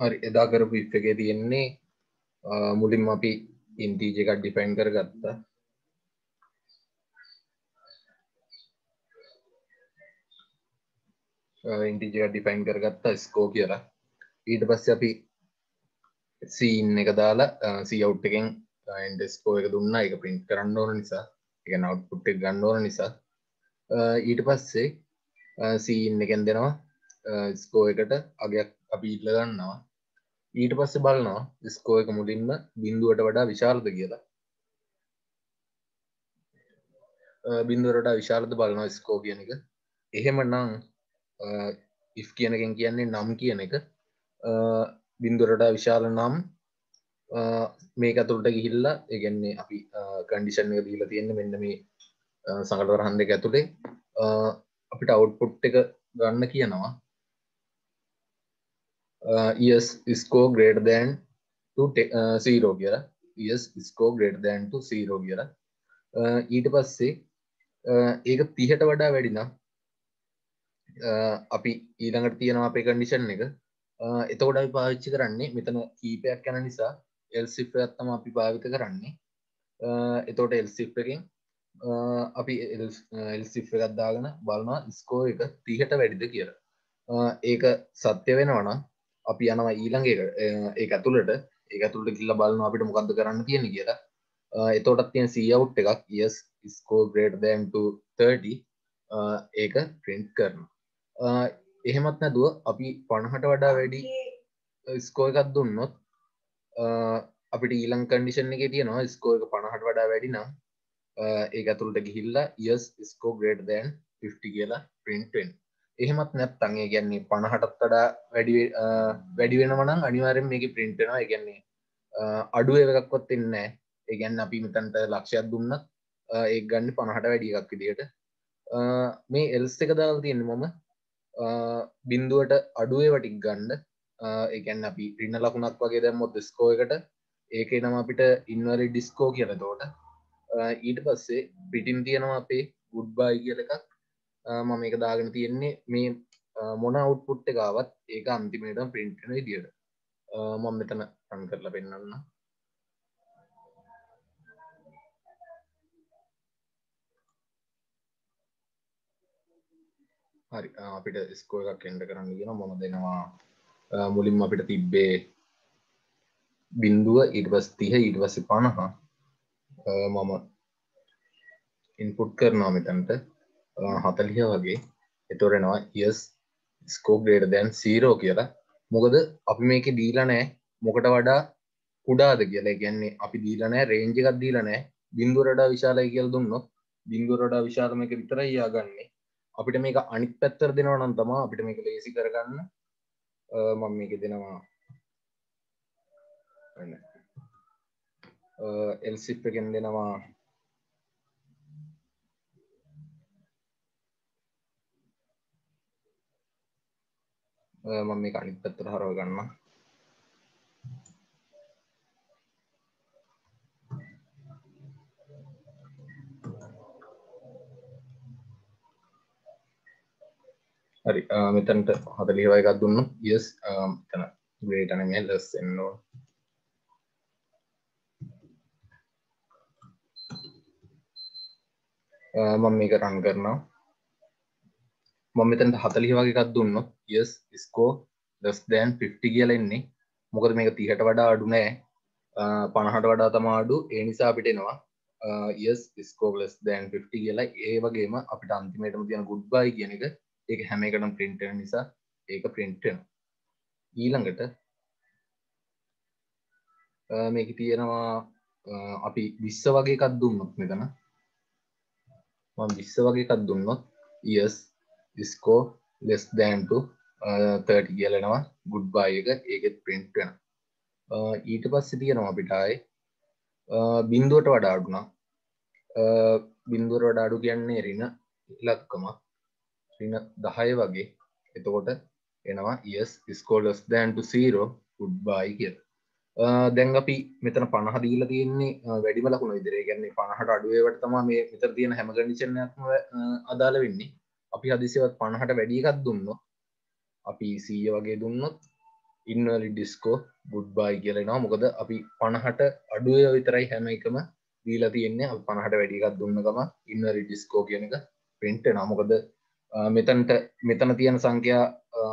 හරි එදා කරපු ඉෆ් එකේ තියෙන්නේ මුලින්ම අපි ඉන්ටීජ එකක් ඩිෆයින් කර ගත්තා ඉන්ටිජ එක ඩිෆයින් කරගත්තා ස්කෝ කියලා. ඊට පස්ස අපි සීන් එක දාලා සියව් එකෙන් ඩෙස්කෝ එක දුන්න. එක පින්ට් කරන්න ඕන නිසා. එක නවට්පුට් එක ගන්න ඕන නිසා. ඊට පස්සේ සීන් එකෙන් දෙනවා. Uh, ස්කෝ එකට අගයක් අපි ඉල්ල ගන්නවා. ඊට පස්සේ බලනවා ස්කෝ එක මුලින්ම බින්දුවට වඩා විශාලද කියලා. Uh, බින්දුවරට විශාලද බලනවා ස්කෝ කියන එක. එහෙම නම් ඉෆ් uh, කියනකින් කියන්නේ නම් කියන එක. බින්දුරට විශාල නම් මේක ඇතුළට ගිහිල්ලා ඒගැන්නේ අපි කන්ඩිෂන් එක දීලා තියෙන මෙන්න මේ සඟටවර හන්ද එක ඇතුළේ අපිට අවුට්පුට් එක ගන්න කියනවා. ඉස් ස්කෝ ග්‍රේඩ් දෑන් සීරෝ කියලා ඉස් ස්කෝ ග්‍රේඩ් දෑන්ට සීරෝ කියලා ඊට පස්සේ uh, ඒක තිහට වඩා වැඩිනම් uh, අපි ඊළඟට තියෙනවා අපේ කන්ඩිෂන් එක. Uh, එතකොට අපි පාවිච්චි කරන්නේ මෙතන කීපයක් යන නිසා එල්සිප් ඇත්තම අපි භාවිත කරන්නේ. එතෝට එල්සිප් එකෙන් අපි එල්සිප් එකත් දාගෙන බලනවා ස්කෝ එක තිහට වැඩිද කියර ඒක සත්‍ය වෙනවන අපි යනවා ඊළඟ ඒ ඇතුළට. ඒ ඇතුළට කිල්ල බලන්න අපිට මොකක්ද කරන්න තියෙන කියලා. එතෝටත් තියෙන සීවු් එකක් යස් ස්කෝ ග්‍රේඩ් දැන්ට 30 ඒක ප්‍රින්ට් කරනවා. එහෙමත් නැදුව අපි පණහට වඩා වැඩි ස්කෝ එකක් දුන්නොත් අපිට ඊලං කන්ඩිෂන් එක තියෙනවා ස්කෝ එක පණහට වඩා වැඩි නම් ඒ ඇතුළට ගිහිල්ලා යස් ස්කෝ ග්‍රේඩ් දැන් 50 කියලා පින්ටෙන් එහෙමත් නැත්තන් ඒ ගැන්නේ පණහටත් වඩා වැඩි වැඩි වෙනවනම් අනිවාරෙන් මේක පින්ටෙනවා ඒගැන්නේ අඩුව එකක්කොත් එන්න ඒගැන්න අපි මෙතන්ට ලක්ෂයක් දුන්නත් ඒ ගන්න පණහට වැඩි එකක් විදිට මේ එල්ස් එක දාල් තියෙන මම. බින්දුවට අඩුවේ වටික් ගණ්ඩ එකැන් අපි රින්න ලකුණක් වගේ දැම්මොත් ස්කෝ එකට. ඒක නම අපිට ඉන්වරි ඩිස්කෝ කියල තෝට ඊට පස්සේ පිටින් තියෙනවා අපේ ගුඩ්බයි කියල එකක්. මම එක දාගෙන තියෙන්නේ මේ මොන අවුට්පුට් එකාවත් ඒක අන්තිමේට පින්ටන විදියට. මම මෙතන රන් කරලා පෙන්න්න හරි අපිට ස්කෝ එකක් එන්ඩ කරන්න ගෙන මොම දෙනවා මුලින්ම අපිට තිබ්බේ බින්දුව ඉට පස් තිහ ඊට පස්ස පණහා. මම ඉන්පුට් කරනවා මෙතැන්ට. හතලිය වගේ. එතොරෙනවා යස් ස්කෝ ග්‍රේඩ දැන් සීරෝ කියලා. මොකද අපි මේක දීලා නෑ මොකට වඩා කුඩාද කියලා. ගැන්නේ අපි දීලනෑ රේංජිකක් දීලනෑ බින්දුරට විශාලය කියල් දුන්නොත් බින්දුරට විශාලම එක විතරයි යාගන්නේ. අපිට මේක අනිත් පැත්තර දෙනවා නම් තමා අපිට මේක ලේසි කරගන්න. මම මේක දෙනවා. එල්සිප් එකෙන් දෙනවා. මම මේ අනිත් පැත්තර හරව ගන්න හරි මෙතැන්ට හත ලිවයි එකක් දුන්න. යස් තන ග්‍රේටන මේ ලස් එන්නෝ මම මේක රන් කරනවා. මම මෙතැන්ට හතලිහි වගේ එකක් දුන්න. යස් ස්කෝ දස් දෑන් 50 කියල එන්නේ. මොකද මේක තිහට වඩා අඩු නෑ. පණහට වඩා තමාඩු ඒ නිසා අපිට එනවා යස් ස්කෝලස් දෑන් 50 කියලා. ඒ වගේම අපිට අන්තිමේටම තියෙන ගුඩ්බයි කියන එක. ඒක හැම එකටම ප්‍රින්ට් වෙන නිසා ඒක ප්‍රින්ට් වෙනවා. ඊළඟට මේක තියෙනවා අපි විස්ස වගේ එකක් දුන්නොත් මෙතන. මම විස්ස වගේ එකක් දුන්නොත් ඉස් ස්කෝ ලෙස් දෑන්ටු 30 කියලනවා. ගුඩ් බයි එක ඒකෙත් ප්‍රින්ට් වෙන uh, ඊට පස්සේ තියෙනවා අපිටයි uh, බින්දුවට වඩා අඩුනා uh, බින්දුවට වඩා අඩු කියන්නේ එරින ඉලක්කමක්. රින දහය වගේ. එතකොට එනවා ඉස් ස්කෝලස් දෑන්ට සීරෝ ුඩ් බයි කිය දැන් අපි මෙතන පණහ දීල තියන්නේ වැඩිම ලකුණ විදිරේ ගැන්නේ පණහට අඩුවේවට තම මේ මෙතර තියෙන හැම කඩිචනයක්ම අදාළ වෙන්නේ. අපි හදිසිවත් පණහට වැඩියකත් දුන්න අපි සීය වගේ දුන්නොත් ඉන්නලි ඩිස්කෝ ගුඩ් බයි කියලෙනවා මොකද අපි පණහට අඩුවය විතරයි හැම එකම දීලා තියෙන්නේ. පණහට වැඩිකත් දුන්නකම ඉන්නරි ඩිස්කෝ කියන එක පින්ට නමොකද මෙතන්ට මෙතන තියෙන සංඛ්‍යා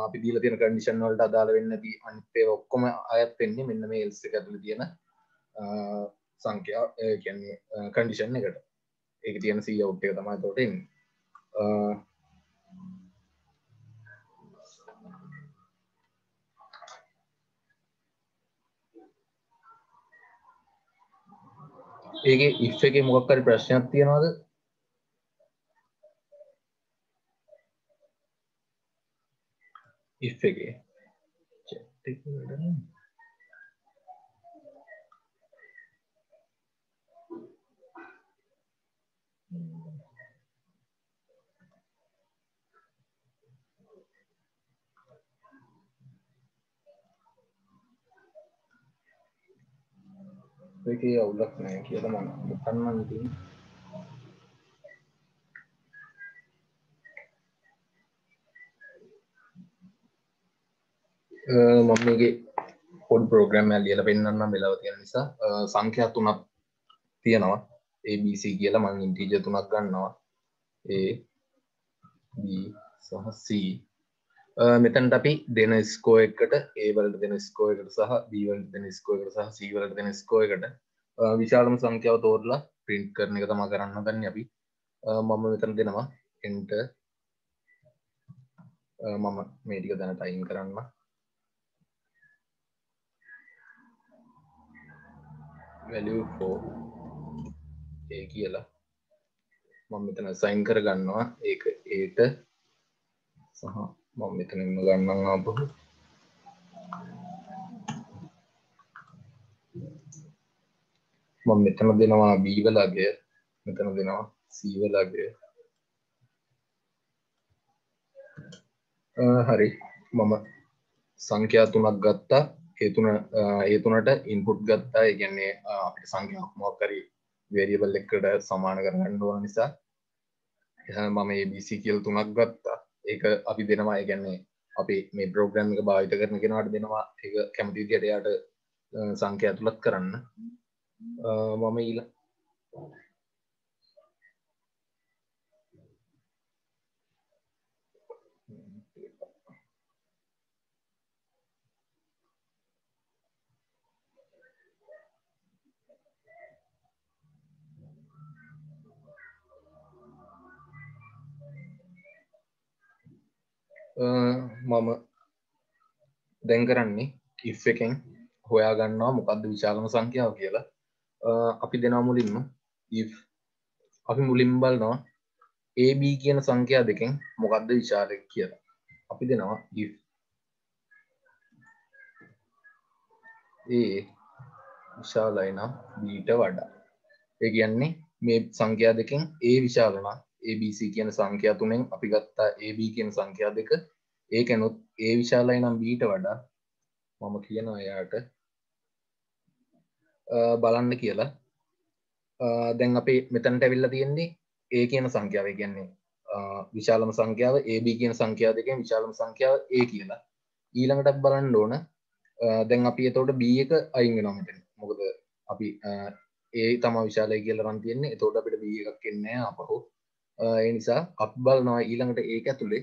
අපි දීල තියෙන කඩිෂන් වලට අදාළ වෙන්න දී අනිතේ ඔක්කොම අයත් වෙන්නේ මෙන්න මේ එල්ස ඇතුළ තියෙන සංඛ්‍යා කියන්නේ කන්ඩිෂන් එකට. ඒක තියෙන සී අවුට්ටය තමයි තොටින් ඒක ඉෆ් එක මොකක්කරි ප්‍රශ්නයක් තියෙනවාද? ඉෆ් එකේ. ඒකේ අවුලක් නෑ කියලා මම හිතන්නම් ඉතින්. මමගේ පොඩ් ප්‍රෝග්‍රම් ලියල පෙන්න්නම් වෙලාව තියෙන නිසා. සංඛ්‍යා තුනක් තියෙනවා. ABC කියලා මං ඉන්ටීජ තුනක් ගන්නවා. ඒ සහ C. මෙතැන්ට අපි දෙන ස්කෝ එකට ඒවලට දෙන ස්කෝ එකට සහ බීවල් දෙන ස්කෝ එකට සහ සීවලට දෙන ස්කෝ එකට විශාලම සංඛ්‍යාව තෝරලා පින්ට් කරන එක තමා කරන්න ගන්න අපි. මම මෙතන දෙනවා. එන්ට මම මේටික දැන ටයින් කරන්න. Value for ඒ කියලා. මම මෙතන සයින් කර ගන්නවා ඒක ඒට සහ මම මෙතනින්ම ගන්නම් ආපහු. මම මෙතන දෙනවා B වලගේ මෙතන දෙනවා C වලගේ. හරි. මම සංඛ්‍යා තුනක් ගත්තා. ඒ තුන ඒ තුනට ඉන්පුට් ගත්තා. ඒ කියන්නේ අපිට සංඛ්‍යාවක් මොකක් හරි වේරියබල් එකකට සමාන කරගන්න ඕන නිසා. මම ABC කියලා තුනක් ගත්තා. ඒක අපි දෙනවා. ඒගැන්නේ අපි මේ ප්‍රෝග්‍රම් එක භාවිත කරන කෙනවාට දෙනවා. ඒ කැමති විදියට එයාට සංඛ්‍ය ඇතුළත් කරන්න. මම ඊල මම දැන් කරන්නේ ඉෆ් එකෙන් හොයා ගන්නවා මොකක්ද විශාලම සංඛ්‍යාව කියලා. අපි දෙනා මුලින්ම if. අපි මුලින් බලනවා AB කියන සංඛ්‍යා දෙකෙන් මොකක්ද විශාලක කියලා. අපි දෙනවා if. ඒ විශාලයි නම් බීට වඩා. ඒ කියන්නේ මේ සංඛ්‍යා දෙකෙන් ඒ විශාලනා ABC කියන සංඛ්‍යා තුනෙන් අපි ගත්තා AB කියන සංඛ්‍යා දෙක. ඒකැනුත් ඒ විශාලයි නම් බීට වඩා මම කියනවා එයාට. බලන්න කියලා. දැන් අපි මෙතැන්ට ඇවිල්ල තියෙන්නේ ඒ කියන සංඛ්‍යාව. කියන්නේ විශාලම සංඛ්‍යාව AB කියන සංඛ්‍යා දෙකෙන් විශාලම සංඛ්‍යාව ඒ කියලා. ඊළඟටත් බලන්න ඕන. දැන් අපි එතෝට B එක අයිංග නොමට මොකද අපි ඒ තම විශාලය කියල රන් තියෙන්නේ. එතෝට අපිට B එකක් එන්නේ අපහෝ ඒ නිසා අප බලනවා ඊළඟට ඒක ඇතුළේ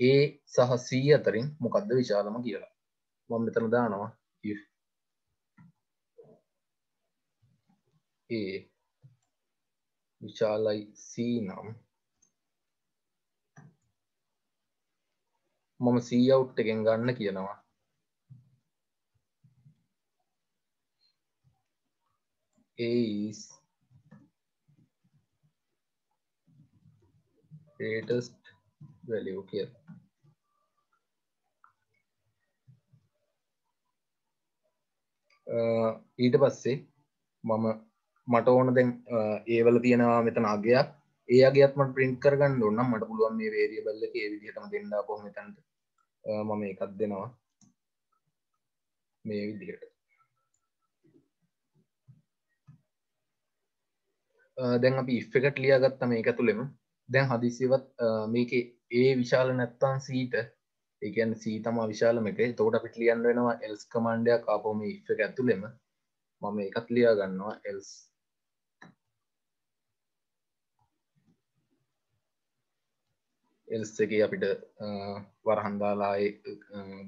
ඒ සහ සී අතරින් මොකක්ද විශාලම කියලා. මම මෙතන දානවා if ඒ විශාලයි සී නම් මම සීවුට් එකෙන් ගන්න කියනවා. Is greatest value කියලා uh, ඊට පස්සේ මම මට ඕන දැන් uh, ඒවල තියෙනවා මෙතන අගයක්. ඒ අගේත්ම ප්‍රින්ට් කරගන්න ඔන්න මට පුළුවන් මේ වේරියබල්ල ඒ විදිහටම දෙන්න පොහොම තැන්ට uh, මම එකක් දෙනවා. මේ විදිහට. දැන් අපි ඉෆ් එකට ලියාගත්ත මේක තුළෙම දැන් හදිසිවත් මේක ඒ විශාල නැත්තන් සීට එකන් සී තමා විශාලම එක. තෝට අපිට ලියන්න වෙනවා එල්ස් කමන්ඩයක් ආපෝම ඉෆ එක ඇතුළෙම. මම එකත් ලියා ගන්නවා එල්ස් එල්ස් එක අපිට වරහන්දාලාය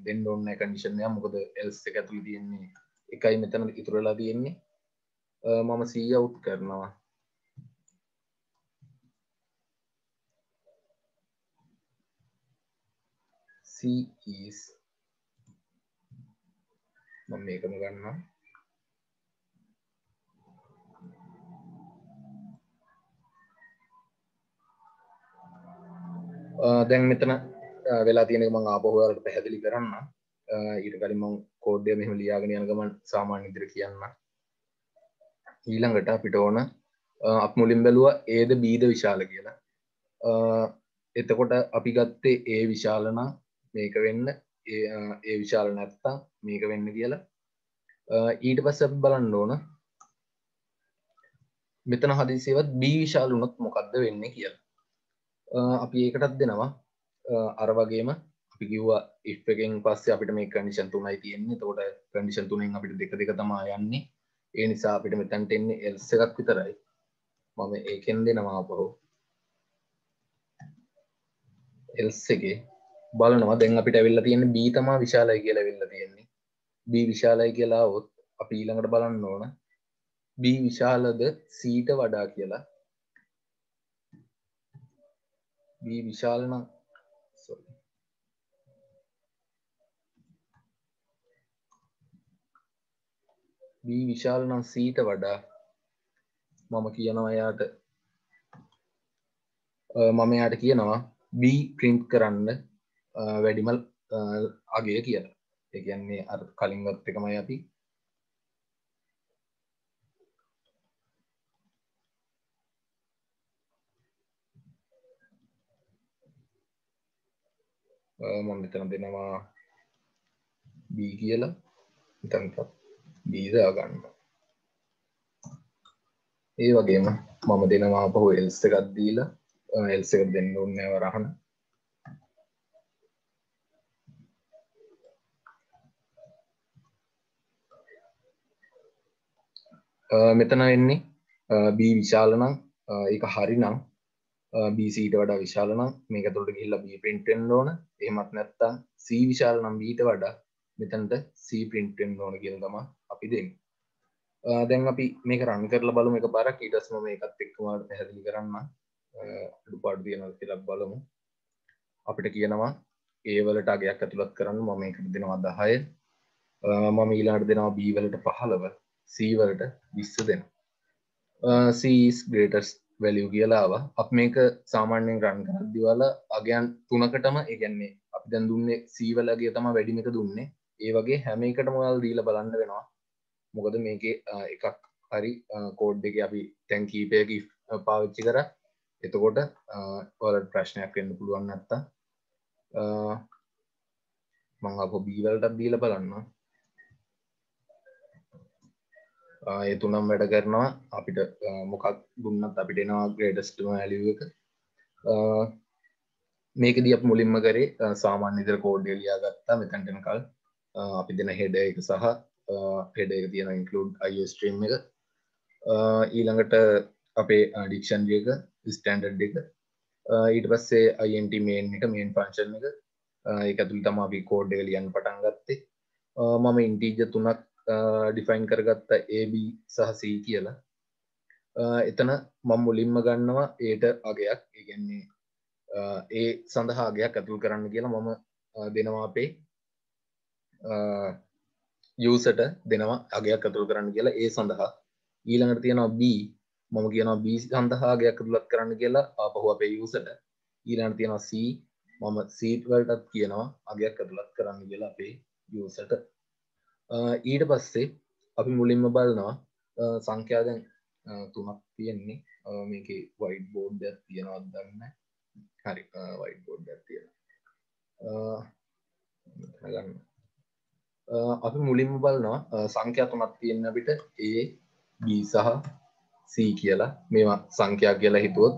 දෙන්න ඔන්න කඩිෂණය මොකද එල්ස් එක ඇතුළ තියෙන්නේ එකයි මෙතන ඉතුරලා තියෙන්නේ. මම සීය අවුට් කරනවා. Is මම මේකම ගන්නවා. දැන් මෙතන වෙලා තියෙන මං ආපහුවලට පැහැදිලි කරන්න. ඊට කලින් මං කෝඩ්ඩය මෙහම ලියාගෙන යන ගමන් සාමාන්‍ය ඉදිරි කියන්න. ඊළඟට අපිට ඕන අප මුලින් බැලුව ඒද බීද විශාල කියලා. එතකොට අපි ගත්තේ ඒ විශාලනම් මේක වෙන්න ඒ විශාල නැත්තා මේක වෙන්න කියලා. ඊට පස්ස බලන්න ඕන මෙතන හදිසිවත් බී විශාල වුණොත් මොකක්ද වෙන්න කියලා. අපි ඒකටත් දෙනවා. අර වගේම අපි කිව්වා ඉෆ් එකෙන් පස්සේ අපිට මේ කන්ඩිෂන් තුනයි තියෙන්නේ. තෝට කන්ඩිෂන් තුනෙන් අපිට දෙක දෙක තමා යන්නේ. ඒ නිසා අපිට මෙතැන්ට එන්නේ එල්ස එකක් විතරයි. මම ඒකෙන් දෙනවා පහෝ එල්ස එකේ බලනවා. දැන් අපිට ඇවිල්ලා තියෙන්නේ B තමා විශාලයි කියලා ඇවිල්ලා තියෙන්නේ. B විශාලයි කියලා આવොත් අපි ඊළඟට බලන්න ඕන. B විශාලද C ට වඩා කියලා. B විශාල නම් sorry. B විශාල නම් C ට වඩා මම කියනවා එයාට. මම එයාට කියනවා B print කරන්න වැඩිමල් අගේ කියලා. ඒගන්නේ අර කලින්ගත් එකමයි අපි. මම මෙතන දෙනවා බී කියලා. ඉතන්ට බීදා ගන්න ඒ වගේම මම දෙනවා පහු එල්ස එකත් දීලා. එල්ස එක දෙන්න ඕන්නෑ වරහන. මෙතන වෙන්නේ බී විශාල නම් ඒක හරි නම් බීසීට වඩා විශාල නම් මේක තුළට ගිහිල්ලා බී ප්‍රින්ටෙන් ඕන. එහෙමත් නැත්තම් C විශාල නම් බීට වඩා මෙතනට C ප්‍රින්ටෙන් ඕන කියලා තමයි අපි දෙන්නේ. දැන් අපි මේක රන් කරලා බලමු එක පාරක්. ඊට පස්සේ මම ඒකත් එක්කම පැහැදිලි කරන්න අඩුපාඩු තියෙනවද කියලා බලමු. අපිට කියනවා A වලට අගයක් ඇතුළත් කරන්න. මම මේකට දෙනවා 10 මම ඊළඟට දෙනවා B වලට 15 C වලට 20 දෙනවා. C is greatest වැලියු කියලාව අප මේක සාමාන්‍යයෙන් රන් කරද්දිවල අගයන් තුනකටම ඒගැන්නේ අපි දැන් දුන්නේ සීවලගේ තම වැඩිම එක දුන්නේ. ඒ වගේ හැම එකටම වල් දීල බලන්න වෙනවා. මොකද මේක එකක් හරි කෝඩ් එක අපි තැන් කීපයක පාවිච්චි කර. එතකොට ඔලට ප්‍රශ්නයක් වෙන්න පුළුවන් නැත්තා මං අප බීවලටත් දීල බලන්න ඒ තුනම් වැඩ කරනවා. අපිට මොකක් දුන්නත් අපිට එනවා ග්‍රේඩස්ටම ඇලිව එක. මේක දියප මුලින්ම කරේ සාමාන්‍යතර කෝඩ්ඩ ලියා ගත්තා මෙතැන්ටන කල් අපි දෙන හෙඩ එක සහ හෙඩ එක තියෙන ඉන්කලඩ් අයිස්ට්‍රීම් එක. ඊළඟට අපේ ඩික්ෂන්ජයක ස්ටන්ඩඩ් එක ඊට පස්සේ අයින්ට මේන් එක මේන් පංශන් එක. එක ඇතුළ තම අපි කෝඩ්ඩ ලියන් පටන් ගත්තේ. මම ඉන්ටීජ තුනක් Uh, ඩිෆයින් කරගත්ත AB සහසී කියලා. Uh, එතන මං මුලින්ම ගන්නවා ඒට අගයක්. ඉගන්නේ ඒ uh, සඳහාගයක් ඇතුල් කරන්න කියලා මම දෙනවා අපේ යසට දෙනවා අගයක් ඇතුල් කරන්න කියලා ඒ සඳහා. ඊළඟට තියෙනවා B. මම කියනවා B සඳහාගයක් ඇතුළත් කරන්න කියලා ආපහු අපේ යසට ඊළඟට තියෙනවා C. මම සීට් වලටත් කියනවා අගයක් ඇතුළත් කරන්න කියලා අපේ යසට ඊට පස්සේ අපි මුලින්ම බලනවා සංඛ්‍යාදැන් තුනක් තියෙන්නේ. මේක වයිඩ් බෝඩ් තියෙනවත් දන්න හරි වයිඩ් බෝඩ් තියෙන ගන්න අපි මුලින්ම බලනවා සංඛ්‍යා තුනක් තියෙන අපිට ඒ B සහ C කියලා. මේවා සංඛ්‍යා කියලා හිතුවොත්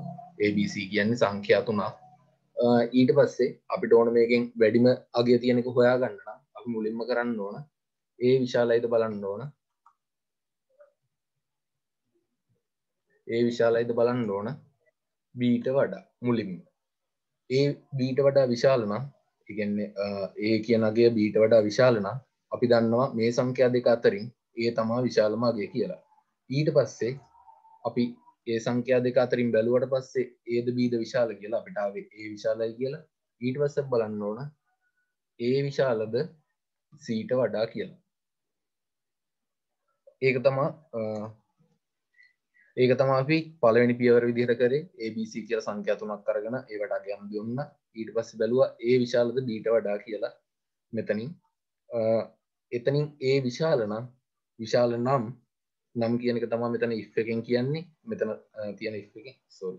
ABC කියන්නේ සංඛ්‍යා තුනක්. ඊට පස්සේ අපිට ඕන මේකෙන් වැඩිම අගේ තියෙනෙක හොයා ගන්නන අපි මුලින්ම කරන්න ඕන ඒ විශාලයිද බලන්න ඕන. ඒ විශාලයිද බලන්න ඕන. බීට වඩා මුලින්ම. ඒ බීට වඩා විශාලන ඉගන්නේ ඒ කියනගේ බීට වඩා විශාලන අපි දන්නවා මේ සංඛ්‍යා දෙක අතරින් ඒ තමා විශාලමගේ කියලා. ඊට පස්සේ අපි ඒ සංඛ්‍යා දෙක අතරින් බැලුවට පස්සේ ඒද බීද විශාල කියලා අපිටාවේ ඒ විශාලයි කියලා. ඊට පස්ස බලන්න ඕන ඒ විශාලද සීට වඩා කියලා. ඒක තමා ඒක තමාපි පලවෙනි පියවර විදිහට කරේ. ABC කියල සංඛ්‍යතුනක් කරගෙන ඒවට ගැම් දුන්න ඊට පස්ස බැලුව ඒ විශාලද බීට වඩා කියලා මෙතනින්. එතනින් ඒ විශාලනම් විශාල නම් නම් කියනක තමා මෙතන ඉෆ් එකෙන් කියන්නේ. මෙතන තියෙන ඉෆ් එක සෝල්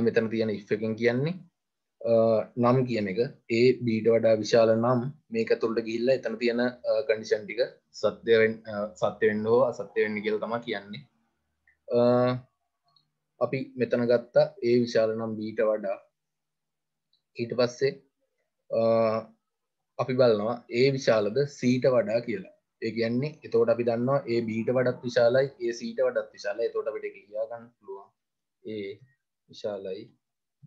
මෙතන තියෙන ඉෆ් එකෙන් කියන්නේ. නම් කියන එක. ඒ බීට වඩා විශාල නම් මේක තුළට ගිල්ල එතන තියෙන කඩිෂන් ටික සත්‍යයෙන් සත්‍යවෙන්න හෝ අසත්‍යවෙන්න කියල තම කියන්නේ. අපි මෙතන ගත්තා ඒ විශාල නම් බීට වඩා. ඊට පස්සේ අපි බලනවා ඒ විශාලද සීට වඩා කියලා. ඒ කියන්නේ එතෝට අපි දන්නවා ඒ බීට වඩත් විශාලයි ඒ සීට වඩත් විශාල එතෝට පිට කියාගන්න පුළුවන්. ඒ විශාලයි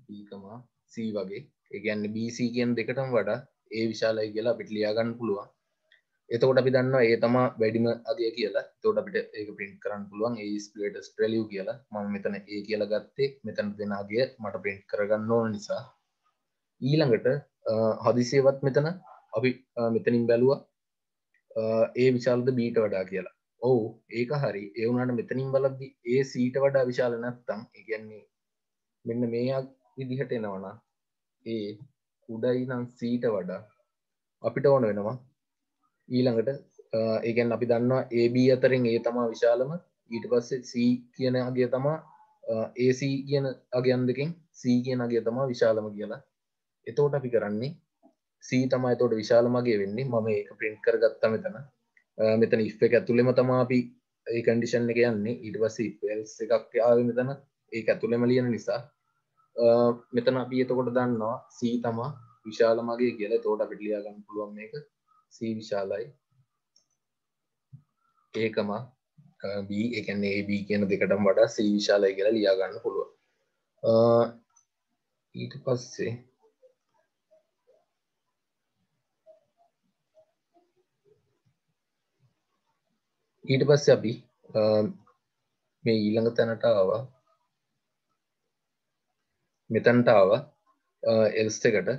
බීකමා සී වගේ. ඒගැන්න BC කියෙන් දෙකටම වඩා ඒ විශාලයි කියලා පිට ලියාගන්න පුළුවන්. එතකොට අපි දන්නවා ඒ තමා වැඩිම අගේ කියලා. තෝට අපිට ඒක පින්ට් කරන්න පුළුවන්. ඒ ස්පලට ස්ට්‍රලිය් කියලා. මම මෙතන ඒ කියලා ගත්තේ මෙතන දෙනාගේ මට පින්ට් කරගන්න ඕන නිසා. ඊළඟට හදිසේවත් මෙතන අපි මෙතනින් බැලුව. ඒ විශාල්ද බීට වඩා කියලා. ඔවු ඒක හරි. ඒවුනාට මෙතනින් බලද්දි ඒ සීට වඩා විශාල නැත්තම් ඉගැන්නේ මෙන්න මේයක් විදිහට එනවන ඒ උඩයි නම් සීට වඩා අපිට ඕන වෙනවා. ඊළඟට ඒගැන් අපි දන්නවා AB අතරින් ඒ තමා විශාලම ඊට පස්සේ සී කියන අගේ තමා AC කියන අගයන්දකින් සී කියන අගේ තමා විශාලම කියලා. එතෝට අපි කරන්නේ සී තමා තෝට විශාලමගේ වෙන්නේ. මම ඒක ප්‍රින්ට් කර ගත්තා මෙතන මෙතන ඉෆ් එක ඇතුළෙම තමා අපි ඒ කන්ඩිෂන් එක යන්නේ. ඊට පස්සේ පෙල්ස් එකක් ආව මෙතන. ඒ ඇතුළෙම ලියන නිසා Uh, මෙතන අපි එතකොට දන්නවා සී තමා විශාලමගේ කියලා. තෝට පිටිලියාගන්න පුළුවන් මේක. සී විශාලයි. ඒකම බී uh, එකන්නේ AB කියන දෙකටම වඩා සී විශාලයි කියලා ලියාගන්න පුළුව uh, ඊට පස්සේ ඊට පස්ස අපි මේ ඊළඟ තැනට ආවා. මෙතැන්ටාව එල්ස් එකට.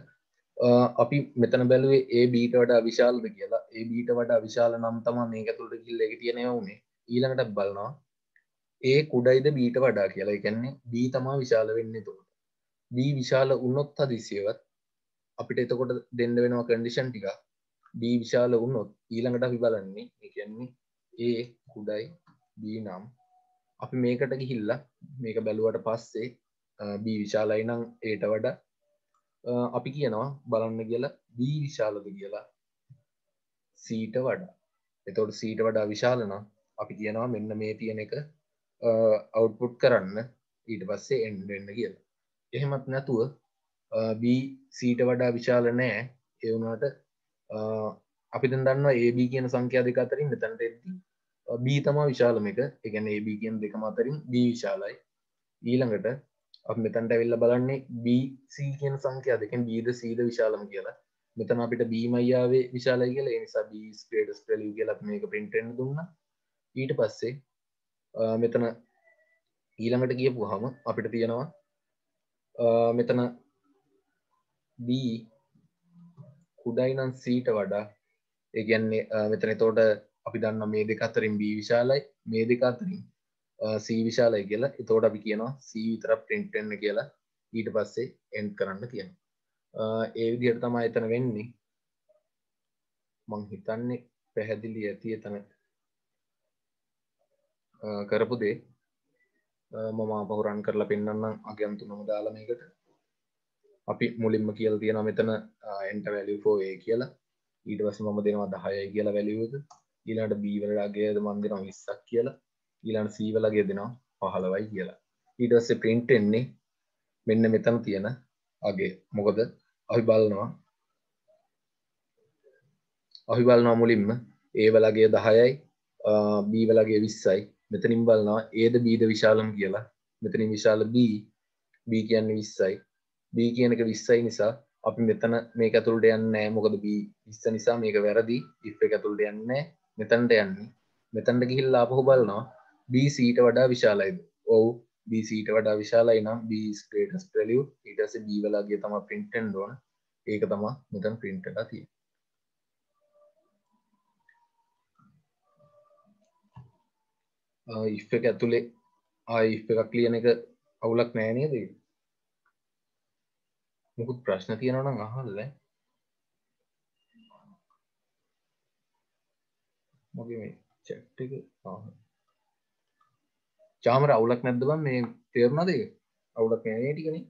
අපි මෙතන බැලුවේ ඒ බීට වඩා විශාල්ද කියලා. ඒ බීට වඩා විශාල නම් තමා මේක තුළට කිල්ල එක තියෙනය වුණේ ඊළඟට බලනවා ඒ කුඩයිද බීට වඩා කියලා. එකන්නේ බී තමා විශාල වෙන්න තුකට බී විශාල උන්නොත් හදිසියවත් අපිට එතකොට දෙන්න වෙනවා කඩිෂන් ටික බී විශාල උන්නොත් ඊළඟට අපි බලන්නේ එකන්නේ ඒ කුඩයි බී නම් අපි මේකට ගිහිල්ලා මේක බැලුවට පස්සේ බී විශාලයි නං ඒට වඩා අපි කියනවා බලන්න කියලා බී විශාලද කියලා සීට වඩා. එතොට සීට වඩා විශාලන අපි කියනවා මෙන්න මේ තියෙන එක අවුට්පුට් කරන්න ඊට පස්සේ එන්ඩ කියලා. එහෙමත් නැතුව බී සීට වඩා විශාල නෑ. එවුනාට අපි දන්න ඒබ කියන සංඛ්‍යා දෙක අතරින් මෙතැන්ට එද්දී බී තමා විශාලම එක. එකන ඒබ කියෙන් දෙකම අතරින් බී විශාලයි. ඊළඟට අප මෙතැන්ට වෙල්ල බලන්නේ BC කියන සංඛ්‍යා දෙකෙන් බීද සීද විශාලම කියලා. මෙතන අපිට බීමයියාවේ විශාලයි කියලා. නිසා බීස්පේටස් පෙලිය කියලා මේක පින්ටෙන් දුන්න. ඊට පස්සේ මෙතන ඊළඟට කියපු හම අපිට තියෙනවා මෙතන B කුඩයිනන් සීට වඩා ඒගැන්නේ මෙතන තෝට අපි දන්න මේ දෙක අතරින් බී විශාලයි. මේ දෙක අතරින් සී විශාලයි කියලා. එතෝට අපි කියනවා සී විතර ප්‍රින්ට්න්න කියලා. ඊට පස්සේ එන්් කරන්න කියන ඒ විදිහට තමා එතන වෙන්නේ. මං හිතන්නේ පැහැදිලි ඇති එතන. කරපු දේ. මම පහුරන් කරලා පෙන්න්නම් අගයන්තුනම දාලමයකට අපි මුලින්ම කියල තියෙන මෙතන එන්ට වැලිෆෝඒ කියලා. ඊට වස මම දෙනවා දහයයි කියලා වැලියුද ඊලාට බීවලලාගේද මන්දිනම් විස්සක් කියලා. ඊලාන් සීවලගේ දෙනවා පහළවයි කියලා. ඊටස්සේ ප්‍රින්ට් එන්නේ මෙන්න මෙතන තියෙන අගේ මොකද අපි බලනවා අපි බලනවා මුලින්ම ඒවලගේ දහයයි බීවලගේ විස්සයි. මෙතනින් බලනවා ඒද බීද විශාලම් කියලා. මෙතනින් විශාල බී බී කියන්නේ විස්සයි. බී කියනක විස්සයි නිසා අපි මෙතන මේක ඇතුළට යන්නේ මොකද බී විස්ස නිසා මේක වැරදි. ඉෆ් එක ඇතුළට යන්නේ මෙතනට යන්නේ. මෙතනට ගිහිල්ලා ආපහු බලනවා. බී සීට වඩා විශාලයිද? ඔව් බී සීට වඩා විශාලයි නම් බී ස්ටේටස් වැලියු ඊට පස්සේ බී වලගේ තමයි print වෙන්න ඕන. ඒක තමයි මෙතන print වෙලා තියෙන්නේ. ඉෆ් එක ඇතුලේ ආයි ඉෆ් එකක් ලියන එක අවුලක් නෑ නේද මොකුත් ප්‍රශ්න තියෙනවා නම් අහන්න. මගේ මේ චැට් එක චාමර අවුලක් නැද්ද බං මේ තේරුණාද ඒක? අවුලක් නෑ නේ ටිකනේ.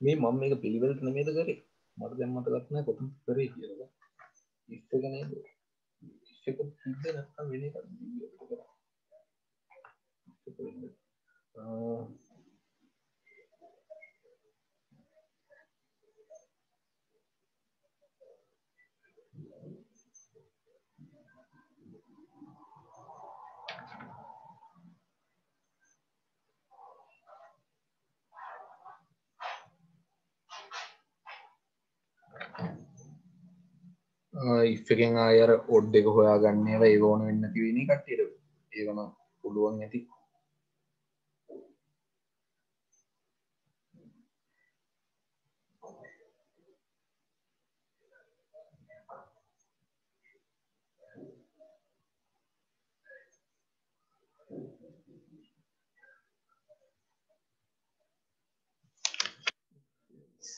මේ මම මේක පිළිවෙලට නෙමෙයිද කරේ? මට දැන් මතකත් නැහැ කොතන කරේ කියලා. ඉස්ස එක නේද? ඉස්ස එක තිබ්බේ නැත්නම් වෙන එකක් ඉෆ් එකෙන් අයර ඔඩ් එක හොයා ගන්නේව ඒ ඕන වෙන්න තිවෙන කට්ටියට ඒවන පුළුවන් ඇති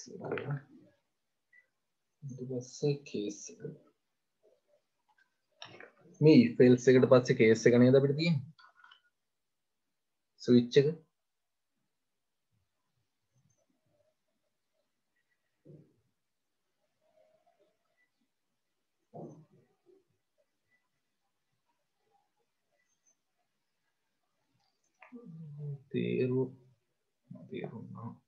Yeah. පස්සේ කේස් එක. මේ ෆෙල්ස් එකට පස්සේ කේස් එක නේද අපිට තියෙන්නේ? ස්විච් එක. තේරු තේරුණා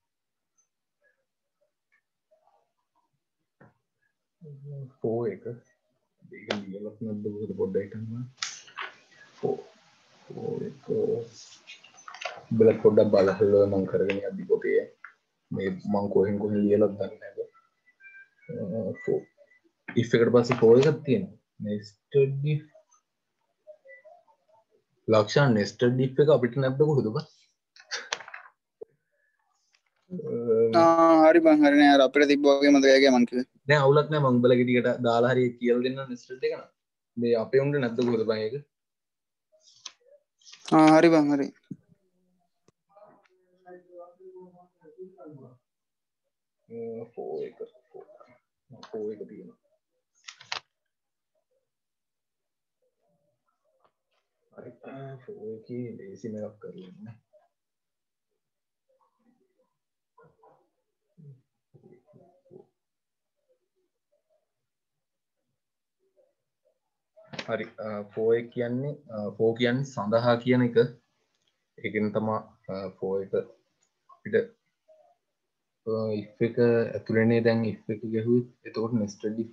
ෆෝ එක ඒක ලියලත් නැද්ද ෆෝ එක බල පොඩ්ඩක් බලහල්ල මං කරගෙන යද්දි පොතේ. මේ මං කොහෙන් කොහෙන් ලියලත් දන්නේ නැහැ ෆෝ if එකට පස්සේ තියෙනවා. Nested if. ලක්ෂණ nested if එක අපිට නැද්ද කොහොමද බං හරි බං හරින. අර අපිට තිබ්බෝගේ මතකයගේ මංකිව නෑ අවුලක් නෑ මං උඹලගේ ටිකට දාලා හරි කියලා දෙන්න nested එක නා මේ අපේ උන්ට නැද්ද කොහොමද බං ඒක? හරි බං හරි. ෆෝ එක ෆෝ එක. තියෙනවා. හරි. ෆෝ එකේ ලේසිම එකක් කරලා ඉන්න හරි ෆෝ එක කියන්නේ ෆෝ කියන්නේ සඳහා කියන එක. ඒකෙන් තමා ෆෝ එක අපිට ඉෆ් එක ඇතුළනේ දැන් ඉෆ් එක ගැහුත් එතකොට නෙස්ටඩි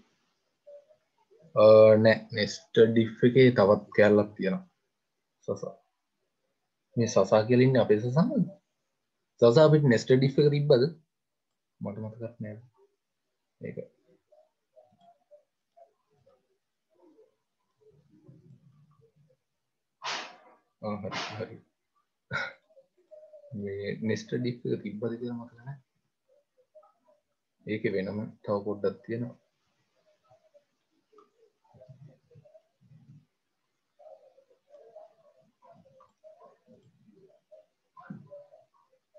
නෑ නෙස්ට ඩිෆ් එකේ තවත් කැල්ලක් තියෙනවා. සසා. මේ සසා කියලින්න අපේ සසම සසා අපිට නෙස්ට ඩිෆ් එක තිබ්බද? මට මතකත් නෑ. ඒක. හරි හරි. මේ නෙස්ට ඩික් තිබ්බද කියලා මතක නැහැ. ඒක වෙනම තව පොඩ්ඩක් තියෙනවා.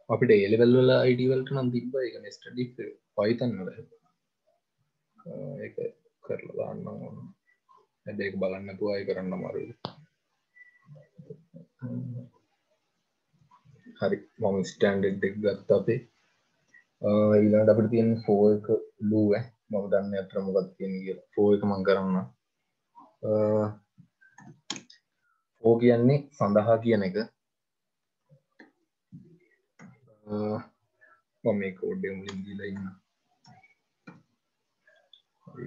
අපිට එලිවල්වල අයිඩවල්ට නම් තිබ එක නෙස්ටඩි පයිතන්නල එක කරලා දාන්න ඕන. ඇදෙක් බලන්න තුවායි කරන්න මරු හරි මම ස්ටන්ඩ් එක ගත්ත අපේ. ඊළඟට අපිට තියෙන 4 එක ලූ ඈ. මම දන්නේ අතර මොකක්ද කියන්නේ කියලා. 4 එක මම කරන්න 4 කියන්නේ සඳහා කියන එක. මම මේ කෝඩ් එක මුලින් දීලා ඉන්නවා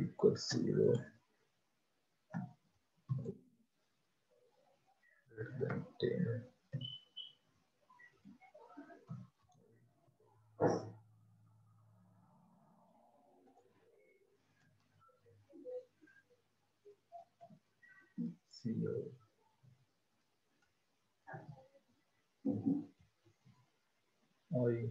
equals 0 CEO. Oi.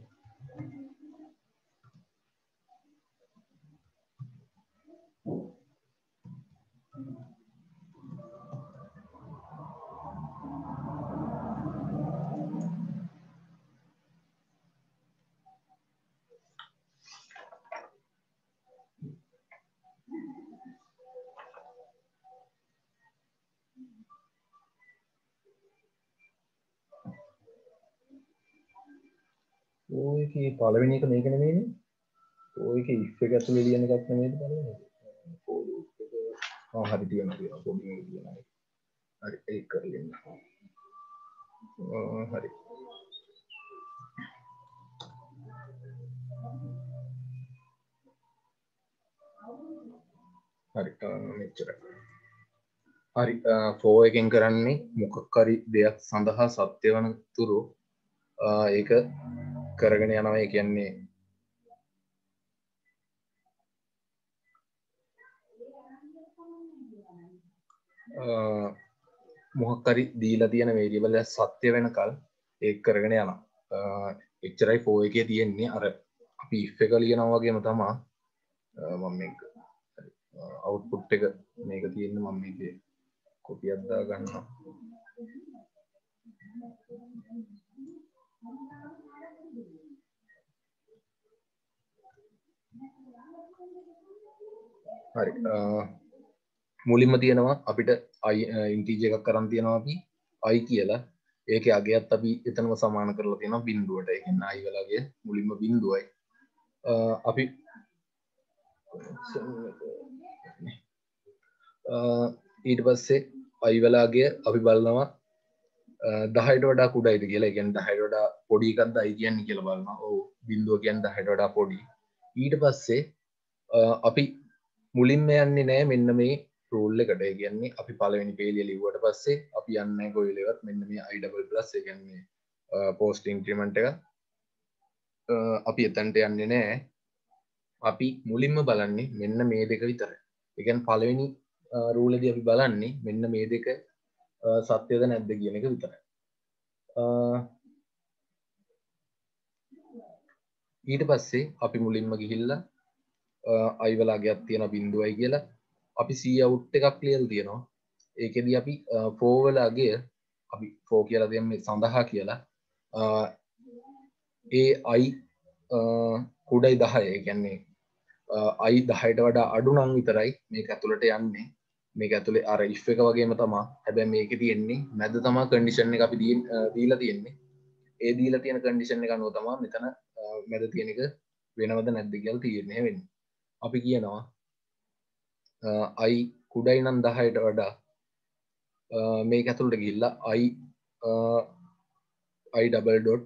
ඕක පලවෙනි එක මේක නෙමේන ඕක ඉස්ස එක ඇතුළ ලියන එකක් නෙමේද පලවෙනි එක? හරි තියෙන පොඩි ලියන හරි. ඒ කරලන්න. හරි. හරි මෙච්චර. හරි ෆෝ එකෙන් කරන්නේ මොකක්කරි දෙයක් සඳහා සත්‍ය වන තුරු ඒක කරගෙන යනවා කියන්නේ. මොහක්කරි දීලා තියෙන වේරියබල සත්‍ය වෙනකල් ඒ කරගෙන යන එච්චරයි ෆෝ එක තියෙන්නේ. අර අපි ඉෆ් එක ලියනවා වගේම තමා මම අවුට්පුට් එක මේක තියෙන්න මම මේක කොපි අද්දා ගන්නවා හරි. මුලින්ම තියෙනවා අපිට අයි ඉන්ටීජ එකක් කරන් තියෙනවා අපි අයි කියලා. ඒක අගේත් අපි එතනම සමාන කරලා තියෙන බින්දුවට එකන්න අයිවලගේ මුලින්ම බින්දුවයි අපි ඊට පස්සේ අයිවලාගේ අපි බලනවා දහයට වඩා කුඩයිද කියලා. ගැන් දහයට වඩා පොඩිකක්ද අයි කියන්න කියල බලන්න ඕ බින්දුව කියන් දහයට වඩා පොඩි. ඊට පස්සේ අපි මුලින්ම යන්නේ නෑ. මෙන්න මේ රෝල්ල එකට. කියන්නේ අපි පලවෙනි පේලිය ලිවට පස්සේ අපි යන්න ගොයිලවත් මෙන්න මේ අයිඩබල් ප්ලස් ගන්නේ පෝස්ට ඉන්ක්‍රමෙන්ට් එක. අපි එතන්ට යන්නේ නෑ. අපි මුලින්ම බලන්නේ මෙන්න මේ දෙක විතර. එකන් පලවෙනි රූලද අපි බලන්නේ මෙන්න මේ දෙක සත්‍යද නැද්ද කියන එක විතර ඊට පස්සේ අපි මුලින්ම ගිහිල්ලා අයිවලාගේත් තියෙන බින්දුවයි කියලා. අපි සී අවුට් එකක් ලියල් තියෙනවා. ඒකෙද අපි ෆෝවලාගේ අපි ෆෝ කියලා දෙම සඳහා කියලා. ඒ අයි කුඩයි දහය. ගැන්නේ අයි දහයට වඩා අඩු නං විතරයි මේ ඇතුළට යන්නේ. මේ ඇතුළේ අර ඉෆ් එක වගේම තමා හැබැ මේක තියෙන්නේ මැද තමා කඩිෂන් එක අපි දීලා තියෙන්නේ. ඒ දීලා තියෙන කඩිෂන් එක නො තමා මෙතන මැද තියෙන එක වෙනවද නැද්ද කියල් තීරණය වෙන්න. අපි කියනවා අයි කුඩයි නම් දහයට වඩා මේ ඇතුළට ගිල්ලා අයි අයි ඩබල් ඩොට්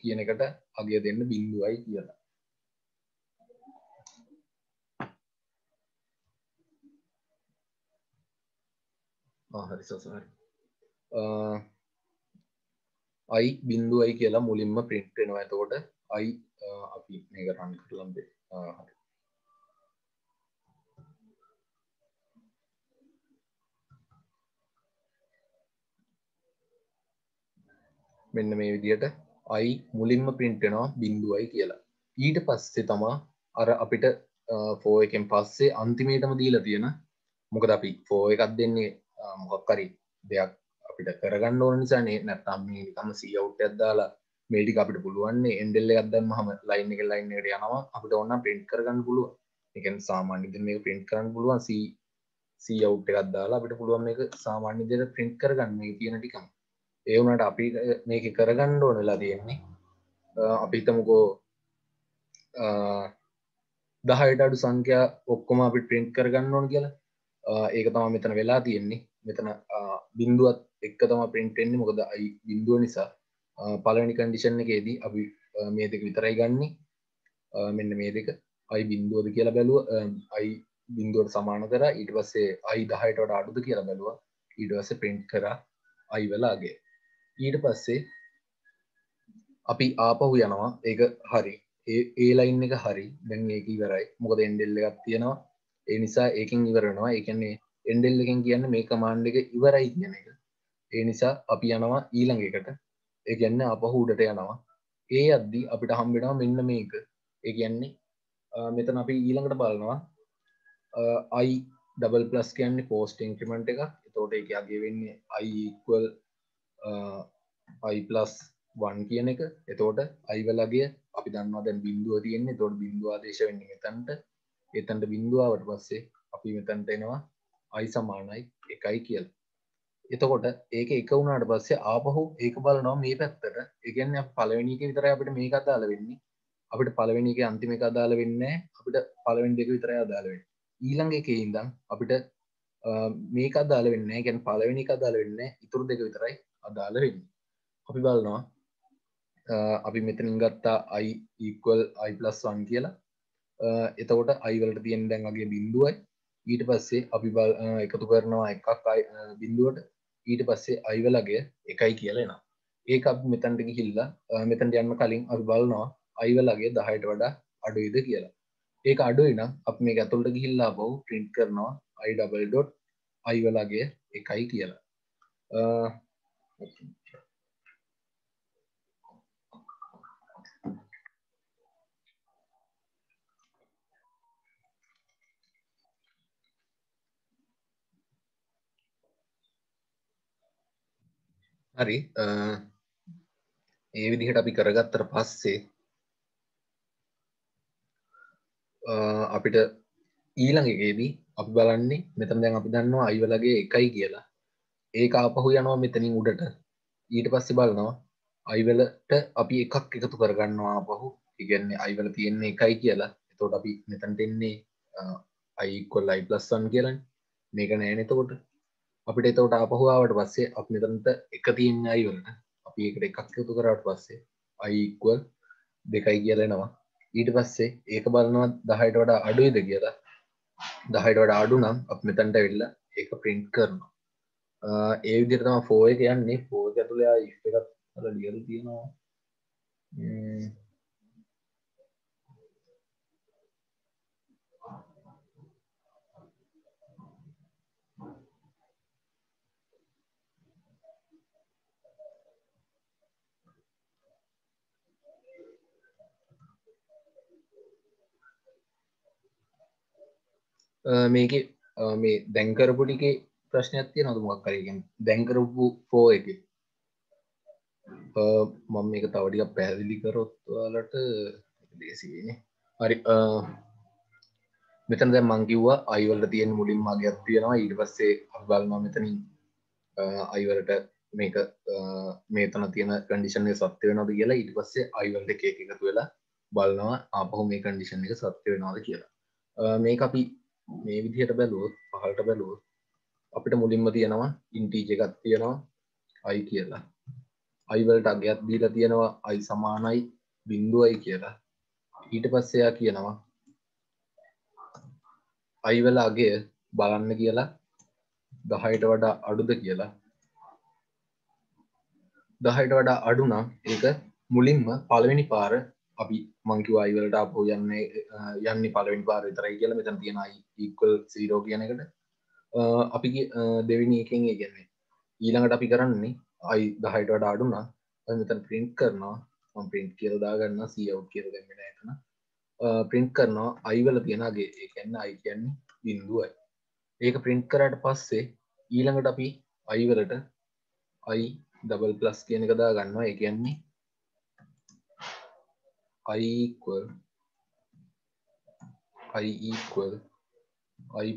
කියන එකට අගේ දෙන්න බින්දුවයි කියලා. හරි සසහරි අයි බින්දුවයි කියලා මුලින්ම ප්‍රින්ට්ෙනවා ඇතකොට අයි අපි මේක රන් කරලම්බේ හරි. මෙන්න මේ විදියට අයි මුලින්ම පින්ටෙනවා බින්දුවයි කියලා. ඊට පස්සේ තමා අර අපිට ෆෝ එකෙන් පස්සේ අන්තිමේටම දීලා තියෙන මොකද අපි ෆෝ එකක් දෙන්නේ මොකක්කරි දෙයක් අපිට කරගන්න ඕන නිසානේ නැත්තම් නිකම සියවුට් ඇද්දාලා මේටික අපිට පුළුවන්නේ එන්ඩෙල්ල අදන්න හම ලයින් එක ලයින් එකට යනවා. අපිට ඔන්න පින්ට් කරගන්න පුළුව එකන් සාමාන්‍ය මේ පින්ට් කරන්න පුළුවන්. සී සී අවු් එකක් දාලා අපිට පුළුවන් මේක සාමාන්‍ය දෙර පින්ට් කරගන්න. තියෙන ටිකම්. ඒ වුණට අපි මේක කරගන්න ඕනලා තියෙන්නේ. අපි හිතමුකෝ දහයට අඩු සංඛ්‍යා ඔක්කොම අපි ප්‍රින්ට් කරගන්න ඕන කියලා. ඒක තම මෙතන වෙලා තියෙන්නේ. මෙතන බින්දුවත් එක්ක තම ප්‍රින්ටෙන්න්නේ මොකද අයි බින්දුව නිසා. පලනි කන්ඩිෂන් එකේදී අපි මේ දෙක විතරයි ගන්නේ. මෙන්න මේ දෙක. අයි බින්දුවද කියලා බැලුව අයි බින්දුවට සමාන කර. ඊට පස්සේ අයි දහයටට අඩුද කියලා බැලුව. ඊට වස්ස ප්‍රින්ට් කර. අයි වෙලාගේ ඊට පස්සේ අපි ආපහු යනවා. ඒක හරි. ඒ ලයින් එක හරි. දැන් ඒක ඉවරයි. මොකද එන්ඩෙල්ල එකක් තියෙනවා. ඒ නිසා ඒකින් ඉවරනවා. එකන්නේ එන්ඩෙල් එකෙන් කියන්න මේ කමාන්්ඩ එක ඉවරයි කියන එක. ඒ නිසා අපි යනවා ඊළඟ එකට. ඒගැන්න අපහු උඩට යනවා. ඒ අද්දි අපිට හම්බෙනවා මෙන්න මේක. ඒ කියන්නේ මෙතන අපි ඊළඟට බලනවා. අයි ඩබල් පලස් කියන්නේ පෝස්ට ඉන්ක්‍රමෙන්ට් එක තෝට එක අගේ වෙන්නේ අයිවල් අයිපලස් වන් කියන එක. එතෝට අයිවලගේ අපි දන්නවා දැන් බින්දුව තියෙන්නේ. තොට බින්දුවාදේශ වෙන්නේ එතන්ට එතන්ට බින්දුවාවට පස්සේ අපි මෙතන්ට එනවා අයි සමානයි එකයි කියල්. එතකොට ඒක එක වුණට පස්සේ ආපහු ඒක බලනවා මේ පැත්තට. එකන්න පලවෙනික විතර අපිට මේක අදාල වෙන්නේ. අපිට පලවෙනි එක අන්තිම එක අදාල වෙන්න අපිට පලවෙන් දෙක විතර අදාලවෙන් ඊළඟ එක ඉදම් අපිට මේක අදාල වෙන්න ගැන් පලවෙනි එක අදාල වෙන්න ඉතුරු දෙක විතරයි අදාල වෙන්න. අපි බලනවා අපි මෙතනින් ගත්තා අයි ඉක්වල් අයිපලස් වන් කියලා. එතකොට අයිවලට තියෙන් දැන්ගේ බින්දුවයි ඊට පස්සේ අපි බල් එකතු කරනවා එකක් බින්දුවට ඊට පස්සේ අයිවලගේ එකයි කියලෙනවා ඒ අප මෙතැන්ට ගිහිල්ලා මෙතැන්ට යන්න කලින් අපි බලනවා අයිවලගේ දහයට වඩා අඩුයිද කියලා. ඒක අඩුවනම් අප මේ ඇතුළට ගිහිල්ලා බව ප්‍රින්ට් කරනවා අයිඩබල්.ඩොට් අයිවලගේ එකයි කියලා. හරි ඒ විදිහට අපි කරගත්තර පස්සේ අපිට ඊළඟගේදී අපි බලන්නේ මෙතන දැන් අපි දන්නවා අයිවලගේ එකයි කියලා. ඒ ආපහු යනවා මෙතනින් උඩට. ඊට පස්සේ බලනවා අයිවලට අපි එකක් එකතු කරගන්නවා පහු ඉගන්නේ අයිවල තියෙන්නේ එකයි කියලා. එතෝට අපි මෙතන්ට එන්නේ අයිකොල් අයි ප්ලස්සන් කියලන්. මේක නෑ නතකොට අපිට එතවට අපහුවාවට පස්සේ අප මෙතනට එක තියන්න අයිවලට. අපි එකට එකක් යුතු කරට පස්සේ අයික්වල් දෙකයි කියලෙනවා ඊට පස්සේ ඒක බලනවා දහයට වඩා අඩුයිද කියලා. දහයට වඩා අඩු නම් අප මෙතැන්ට වෙල්ල ඒක ප්‍රින්ට් කරනවා. ඒ විදිරතම ෆෝ එක යන්නේ ෆෝක ඇතුළයා ඉස්ට එකත් හල ලියරු තියෙනවා මේක මේ දැංකරපුටිගේ ප්‍රශ්නයක් තිය නොද මොක් කරගෙන් දැංකරපු ෆෝ එක. මම මේක තවටික පැදිලි කරොත්වාලට දේසින හරි මෙතන දැ මංකිව්වා අයිවලට තියෙන මුලින් මගයක් තියෙනවා. ඊට පස්සේ අබල්ම මෙතනින් අයිවලට මේක මේතන තියෙන කඩිෂන්ය සත්‍ය වෙනද කියලා. ඊට පස්සේ අයිවල්ට එක එකතු වෙලා බලනවා ආපහු මේ කඩිෂන් එක සත්‍ය වෙනවාද කියලා. මේ අපි මේ විදිහට බැලුවොත් පහල්ට බැලුවොත් අපිට මුලින්ම තියෙනවා ඉන්ටීජ එකත් තියෙනවා අයි කියලා. අයිවලට අගයක් දීලා තියෙනවා අයි සමානයි බින්දුවයි කියලා. ඊට පස්සයා කියනවා අයිවල අගේ බලන්න කියලා දහයට වඩා අඩුද කියලා. දහයට වඩා අඩුනම් ඒක මුලින්ම පළවෙනි පාර අපි මංකිව අයිවලට අපෝ යන්න යන්න පලවෙනි පාර විතරයි කියලා මෙතන තියෙන ඉක්වල් සීරෝ කියන එකට. අපි දෙවිනි එකෙන් ඒගන්නේ ඊළඟට අපි කරන්නේ අයි දහයට වඩා අඩුනා මෙතන් ප්‍රින්ට් කරනවා. ප්‍රින්ට් කියරදාගන්න සියව් කියර ගැමෙන එතන. ප්‍රින්ට් කරනවා අයිවල තියෙනගේ ඒකන්න අයි කියන්නේ බින්දුවයි ඒක ප්‍රින්ට් කරට පස්සේ ඊළඟට අපි අයිවලට අයි ඩබල් ප්ලස් කියන කදා ගන්නවා ඒ කියන්නේ i equal i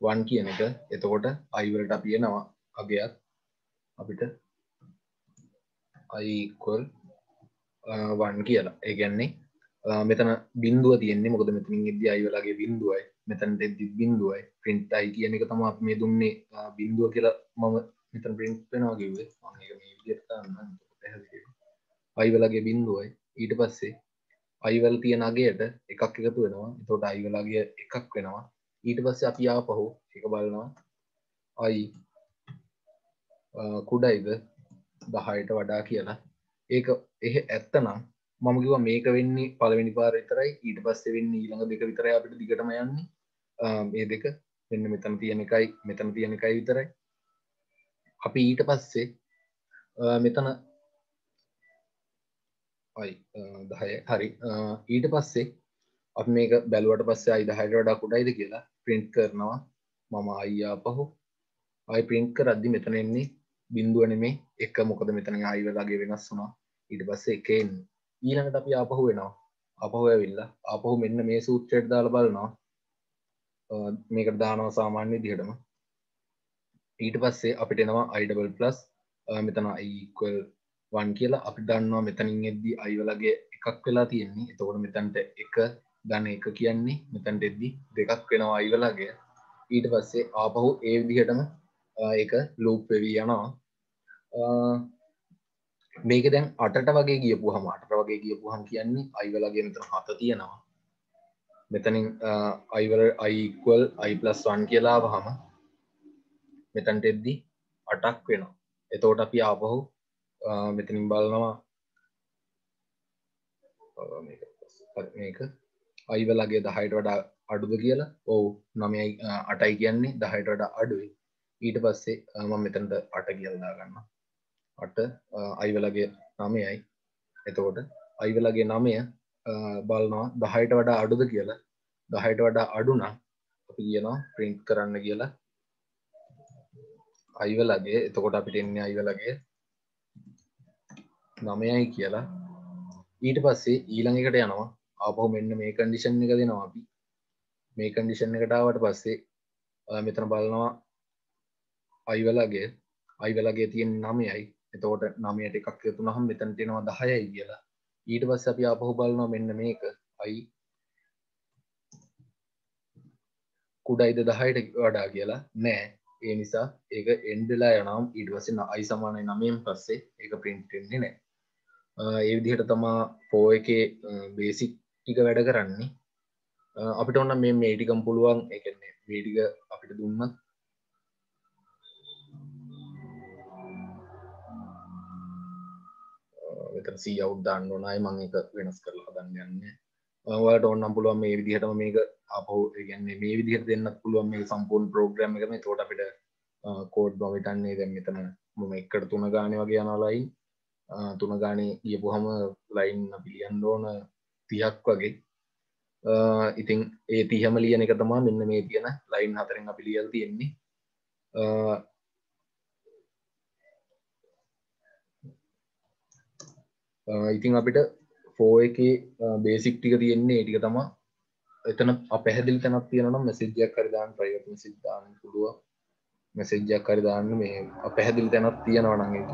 equal i plus 1 කියන එක. එතකොට i වලට අපි එනවා. අගයක්. අපිට i equal uh, 1 කියලා. ඒ කියන්නේ uh, මෙතන බින්දුව තියෙන්නේ. මොකද මෙතනින් ඉද්දී i වලගේ බින්දුවයි මෙතනට එද්දි බින්දුවයි print i කියන එක තමයි අපි මේ දුන්නේ. Uh, බින්දුව කියලා මම මෙතන print වෙනවා කිව්වේ. මම ඒක මේ විදිහට ගන්න පැහැදිලි i වලගේ බින්දුවයි ඊට පස්සේ i වල තියෙන අගයට එකක් එකතු වෙනවා. එතකොට i වලගේ එකක් වෙනවා. ඊට පස්සේ අපි ආපහු එක බලනවා. i කුඩයිද 10ට වඩා කියලා. ඒක එහෙ ඇත්තනම් මම කිව්වා මේක වෙන්නේ පළවෙනි පාර විතරයි. ඊට පස්සේ වෙන්නේ ඊළඟ දෙක විතරයි අපිට දිගටම යන්නේ. මේ දෙක. මෙන්න මෙතන තියෙන එකයි මෙතන තියෙන එකයි විතරයි. අපි ඊට පස්සේ මෙතන අයි දහය. හරි. ඊට පස්සේ අප මේක බැලුවට පස්සේ අයිද හයිට වඩා කුඩයිද කියලා ප්‍රින්ට් කරනවා. මම අයියා පහු අයි ප්‍රින්ට් කරද්දි මෙතන එන්නේ බින්දුව නෙමේ. එක මොකද මෙතන ආයි වෙලාගේ වෙනස් වුණා. ඊට පස්සේ එකේ එන්නේ. ඊළඟට අපි ආපහු වෙනවා ආපහු ඇවිල්ලා. ආපහු මෙන්න මේ සූත්‍රයට දාලා බලනවා. මේකට දානවා සාමාන්‍ය විදිහටම. ඊට පස්සේ අපිට එනවා i double plus. මෙතන i equal 1 කියලා අපි දන්නවා මෙතනින් එද්දි i වලගේ එකක් වෙලා තියෙන්නේ. එතකොට මෙතනට 1 ගණ එක කියන්නේ මෙතැන්ට එද්දි දෙකක් වෙනවා ඉවලාගේ ඊට පස්සේ ආපහු ඒ විදිහටම එක ලූප් වෙවී යනවා. මේක දැන් අටට වගේ ගියපු හම අටට වගේ ගියපු හම් කියන්නේ අයිවලගේ මෙතන හත තියෙනවා. මෙතනින් අයිවර අයික්වල් අයිපලස්වන් කියලා වහම මෙතැන්ට එද්දි අටක් වෙනවා. එතෝට අපි ආපහු මෙතනින් බලනවා. මේක අයිවලගේ දහයට වඩා අඩුද කියලා? ඔවු. නමයි අටයි කියන්නේ දහයට වඩා අඩුයි. ඊට පස්සේ ම මෙතැන්ට අට කියල්දා ගන්න අට අයිවලගේ නමයයි. එතකොට අයිවලගේ නමය බලනවා දහයට වඩා අඩුද කියලා. දහයට වඩා අඩුනා අපි කියනවා ප්‍රින්ට් කරන්න කියලා. අයිවලගේ එතකොට අපිට එන්නේ අයිවලගේ නමයයි කියලා. ඊට පස්සේ ඊළඟ එකට යනවා. ආපහු මෙන්න මේ කන්ඩිෂන් එක දෙනවා අපි. මේ කන්ඩිෂන් එකටාවට පස්සේ මෙතන බලනවා අයිවලගේ අයිවලගේ තියෙන නමයයි. එතකොට නමයට එකක් යතුනහම් මෙතැන්ටෙනවා දහයයි කියලා. ඊට පස්ස අපි අපහු බලනවා මෙන්න මේක. අයි කුඩයිද දහයට වඩා කියලා? නෑ. ඒ නිසා ඒක එන්ඩලා යනම් ඊට වසෙන් අයි සමානය නමයෙන් පස්සේ එක පින්ටෙන්නේ නෑ. ඒ විදිහට තමා පෝ එක බේසික් ටික වැඩ කරන්නේ. අපිට ඔන්න මේ මේටිකම් පුළුවන්. එකන්නේ වේටික අපිට දුන්නත්. මෙතන සී අවුද්දාන්න ඕනයි මං එක වෙනස් කරලා හදන්න යන්න. ඔයාලට ඕන්නම් පුළුවන් මේ විදිහටම මේක අපහු කියන්නේ මේ විදිහට දෙන්නත් පුළුවන් මේ සම්පූර්ණ ප්‍රෝග්‍රෑම් එකම. එතකොට අපිට කෝඩ් නොවිටන්නේ දැන් මෙතන මම එකට තුන ගානේ වගේ යනවා ලයින් තුන ගානේ ගියපුවම ලයින් අපි ලියන්න ඕන. 30ක් වගේ. ඉතින් ඒ 30ම ලියන එක තමයි මෙන්න මේ තියෙන ලයින් හතරෙන් අපි ලියලා තියෙන්නේ. ඉතින් අපිට ෆෝ එක බේසික් ටික තියෙන්නේ ටික තමා එතන පැහැදිලි තැනක් තියෙනනම් මෙසිජ්ජයක් කරදාන්න ප්‍රයත්න සිද්ධාන පුළුව මෙසෙජ්ජයක් කරදාන්න මේ පැහැදිලි තැනක් තියෙනවා නං එක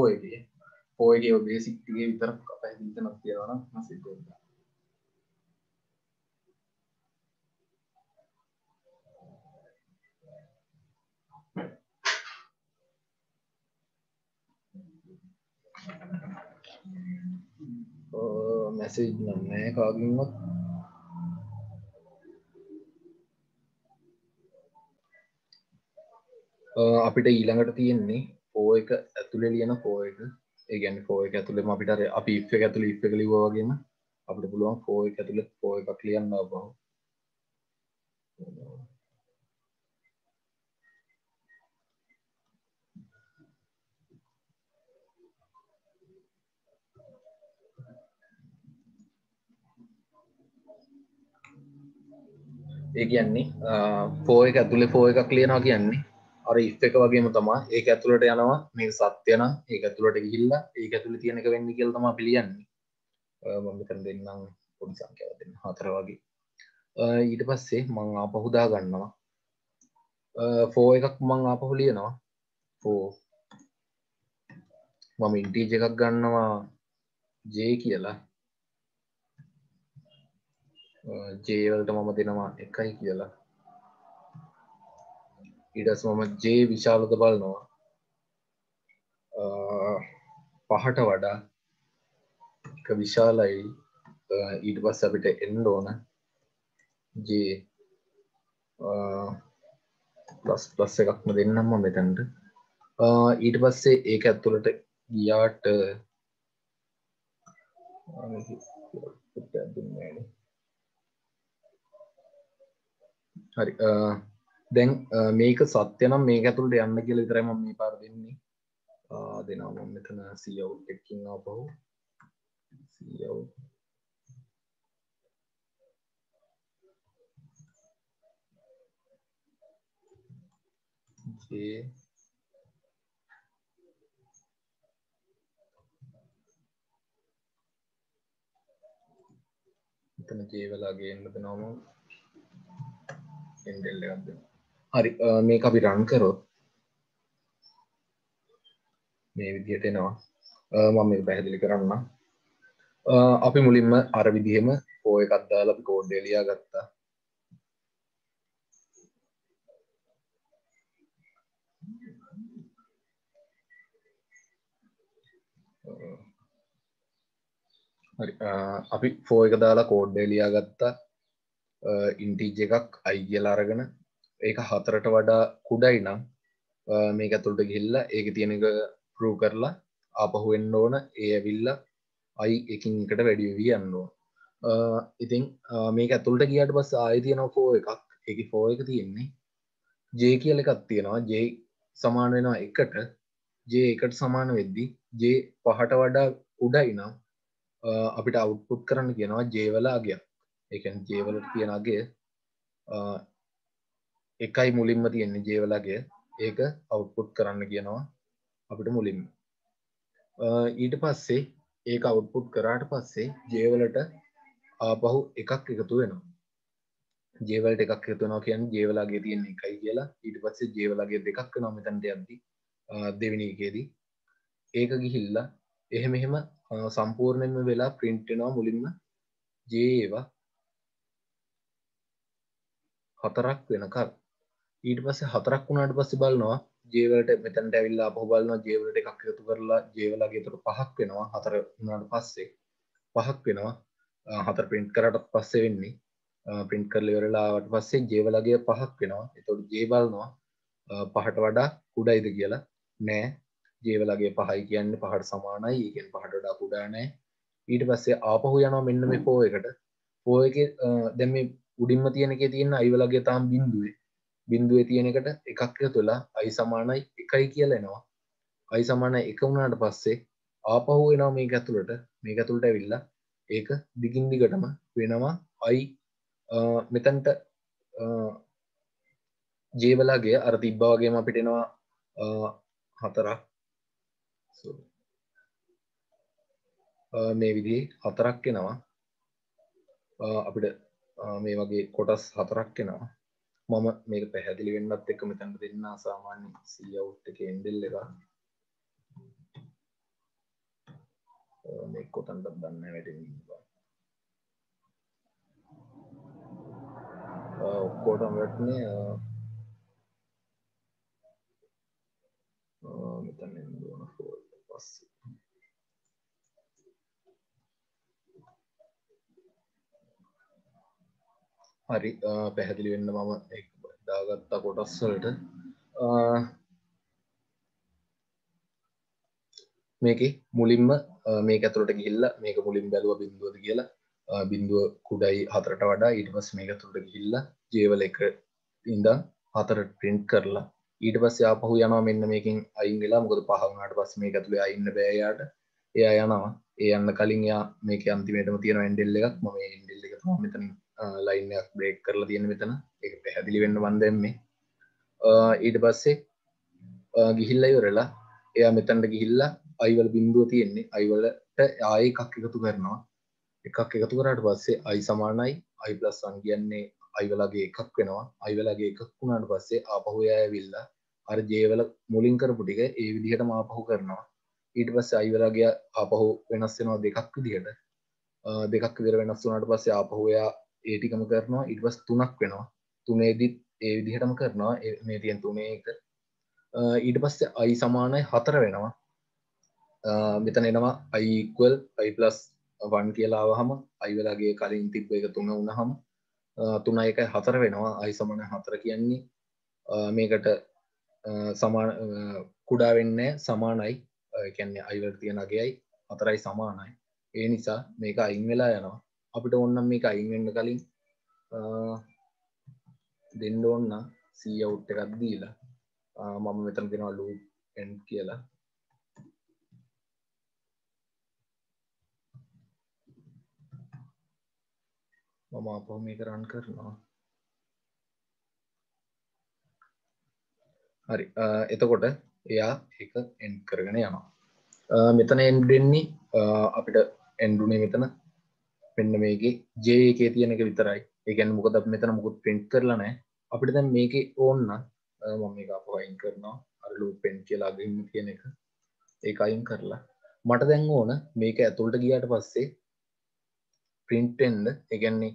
ෆෝ එක ෆෝ එක බේසික් ටිගේ විතර පැහැදිලි තැනක් තියෙනවා මෙසිජ්ජ මැසේජ් නම්නෑ කාගින්වත්. අපිට ඊළඟට තියෙන්නේ ෆෝ එක ඇතුළේ ලියන ෆෝ එක. ඒගැන් ෆෝ එක ඇතුළෙම අපිට අපි ඉෆ ඇතුළ ඉෆ කලිවවාගේම අපිට පුළුවන් ෆෝ එක ඇතුළ ෆෝ එකක් ලියන්න බව ඒ කියන්නේ ෆෝ එක ඇතුළේ ෆෝ එකක් ලියනවා කියන්නේ අර ඉෆ් එක වගේම තමා. ඒක ඇතුළට යනවා මේ සත්‍යන ඒක ඇතුළට ගිහිල්ල ඒක ඇතුළ තියෙනක වෙන්න කියල් තම පිළියන්නේ මතන දෙන්නම් පොඩි සංඛ්‍යාව දෙන්න. හතර වගේ. ඊට පස්සේ මං ආපහුදා ගන්නවා. ෆෝ එකක් මං ආපහු ලියනවා. ෆෝ මම ඉන්ටීජ එකක් ගන්නවා ජේ කියලා. ජේවලට මම දෙනවා එකයි කියලා. ඉඩස් මම ජේ විශාලද බලනවා. පහට වඩා එක විශාලයි. ඊට පස් අපිට එන්ඩ ඕන. ජේ ප්ලස් ප්ලස් එකක්ම දෙන්නම්ම මෙතැන්ට. ඊට පස්සේ ඒක ඇත්තුළට ගියාට හරි දැන් මේක සත්‍යනම් මේක ඇතුළට යන්න කියල විතරම මේ පාර දෙන්නේ. දෙනවා මෙතන සියව් එක්කින් අපහු සියව් J එතන ජේවලාගේ එන්නද නම එන්ඩෙල්ල ගද හරි මේ අපි රන් කරොත් මේ විදිහට එනවා. මම මේ පැහැදිලි කරන්න අපි මුලින්ම අර විදිහෙම පෝ එකත් දාලා අපි කෝඩ්ඩෙලියා ගත්තා හරි අපි ෆෝ එක දාලා කෝඩ්ඩේ ලියා ගත්තා ඉන්ටිජ එකක් අයි කියලා අරගෙන ඒක හතරට වඩා කුඩයි නම් මේක ඇතුළට ගිහිල්ල ඒක තියෙන එක පරූ කරලා ආපහු එන්න ඕන. ඒ ඇවිල්ල අයි එකින්කට වැඩියවී යන්නවා ඉතින් මේක ඇතුළට ගියට බස් ආය තියෙන ෆෝ එකක්. එක ෆෝ එක තියෙන්නේ ජේ කියල එකක් තියෙනවා. ජේ සමාන වෙනවා එකට. ජේ එකට සමාන වෙද්දි ජේ පහට වඩා උඩයි නම් අපිට අවුට්පුට් කරන්න කියනවා ජේවලාගේ එකන් ජේවලට තියෙනගේ එකයි මුලින්ම තියෙන්නේ ජේවලාගේ ඒක අවුට්පුට් කරන්න කියනවා අපිට මුලින්ම. ඊට පස්සේ ඒක අවුට්පුට් කරාට පස්සේ ජේවලට ආපහු එකක් එකතු වෙනවා. ජේවලට එකක් එකතුනවා කියන්න ජේවලාගේ තියෙන එකයි කියලා. ඊට පස්සේ ජේවලාගේ දෙකක් නොමතන්ට යද්දි. දෙවිනි එකේදී. ඒක ගිහිල්ලා එහෙම එහෙම සම්පූර්ණයෙන්ම වෙලා ප්‍රින්ට්නවා මුලින්ම ජේවා හතරක් වෙනකල්. ඊට පස්සේ හතරක් වුණාට පස්සේ බලනවා ජේවලට මෙතැන්ට ඇවිල්ලා පහු බලනවා ජේවලට එකක් එකතු කරලා ජේවලගේ තුර පහක් වෙනවා. හතර වුණාට පස්සේ පහක් වෙනවා. හතර ප්‍රින්ට් කරටත් පස්සේ වෙන්නේ. ප්‍රින්ට් කරල ඉවරලාවට පස්සේ ජේවලගේ පහක් වෙනවා. එතකොට ජේ බලනවා පහට වඩා කුඩයිද කියලා. නෑ. ජේවලගේ පහයි කියන්න පහට සමානයි. ඒකෙන් පහට වඩා කුඩානෑ ඊට පස්සේ ආපහු යනවා මෙන්න මේ පෝ එකට. පෝ එක දැම උඩින්ම තියෙනක තියෙන අයිවලගේ තාම් බින්දුවේ බින්දුවේ තියෙන එකට එකක් තුලා අයි සමානයි එකයි කියලෙනවා අයි සමාන එක වුණාට පස්සේ ආපහු එනවා මේ ඇතුළට. මේ ඇතුළට ඇවිල්ලා ඒක දිගින්දිගටම වෙනවා. අයි මෙතැන්ට ජේවලාගේ අර තිබ්බාවගේම පිටෙනවා හතරක්. මේ විදි හතරක් කෙනවා අපිට මේ වගේ කොටස් හතරක් කෙනවා මම මේක පැහැදිලි වෙන්නත් එක මෙතැන්ට දෙන්න සාමාන්‍ය සියවුට් එක එන්ඩෙල් එක මේ කොතන්ට දන්න වැට ඔක්කෝටම් වැටනේ මෙතන දුවන ෆෝල් පස්සේ. හරි පැහැදිලි වෙන්න මම දාගත්තා කොටස්වලට මේක මුලින්ම මේක ඇතුළට ගිල්ල මේක මුලින් බැලුව බිඳුවද කියලා. බිඳුව කුඩයි හතරට වඩා. ඊට පස් මේක තුළට ගිල්ල ජේවල එක ඉඳ හතරට පින්ට් කරලා. ඊට පස්සේ ආපහු යනවා මෙන්න මේකින් අයින් වෙලා. මොකද පහවුණාට පස්ස මේ ඇතුළේ අයින්න බෑයාට එයා යනවා. ඒ යන්න කලින් යා මේක අන්තිමේටම තියෙන එන්ඩෙල්ල එකක්. ම එන්ඩෙල්ල එක මෙතන ලයිනයක් බ්‍රේක් කරලා තියෙන මෙතන. එක පැහැදිලි වෙන්න වන්දෙන්නේ ඊට පස්සේ ගිහිල්ල ඉවරලා එයා මෙතැන්ට ගිහිල්ලා අයිවල බින්දුව තියෙන්නේ. අයිවලට ආය එකක් එකතු කරනවා. එකක් එකතු කරට පස්සේ අයි සමානයි. අයි ප්ලස්සන් කියන්නේ අයිවලගේ එකක් වෙනවා. අයිවලගේ එකක් වුණාට පස්සේ ආපහුයාය විල්ලා අර ජේවල මුලින් කරපු ටික ඒ විදිහට මාපහු කරනවා. ඊට පස්සේ අයිවලගේ ආපහු වෙනස් වෙනවා දෙකක් විදිහට. දෙකක් විදිහට වෙනස් වුණාට පස්සේ ආපහුයා ඒ ටිකම කරනවා ඊට පස්සේ තුනක් වෙනවා. තුනේදිත් ඒ විදිහටම කරනවා මේ තියෙන තුනේ එක. ඊට පස්සේ අයි සමානයි හතර වෙනවා. මෙතන එනවා අයික්වල් අයි ප්ලස් වන් කියලාවහම අයිවලාගේ කලින් තිබ්බ එක තුන වුණහම තුන එකයි හතර වෙනවා. අයි සමාන හතර කියන්නේ මේකට සමාන කුඩා වෙන්න සමානයි. කැන්නේ අයිවල් තියෙනගේයි හතරයි සමානයි. ඒ නිසා මේක අයින් වෙලා යනවා. අපිට ඔන්නම් මේක අයින් වෙන්න කලින් දෙන්න ඔන්න සීවුට් එකක් දීලා මම මෙතන දෙනවා ලූ එන් කියලා. මම අපහු මේක රන් කරනවා. හරි එතකොට එයා එක එන් කරගෙන යනවා. මෙතන එන්ඩෙන්නේ අපිට එන්ඩුනේ මෙතන පෙන්න මේකේ. ජේ එකේ තියෙන එක විතරයි. ඒගැන මොකද මෙතන මුකුත් පෙන්ට් කරලා නෑ අපිට දැන් මේක ඕන්න මම මේ අපවයින් කරනවා. අරලු පෙන් කියලා ගන්න තියෙන එක. ඒ අයින් කරලා. මට දැන් ඕන මේක ඇතුළට ගියාට පස්සේ ප්‍රින්ටෙන්ඩ එකන්නේ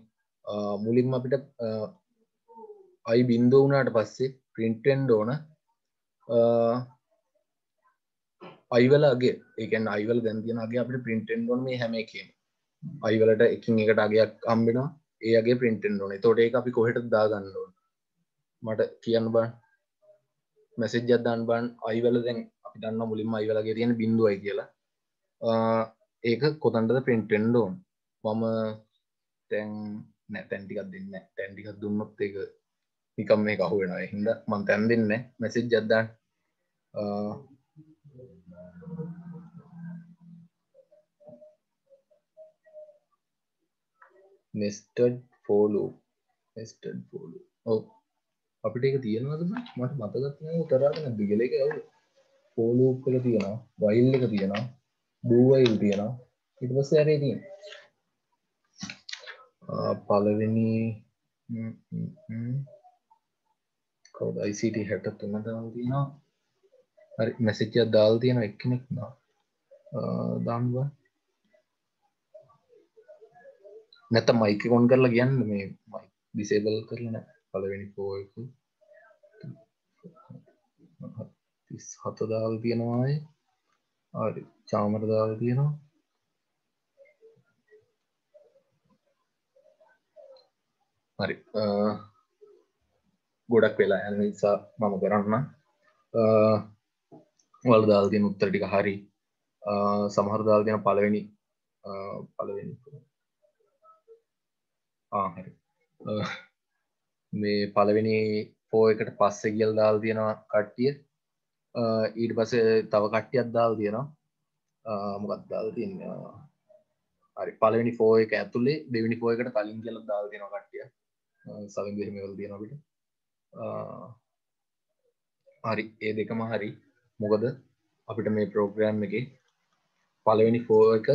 මුලින්ම අපිට අයි බින්දෝ වුණාට පස්සේ ප්‍රින්ටෙන්ඩ ඕන අයිවලගේ ඒකන් අයිවල දැන්තියනගේ අපට පින්ටෙන් ොන මේ හැම එකම. අයිවලට එකින් එකට අගයක් අම්බෙනවා ඒගේ පින්ටෙන් ඕනේ. තොට ඒ අපි කොහෙට දාගන්නඩුවන් මට කියන්න බන් මැසෙජ් අදදාන් බන් අයිවල දැන් අපි දන්න මුලින්ම අයිවලගේ තියෙන බිඳුවයි කියලා. ඒක කොතන්ටද පින්ටෙන්ඩෝන් මම තැන් නැතැන්ටිකක් දෙන්න තැන්ටිකක් දුන්නොත් ඒක නිකම් මේ කහු වෙන හිද මන් තැන් දෙන්න මැසිජ් ජද්දාන් නෙස්ටඩ් ෆෝලු නෙස්ටඩ් ෆෝලු ඔව. අපිට එක තියෙනවද මට මතගත් කරාට නැද? ගෙලක ඇව ෆෝලූ කළ තියෙනවා. වයිල් එක තියෙනවා. දූවයිල් තියෙනවා. ඉට පස්ස ඇරේ තියෙන. පලවෙනි කවද? ICT හැට තුන දාල් තියෙනවා. හරි මැසිච්ච දාල් තියෙන එක්කෙනෙක් නා දාම්වා නැත මයික කොන් කරලා කියන්න මේ මයි ඩිසේබල් කරලන පලවෙනි පෝයකු හත දාල් තියෙනවායි. හරි. චාමර දාල් තියෙනවා. හරි. ගොඩක් වෙලා යන නිසා මම කරන්න වල දාල් තියෙන උත්තර ටික හරි. සමහර දාල් තියෙන පළවෙනි පළවෙනි හරි. මේ පළවෙනි පෝ එකට පස්සෙ කියල් දාල් තියෙනවා කට්ටිය ඊට පස තව කට්ටියත් දාල් තියෙනවා. මොකත් දාල් තියන්න? හරි පලවෙනි ෆෝ එක ඇතුළේ දෙවිනි පෝ එකට කලින් කියල දාල් තියෙන කට්ටිය. සවින් දෙහිමවල් තියෙනකට හරි ඒ දෙකම හරි. මොකද අපිට මේ ප්‍රෝග්‍රෑම් එක පලවෙනි ෆෝ එක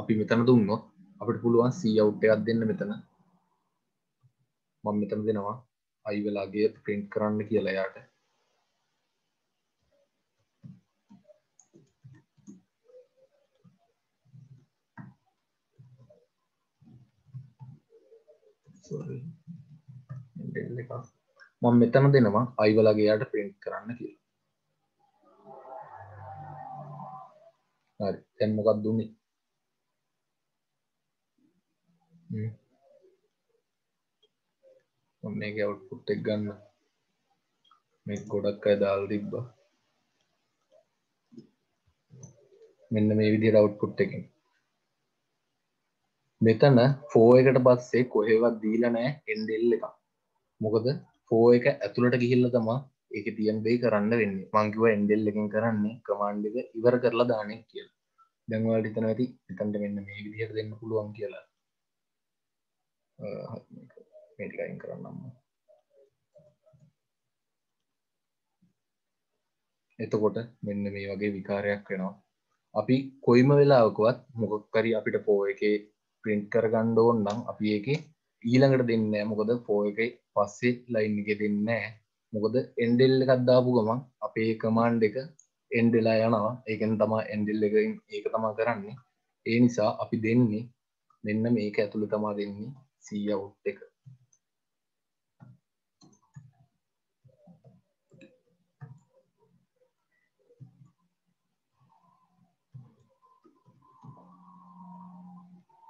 අපි මෙතන දුන්නොත් අපට පුළුවන් සීවුට් එකක් දෙන්න මෙතන. මම මෙතන දෙනවා. අයි වෙලාගේ ප්‍රින්ට් කරන්න කියලා යාට මම මෙතන දෙනවා. අයිවලගේ යට ප්‍රින්ට් කරන්න කියලා. හරි. දැන් මොකක්ද දුන්නේ මේක අවුට්පුට් එක ගන්න. මේ ගොඩක් අය දාලා තිබ්බා. මෙන්න මේ විදිහට අවුට්පුට් එකකින් මෙතන ෆෝ එකට පස්සේ කොහෙවත් දීලා නැහැ එන්ඩෙල් එක මොකද ෆෝ එක ඇතුළට ගිහිල්ලා තමා ඒක තියෙන දේ කරන්න වෙන්නේ. මං කිව්වා එන්ඩෙල් එකෙන් කරන්නේ කමාන්ඩ් එක ඉවර කරලා දාන්නේ කියලා. දැන් ඔයාලට හිතනවා ඇති. එතනට මෙන්න මේ විදිහට දෙන්න පුළුවන් කියලා. මේ ටික අයින් කරන්නම්. එතකොට මෙන්න මේ වගේ විකාරයක් වෙනවා. අපි කොයිම වෙලාවකවත් මොකොක්කරි අපිට පෝ එක ප්‍රින්ට් කරගන්න ඕන්නම් අපි ඒක ඊළඟට දෙන්න මොකද පෝ එක පස්සේ ලයින් එක දෙන්න මොකද එන්ඩෙල් එකත්දාපු ගමන් අපේ කමාන්් එක එන්ඩෙලා යනවා. ඒකෙන් තමා එන්ඩෙල් එක ඒක තමා කරන්නේ. ඒ නිසා අපි දෙන්නේ මෙන්න මේක ඇතුළ තමා දෙන්නේ. සීයවුට් එක.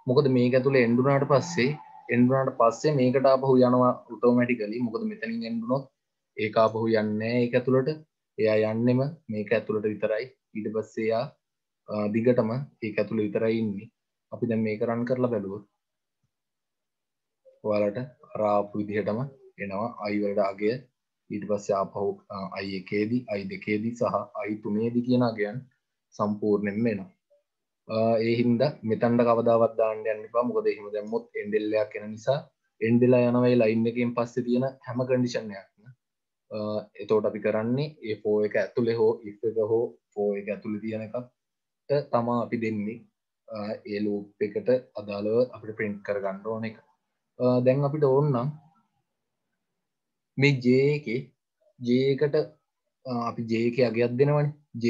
මොකද මේක ඇතුළ එන්ඩුනාට පස්සේ එන්ඩුනාට පස්සේ මේකට අපහු යනවා උටෝමැටිකලි මොකද මෙතනින් එන්ඩුනොත් ඒ ආපහු යන්න ඒක ඇතුළට එයා යන්නෙම මේක ඇතුළට විතරයි. ඊට පස්සේයා දිගටම ඒ ඇතුළ විතරයි ඉන්නේ. අපි දැන් මේක රන් කරලා බැලුව ඔයාලට රාපු විදිහටම එනවා. අයිවලට අගය. ඊට පස්සේ ආපහු අයි එකේදී අයි දෙකේදී සහ අයි තුනේදි කියන අගයන් සම්පූර්ණයෙන් වෙනවා ඒ හින්දා මෙතනට කවදාවත් දාන්න යන්න එපා. මොකද එහෙම දැම්මොත් එන්ඩෙල්ලයක් එන නිසා එන්ඩෙලා යනවා ලයින් එකෙන් පස්සේ තියෙන හැම කන්ඩිෂන් එකක්ම. එතකොට අපි කරන්නේ ඒ ෆෝ එක ඇතුලේ හෝ if එක හෝ ෆෝ එක ඇතුලේ තියෙන එකත් තමා අපි දෙන්නේ. ඒ ලූප් එකට අදාළව අපිට print කරගන්න ඕන එක. දැන් අපිට ඕනනම් මේ j එකේ j එකට අපි j එකේ අගයක් දෙනවනේ. J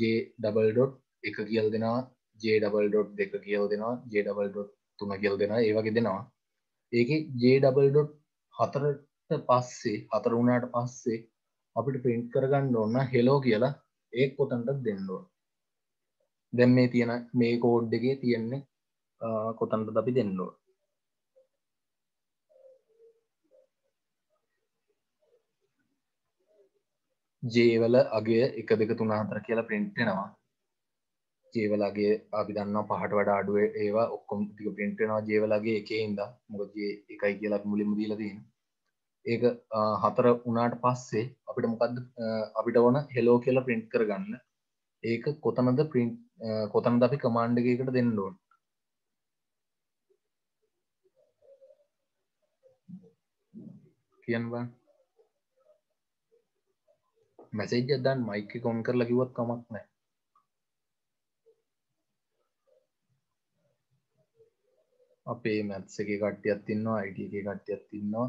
j double dot එක කියල් දෙනවා. J ඩබල් ඩොට් දෙක කියල් දෙනවා. J ඩබල් ඩොට් තුන කියල් දෙනවා. ඒ වගේ දෙනවා. ඒක j ඩබල් ඩොට් හතරට පස්සේ හතර වුණාට පස්සේ අපිට පින්ට් කරගන්න ඕන්න හෙලෝ කියලා ඒ කොතන්ට දෙන්නවා දැම් මේ තියෙන මේ කෝඩ් එකේ තියෙන්නේ කොතන්ට අපි දෙන්නවා ජේවල අගේ එක දෙක තුන හතර කියලා ප්‍රින්ට්ෙනවා ජේවලගේ අපි දන්න පහට වඩ අඩුව ඒවා ඔක්කොම් ටික පින්ටෙනවා ජේවලගේ එකේ ඉද මොකද එකයි කියලා මුලින්ම දීලා තියෙන ඒක හතර උනාට පස්සේ අපිට මොකක්ද අපිට ඕන හෙලෝ කියලා ප්‍රින්ට් කරගන්න. ඒක කොතනද ප්‍රින්ට් කොතනද අපි කමාන්ඩ් එකකට දෙන්න ඕන? කියන්න බං මැසේජ් දන් මයික කොන් කරලා කිව්වත් කමක් නෑ අපේ මැත්ස එක කට්ටියත් ඉන්නවා අයිට එක කට්ටියත් ඉන්නවා.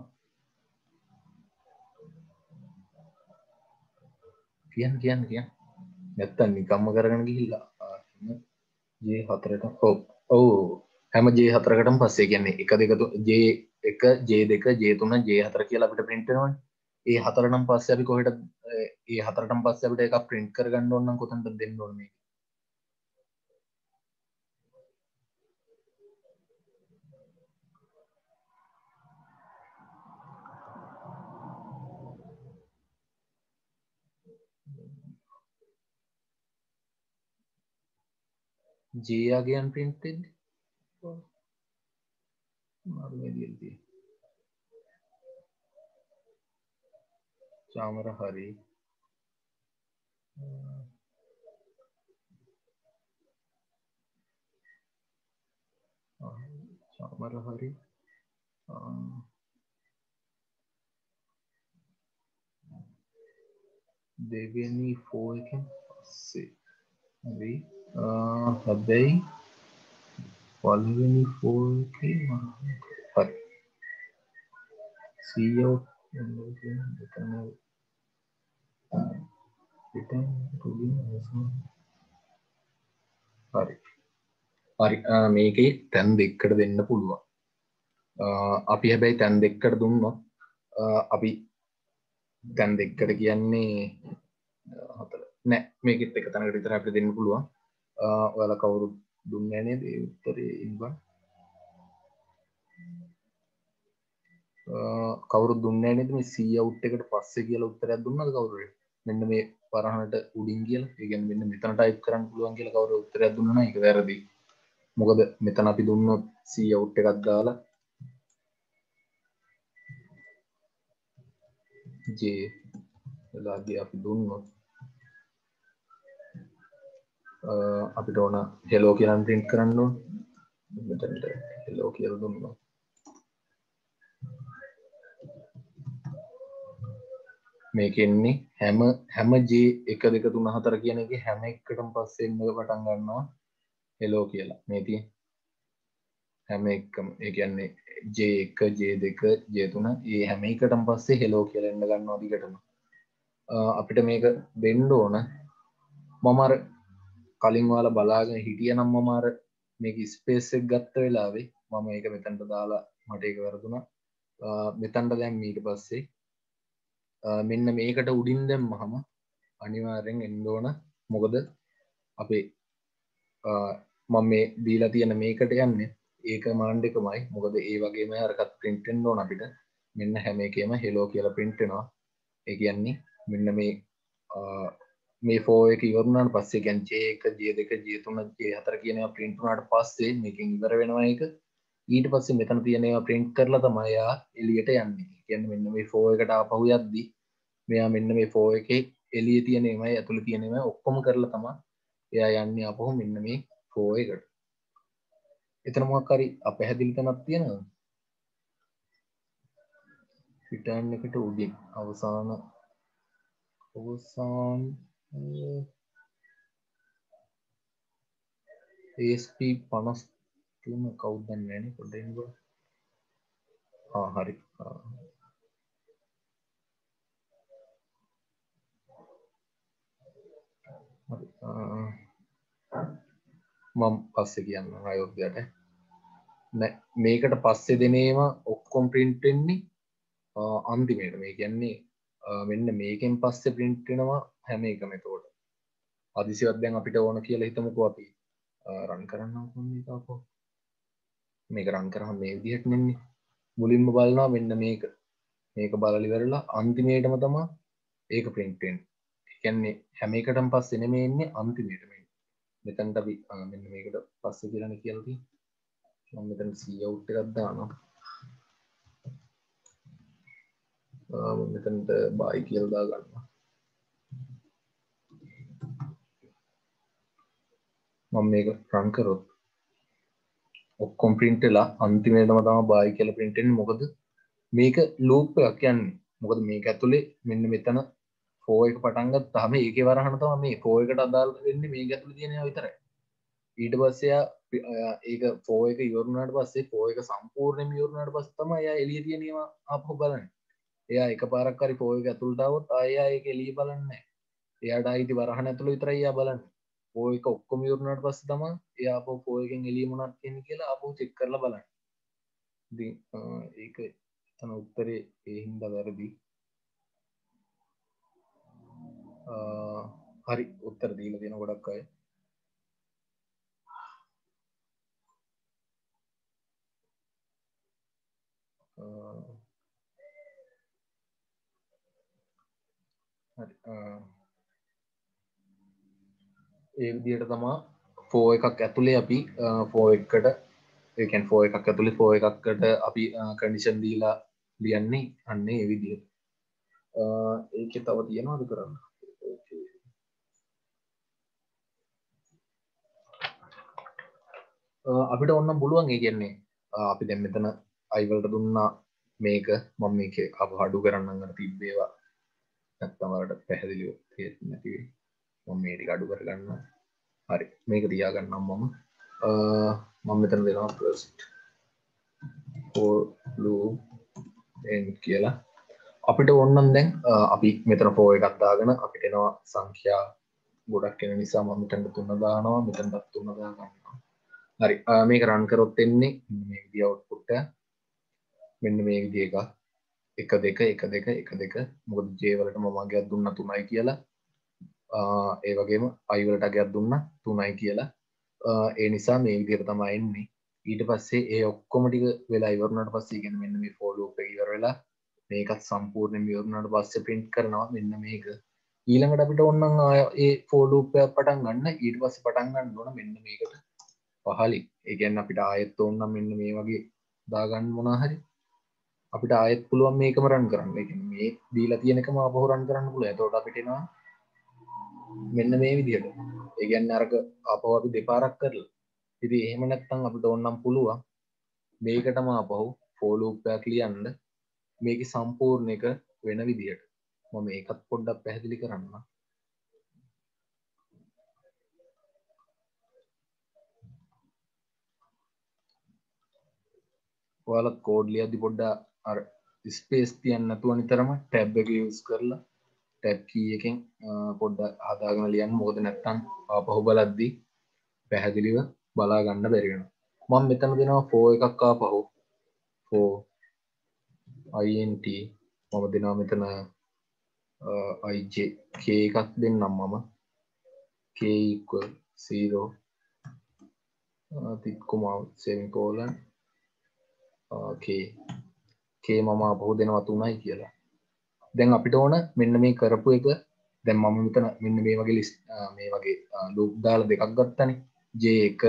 කියන් කියන්න කිය නැත්තන් නිකම්ම කරගෙන ගිහිල්ලා. ජේ හතරට. ඔව. ඔවු. හැම ජේ හතරකටම පස්සේ කියන්නේ එක දෙකතු ජේ එක ජේ දෙක ජේ තුන ජේ හතර කියලා අපිට පින්ටනවා ඒ හතරනම් පස්ස අපි කොහට ඒ හතරටම් පස්ස අපිට එක ප්‍රින්ට් කරගන්න ඔන්න කොතන්ට දෙන්න ඕනේ ජයාගයන් පින්ටෙන් මරුමදිල්දී චාමර හරි චාමර හරි දෙවෙනි ෆෝ එකෙන් පස්සේ හරි හැබැයි පල්වෙනි ෆෝ හරි සීයෝ හරි. හරි මේකේ තැන් දෙක්කට දෙන්න පුළුවන්. අපි හැබැයි තැන් දෙක්කට දුන්නවා අපි තැන් දෙක්කට කියන්නේ හතර. නෑ මේකෙත් එක තැනකට විතර අපිට දෙන්න පුළුවන්. ඔයාලා කවුරු දුන්නේ නේද? ඒ උත්තරේ ඉන්බන් කවුරු දුන්නේ නේද? මේ සී අවුට් එකට පස්සේ කියලා උත්තරයක් දුන්නද කවුරු මෙන්න මේ පරහනට උඩින් කියලා. ඒ කියන්නේ මෙන්න මෙතන ටයිප් කරන්න පුළුවන් කියලා කවුරු උත්තරයක් දුන්නා නම් ඒක වැරදි. මොකද මෙතන අපි දුන්නොත් සී අවුට් එකක් දාලා j වෙලාදී අපි දුන්නොත් අපිට ඕන හෙලෝ කියලන් පින්ට් කරන්න මෙතැට හෙලෝ කියල දුන්නවා මේක එන්නේ හැම හැම ජේ එක දෙක තුන හතර කියන එක හැම එකටම පස්සේ එන්න පටන් ගන්නවා. හෙලෝ කියලා. මේ තියෙන හැම එකම. ඒ කියන්නේ ජේ එක ජේ දෙක ජේ තුන ඒ හැම එකටම පස්සේ හෙලෝ කියලා එන්න ගන්නවා දිගටම. අපිට මේක දෙන්න ඕන. මම අර කලින් වාලා බලාගෙන හිටිය නම් මම අර මේක ස්පේස් එක ගත්ත වෙලාවේ මම ඒක මෙතනට දාලා මට ඒක වැරදුනා. මෙතනට දැන් ඊට පස්සේ මෙන්න මේකට උඩින් දැම්මහම අනිවාර්යෙන් එන්න ඕන. මොකද අපේ මම මේ දීලා තියෙන මේකට යන්නේ. ඒක මාන්ඩ එකමයි. මොකද ඒ වගේම අරකත් ප්‍රින්ටෙන් ඕන අපිට. මෙන්න හැම එකේම හෙලෝ කියලා ප්‍රින්ට්නවා ඒ කියන්නේ මෙන්න මේ මේ ෆෝ එක ඉවරුණාට පස්සේ ගැන් ජේ එක ජේ දෙක ජේ තුන ජේ හතර කියනවා ප්‍රින්ට් වුණාට පස්සේ මේකෙන් ඉවර වෙනවා එක ඊට පස්සේ මෙතන තියෙනවා ප්‍රින්ට් කරලා තමයි යා එළියට යන්නේ. කියන්නේ මෙන්න මේ ෆෝ එකට ආපහු යද්දි මෙයා මෙන්න මේ ෆෝ එකේ එළියේ තියෙන ඒවායි ඇතුළේ තියෙන ඒවායි ඔක්කොම කරලා තමයි එයා යන්නේ ආපහු මෙන්න මේ ෆෝ එකට. එතන මොකක් හරි අපැහැදිලි තැනක් තියෙනවද? රිටර්න් එකට උඩින් අවසාන අවසාන ASP පනස් තුන කවුදන්න නැන පොඩෙන්ග හරි. මම් පස්සෙ කියන්න අයෝධයට මේකට පස්සෙ දෙනේම ඔක්කොම් පින්ටෙන්නේ අන්තිමයට මේ කියන්නේ මෙන්න මේකෙන් පස්සේ පින්ට්ෙනවා හැම එක මෙතෝට අදිසිවත් දැන් අපිට ඕන කියලා හිතමුකෝ අපි. රන් කරන්න කාපෝ මේක රන් කරහම මේ විදිහට නෙන්නේ. මුලින්ම බලනවා මෙන්න මේක. මේක බලලි වෙරලා අන්තිමේටම තමා ඒක ප්‍රින්ටෙන් කියන්නේ හැම එකටම පස්සේ නෙමේ එන්නේ අන්තිමේට මේ මෙතනට අපි මෙන්න මේකට පස්සේ කියලානේ කියලා තියෙන්නේ. මම මෙතන C out එකක් දානවා. මෙතනට බයි කියල් දා ගන්නවා මම මේක රංකරොත් ඔක්කොම් පින්ටලා අන්තිමේටම තම බායි කියල පින්ටෙන් මොකද මේක ලූප එකක් යන්නේ. මොකද මේක ඇතුළේ මෙන්න මෙතන ෆෝ එක පටන්ගත් තම ඒක වරහන තම මේ ෆෝ එකට අදාල් වෙන්න මේ ඇතුළ තියෙන විතර ඊට පස්සයා ඒක ෆෝ එක යවරුණට පස්සේ ෆෝ එක සම්පූර්ණය යවරුණට පස්තම යා එලිය තියෙනවා අප බලන්න. එයා එක පාරක්කරි ෆෝ එක ඇතුළටාවත් අයා ඒක එලිය බලන්න එයාට අයිති වරහන ඇතුළ විතරයියා බලන්න. පෝ එක ඔක්කොම යුරුණට පස්ස තම එයා පෝ පෝයකෙන් එලීමනත් කියෙන කියලා අපෝ චෙක් කරල බලන්න. ඒක තන උත්තරේ ඒහින්ද වැරදි. හරි උත්තර දීල තියෙන ගොඩක් අය. හරි ඒ විදියට තමා ෆෝ එකක් ඇතුළේ අපි ෆෝ එකට ඒකන් ෆෝ එකක් ඇතුළි ෆෝ එකක්කට අපි කඩිෂන් දීලා ලියන්නේ අන්නේ එවිදිය ඒක තව තියෙනවාද කරන්න? අපිට ඔන්න පුළුවන් ඒ කියන්නේ අපි දැම් මෙතන අයිවලට දුන්නා මේක මම මේක අප හඩු කරන්න තිබ්බේවා. නැත්තමට පැහැදිලිව නැතිවේ මම මේටි අඩු කරගන්න හරි. මේක තියාගන්නම් මම. මම මෙතන දෙනවා ප්‍රස්ට් කියලා. අපිට ඔන්නන් දැන් අපි මෙතන පෝ එකත්දාගෙන අපිට එනවා සංඛ්‍යා ගොඩක් කෙන නිසා මම මෙතැන්ට තුන්න දානවා මෙතැන්ටත් තුන්න දාගන්නවා. හරි. මේක රන් කරොත් එන්නේ මේ විදිවට්පුට්ට මෙන්න මේ විදිය එක එක දෙක එක දෙක එක දෙක. මොකද ජේවලට මමගේ දුන්න තුනයි කියලා. ඒ වගේම අයිවලට අගයක් දුන්න තුනයි කියලා. ඒ නිසා මේ විදිර තමයි එන්නේ. ඊට පස්සේ ඒ ඔක්කොමටික වෙලා ඉවරනට පස්සේ ගෙන මෙන්න මේ ෆෝලෝප ඉවර වෙලා මේකත් සම්පූර්ණ විවරණට පස්ස පින්ට් කරනවා මෙන්න මේක. ඊළඟට අපිට ඔන්න ඒ ෆෝලූපය පටන් ගන්න. ඊට පස්ස පටන් ගන්න ඕන මෙන්න මේකට පහලි ඒගැන්න අපිට ආයත් ඕන්නම් මෙන්න මේ වගේ දාගන්න මොනාහරි අපිට ආයත් පුළුවන් මේකම රන් කරන්න. මේ දීලා තියෙනකම අපහුරන් කරන්න පුළ ඇතෝට අපිටෙනවා මෙන්න මේ විදිහට ඒගැන්න අරක අපව අපි දෙපාරක් කරල. ඉති එහෙම නැත්තං අපිට ඔන්නම් පුළුවන් මේකටම අපහු ෆෝලූපයක් ලියන්න. මේක සම්පූර්ණ එක වෙන විදිහට මම ඒකත් පොඩ්ඩක් පැහැදිලි කරන්න. ඔයාලත් කෝඩ් ලියද්දි පොඩ්ඩා අර ස්පේස් තියන්න නැතුව නිතරම ටැබ් එක යස් කරලා ටැබ් කී එකෙන් පොඩ්ඩ හදාගෙන ලියන්න. මොකද නැත්තම් ආපහු බලද්දී පැහැදිලිව බලා ගන්න බැරිවෙන මම මෙතන දෙනවා ෆෝ එකක් ආපහු. ෆෝ අයින්ට මම දෙනවා මෙතන අයිජ කේ එකක් දෙන්නම් මම. කේක සීරෝ තික්කුමාව සෙමිකෝලන් කේ කේ මම අපහු දෙනවා තුනයි කියලා. දැන් අපිට ඕන මෙන්න මේ කරපු එක. දැන් මම මෙතන මෙන්න මේ වගේ ලිස් මේ වගේ ලූප් දාලා දෙකක් ගත්තනේ. J එක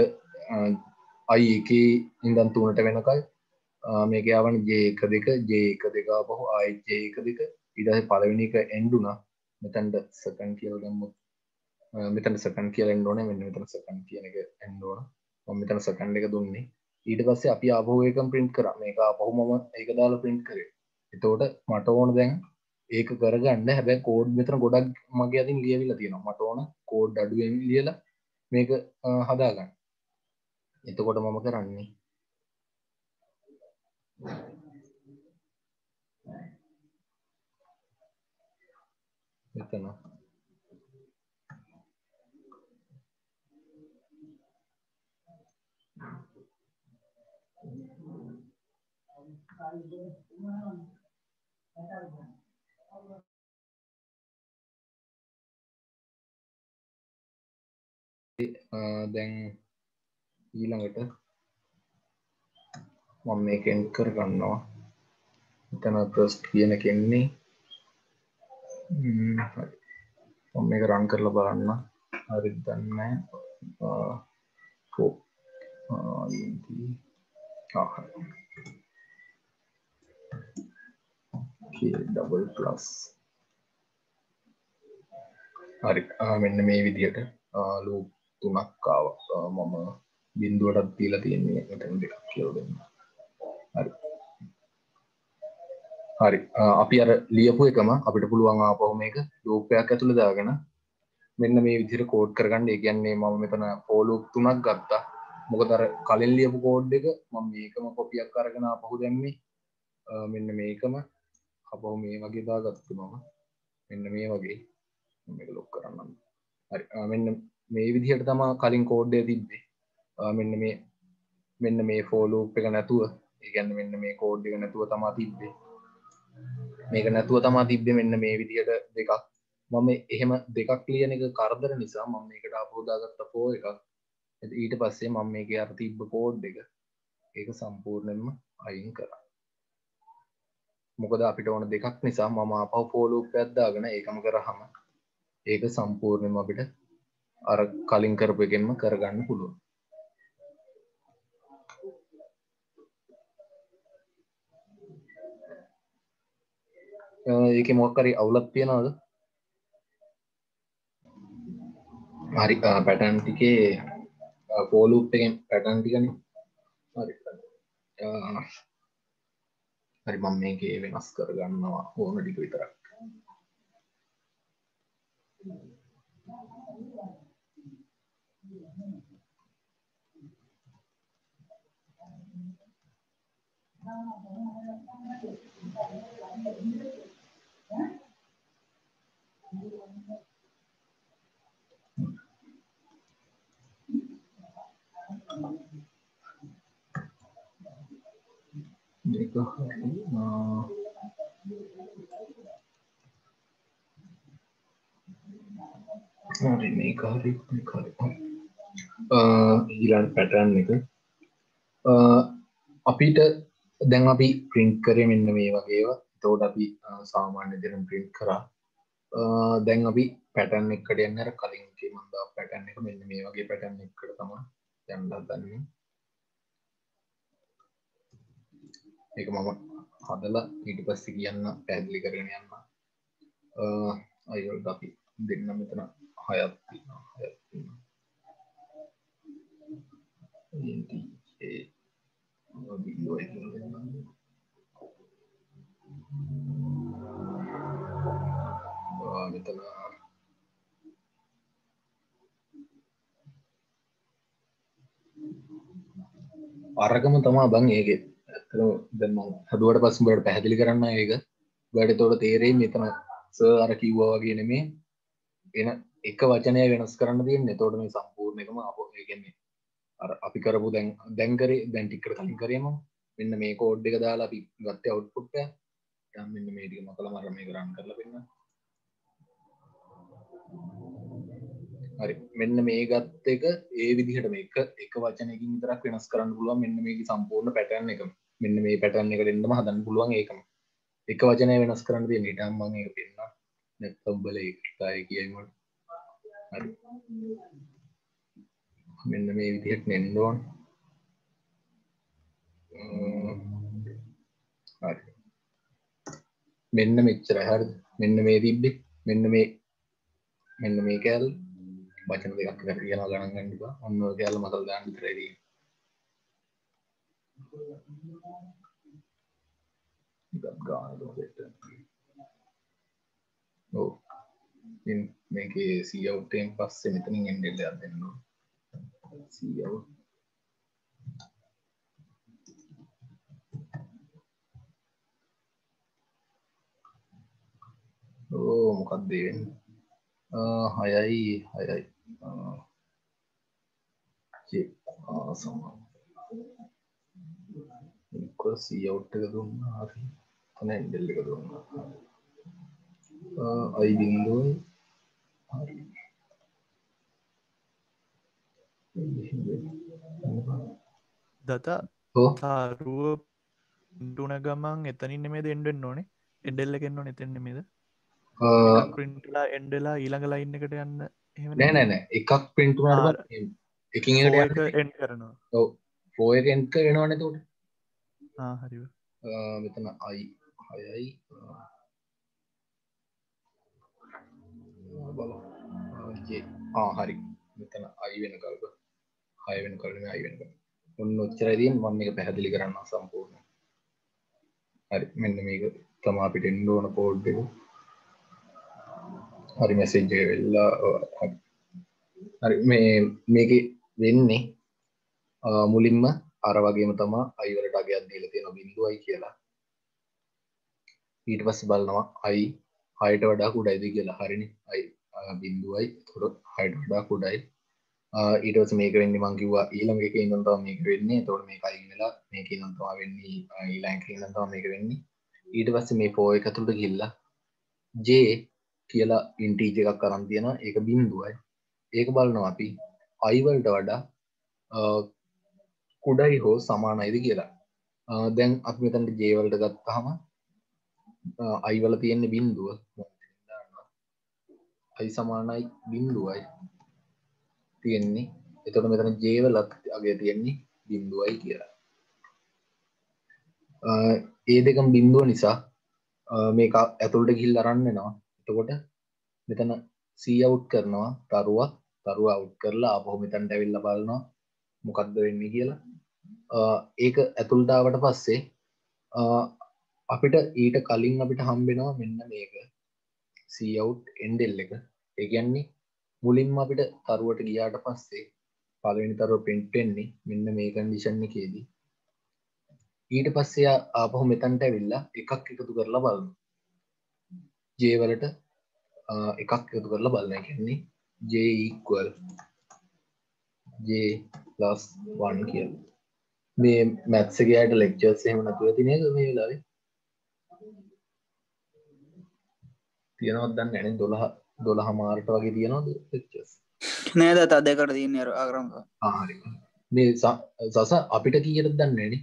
අයි එක ඉඳන් තුනට වෙනකල්. මේක යවන J එක දෙක J එක දෙක ආපහු ආයි J එක දෙක. ඊට පස්සේ පළවෙනි එක එන්ඩ් උනා මෙතනට සෙකන්ඩ් කියලා ගමුත් මෙතන සෙකන්ඩ් කියලා එන්න ඕනේ. මෙන්න මෙතන සෙකන්ඩ් කියන එක එන්න ඕන. මම මෙතන සෙකන්ඩ් එක දුන්නේ. ඊට පස්සේ අපි ආපහු එකම print කරා. මේක ආපහු මම ඒක දාලා print කරේ. එතකොට මට ඕන දැන් ඒක කරගන්න. හැබැයි කෝඩ් මෙතන ගොඩක් මගේ අතින් ලියවිලා තියෙනවා. මට ඕන කෝඩ් අඩුවෙන් ලියලා මේක හදාගන්න. එතකොට මම කරන්නේ. මෙතන. Uh, දැන් ඊළඟට මම මේක එන්ඩ් කර ගන්නවා එතන ප්‍රස්ට් කියන කෙන්නේ මම මේක රන් කරලා බලන්න. Uh, uh, ah, හරි දන්නේ ඩබල් ප්ලස් හරි. මෙන්න මේ විදිහට ලූප් තුනක් ආව. මම බින්දුවටත් දීලා තියෙන්නේ මෙතන දෙකක් කියලා දෙන්න. හරි. හරි. අපි අර ලියපු එකම අපිට පුළුවන් ආපහු මේක ලූප් එකක් ඇතුළේ දාගෙන මෙන්න මේ විදිහට කෝඩ් කරගන්න. ඒ කියන්නේ මම මෙතන for loop තුනක් ගත්තා. මොකද අර කලින් ලියපු කෝඩ් එක මම මේකම කොපියක් අරගෙන ආපහු දැම්මේ. මෙන්න මේකම. අපහු මේ වගේ දාගත්තු මම. මෙන්න මේ වගේ. මේක ලොක් කරන්නම් හරි. මෙන්න මේ විදිහට තමා කලින් කෝඩ්ඩය තිබ්බේ. මෙන්න මේ මෙන්න මේ ෆෝලූප් එක නැතුව. ඒගැන්න මෙන්න මේ කෝඩ් එක නැතුව තමා තිබ්බේ. මේක නැතුව තමා තිබ්බේ මෙන්න මේ විදිහට දෙකක්. මම එහෙම දෙකක් ලියන එක කරදර නිසා මම මේකට අපෝදාගත්ත ෆෝ එකක්. ඊට පස්සේ මම මේක අර තිබ්බ කෝඩ් එක ඒක සම්පූර්ණයෙන්ම අයින් කරා. මොකද අපිට ඕන දෙකක් නිසා මම අපව ෆෝලූප් ඇද්දාගෙන ඒකම කරහම ඒක සම්පූර්ණයෙන්ම අපිට අර කලින් කරපු එකෙන්ම කරගන්න පුළුවන්. ඒක මොක්කරි අවුලත් තියෙනවද? හරි පැටන් ටිකේ පෝලුප් එකෙන් පැටන් ටිකන. හරි. හරි මම මේකේ වෙනස් කරගන්නවා ඕන ටික විතරක්. දෙක හරි හරි මේක හරි මේක හරි ඊළඟ පැටර්න් එක. අපිට දැන් අපි ප්‍රින්ට් කරේ මෙන්න මේ වගේවා එතකොට අපි සාමාන්‍ය දෙන ප්‍රින්ට් කරා. දැන් අපි පැටර්න් එකට යන්න අර කලින් කී මම දා පැටර්න් එක. මෙන්න මේ වගේ පැටර්න් එකකට තමයි යන්න හදන්නේ ඒක මම හදලා ඊට පස්සේ කියන්න පැහැදිලි කරගෙන යන්න. අයිවලට අපි දෙන්න මෙතන හයක් තියෙනවා හයක් තියෙනවා. in the uh, video again. මෙතන අරගම තමා බං ඒක. ඇත්තර දැම හදුවට පස්සම් බට පැහැදිලි කරන්න ඒක. වැඩ තොට තේරෙයි මෙතන ස අර කිව්වාගේ නෙමේ. එන එක වචනය වෙනස් කරන්න තියන්න. තොට මේ සම්පූර්ණයකම අප ඒගන්නේ අපි කරපු දැන් දැන්කරේ දැන්ටික්කට කලින් කරයම මෙන්න මේ කෝඩ් එක දාලා අපි ගත්ත අවුට්පුට්ට මෙන්න මේටික මකල මර මේ කරන්න කරලා පෙන්න්න හරි. මෙන්න මේ ගත්ත එක ඒ විදිහට මේක එක වචනයකින් විතරක් වෙනස් කරන්න පුළුවන්. මෙන්න මේක සම්පූර්ණ පැටර්න් එක මෙන්න මේ පැටර්න් එක දෙන්නම හදන්න පුළුවන් ඒකම. එක වචනය වෙනස් කරන්න තියෙන ඊටම මම ඒක පෙන්නන්න නැත්නම් බල ඒකයි කියනකොට. හරි. මෙන්න මේ විදිහට නෙන්න ඕන. හරි. මෙන්න මෙච්චර හරි. මෙන්න මේ තිබ්බේ. මෙන්න මේ මෙන්න මේ කෑල් වචන දෙකක් කර කියන ගණන් ගන්නපා ඔන්න ඔය කෑල්ල මතල් දාන්න විතරයි ගාන ඔව්. මේකේ සීවටෙන් පස්සේ මෙතනින් එන්ඩෙල්ල දෙන්න සීව ඕ oh, මොකක්දවෙන්න හයයි හයයි. සම සීවට් එක දුන්න හරි. තන එන්ඩෙල්ල එක දුන්න. අයි බින්දුවයි. හරි. දතා තාරුව ටුන ගමන් එතනින් මේ දෙන්ඩෙන් ඕනේ? එඩෙල්ල කෙන්න්න එතෙන්න මෙද පින්ටලා එන්ඩලා ඊළඟ ලයින්න එකට යන්න නෑ නෑනෑ එකක් පින්ටුනාට එකින් එන් කරනවා. ඔව. පෝයකෙන්ක එනවාන තෝට හරි මෙතන අයි හයයි. හරි. මෙතන අයි වෙන කල්ප හය වෙන කලම අයි වෙනක ඔන්න ඔච්චරදීන් මම එක පැහැදිලි කරන්න සම්පූර්ණ හරි මෙන්න මේක තමා අපිට එන්ඩෝන පෝඩ් එක. හරි මැසේජ්ජ වෙල්ලා හරි. මේ මේක වෙන්නේ මුලින්ම අර වගේම තමා අයිවලට අගයක් දීල තියෙන බිඳුවයි කියලා. ඊට පස්ස බලනවා අයි හයට වඩා කුඩයිද කියලා. හරිනි අයි බින්දුවයි තොර හයට වඩා කුඩයි. ඊටස මේක වෙන්න මංකිවා ඊළඟ එක ඉන්නතාව මේක වෙන්නේ. තොට මේ කයි වෙලා මේක නන්තවා වෙන්නේ. ඊලංක නතාව මේක වෙන්නේ. ඊට පස්ස මේ පෝ එකතුළට ගිල්ලා ජේ කියලා ඉන්ටීජ එකක් කරන් තියෙන ඒක බින්දුවයි ඒක බලනවා අපි අයිවල්ට වඩා කුඩයි හෝ සමානයිද කියලා. දැන් අප මෙතැන්ට ජේවල්ට ගත්තහම අයිවල තියෙන්නේ බින්දුව අයි සමානයි බින්දුවයි තියෙන්නේ. එතොට මෙතන ජේවලත් අගේ තියෙන්නේ බින්දුවයි කියලා. ඒ දෙකම් බින්දුව නිසා මේක ඇතුළට ගිල් අරන්නවා එතකොට මෙතන සීවුට් කරනවා තරුවක් තරුව අවුට් කරලා අපහො මෙතන්ට ඇවිල්ල බලනවා මොකක්ද වෙන්න කියලා. ඒක ඇතුල්ටාවට පස්සේ අපිට ඊට කලින් අපිට හම්බෙනවා මෙන්න මේක. සීවුට් එන්ඩෙල් එක. ඒගන්නේ මුලින්ම අපිට තරුවට ගියාට පස්සේ පලවෙනි තරුව පෙන්ටෙන්නේ මෙන්න මේ කන්ඩිෂන් එකේදී. ඊට පස්සේ ආපහු මෙතන්ට ඇවිල්ලා එකක් එකතු කරලා බලන්න ජේවලට එකක් එකතු කරලා බලන්න කියන්නේ ජේක්වල් ජේ ලස් වන් කිය මේ මැත්සගේයට ලෙක්චර්ස් එහෙම නැතුව තිනක මේ වෙලාවේ? තියෙනවත් දන්න ඇන දොළහ දොළ හමාරට වගේ තියෙනවද ලෙක්චර්ස් නේද තදකට තියන්න අර අගරම. ආහරි මේ සස අපිට කීයට දන්නේන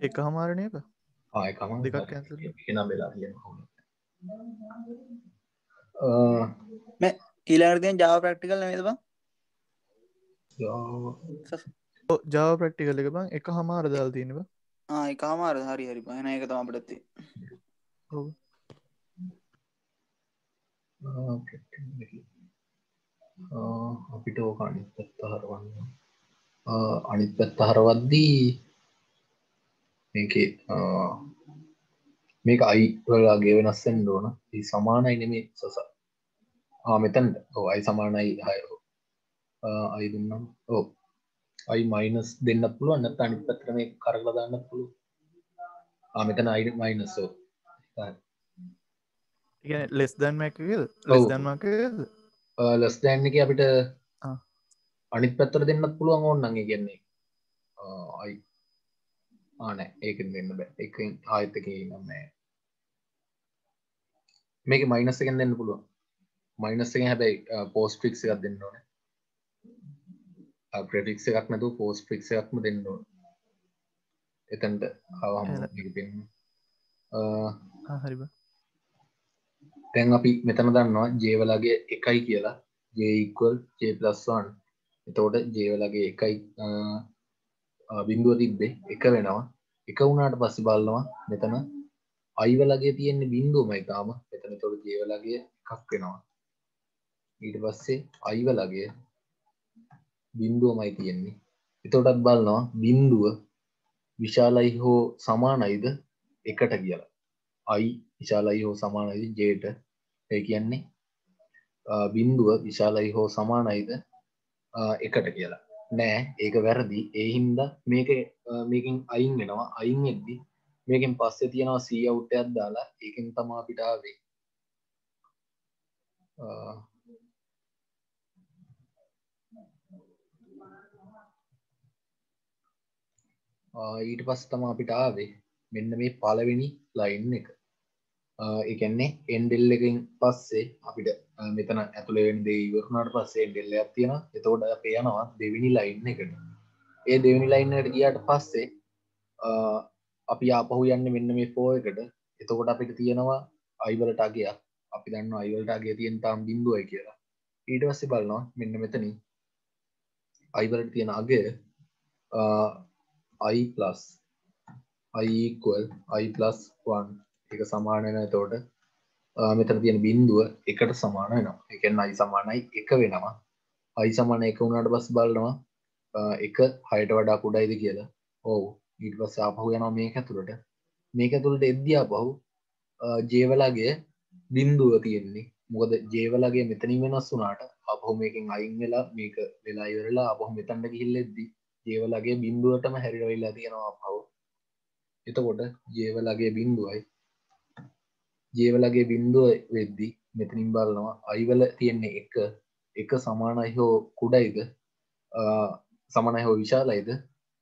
එක හමාරණයක ආයකම දෙකක්. එනම් වෙලා. කියන ඊලාර්තියෙන් ජාව ප්‍රක්ටිකල් නේද බං? ජාව ප්‍රක්ටිකල එක බං. එක හමාර දල් තියෙනවා ආකාමාර හරි හරි. පහන එක තම අපටත්ති ඔව් අපිට ඕක අනිත් පැත්ත හරවන්න. අනිත් පැත්ත හරවද්දී මේක මේක අයිවලාගේ වෙනස්සෙන් ඕන. ඒ සමානයි නෙමේ සස. මෙතන්. අයි සමානයි හය. අයි දුන්නම්. ඕ අයි මයිනස් දෙන්න පුළුව අන්න අනි පත්‍රම කරල දාන්න පුළුව ආමතන අයි මයිනසෝ ලෙස් දන්මැක ඔව්. ලෙස් දන්මක ලස් දෑන්න එක අපිට. අනිත් පැත්තර දෙන්නත් පුළුවන් ඕන්නගේ කියන්නේ. අයි. ආනෑ ඒක දෙන්න බෑ. එක ආයතක නම්නෑ මේක මයිනස් එකෙන් දෙන්න පුළුවන්. මයිනස් එක හැබැයි පෝස් ෆික්ස් එකක් දෙන්න ඕන. ප්‍රටික්ස එකක් නැතු පෝස් ෆික්ස එකක්ම දෙන්න ඕන. එතන්ට එහෙනම්. පෙන් හරිබ තැන් අපි මෙතන දන්නවා ජේවලගේ එකයි කියලා. ජේයික්වල් ජේපලස්වාන් එතෝට ජේවලගේ එකයි ආ, බිඳුව තිබ්බේ. එක වෙනවා. එක වුණාට පස්සේ බලනවා මෙතන අයිවලගේ තියෙන්නේ බින්දුවමයි තාම මෙතන තොට ජේවලගේ එකක් වෙනවා. ඊට පස්සේ අයිවලගේ බින්දුවමයි තියෙන්නේ. එතෝටත් බලනවා බින්දුව විශාලයි හෝ සමානයිද? එකට කියලා. අයි විශාලයි හෝ සමානයිද? ජේට ඒ කියන්නේ ආ, බින්දුව විශාලයි හෝ සමානයිද? ආ, එකට කියලා. නෑ ඒක වැරදි. ඒ හින්දා මේක ආ, මේකින් අයින් වෙනවා. අයින් එද්දි මේකෙන් පස්සේ තියෙනවා සී අවුට්ටයක් දාලා ඒකෙන් තමා පිටාවේ ඊට පස් තම අපිට ආවේ මෙන්න මේ පලවෙනි ලයින් එක. එකන්නේ එන්ඩෙල් එකින් පස්සේ අපිට මෙතන ඇතුළෙන් දෙවරනාට පස්සේ ඩෙල්ල ඇතියෙන එතෝට පයනවා දෙවිනි ලයින්න එකට. ඒ දෙවිනි ලයින්නට ගියට පස්සේ අපි ආපහු යන්න මෙන්න මේ පෝ එකට. එතකොට අපිට තියෙනවා අයිවලටාගයක් අපි දන්න අයිවලටාගේ තියෙන් තාම් බින්දුවයි කියලා. ඊට වස්සේ බලනවා මෙන්න මෙතන අයිවලට තියෙන අගේ අයි+ අයිල් අයි+1 එක සමාන වෙන එතෝට මෙතන තියෙන බින්දුව එකට සමාන වෙනවා. එකෙන් අයි සමානයි එක වෙනවා. අයි සමාන එක වුණාට පස් බලනවා එක හයට වඩා කුඩයිද කියලා. ඔවු. ඊට පස්ස ආපහු යනවා මේක ඇතුළට. මේක ඇතුළට එද්දියා පහු ජේවලගේ බින්දුව තියෙන්නේ. මොකද ජේවලගේ මෙතනින් වෙනස් වුනාට අපහෝ මේකින් අයින් වෙලා මේක වෙලා ඉවරලා අපහො මෙතන්ට කිහිල්ලෙද්දි ජේවලගේ බින්දුවටම හැරිරවෙල්ලා තියෙනවා පව් එතකොට ජේවලගේ බින්දුවයි ජේවලගේ බින්දුව වෙද්දි මෙතනින් බලනවා. අයිවල තියෙන්නේ එක. එක සමානයි හෝ කුඩයිද? සමනය හෝ විශාලයිද?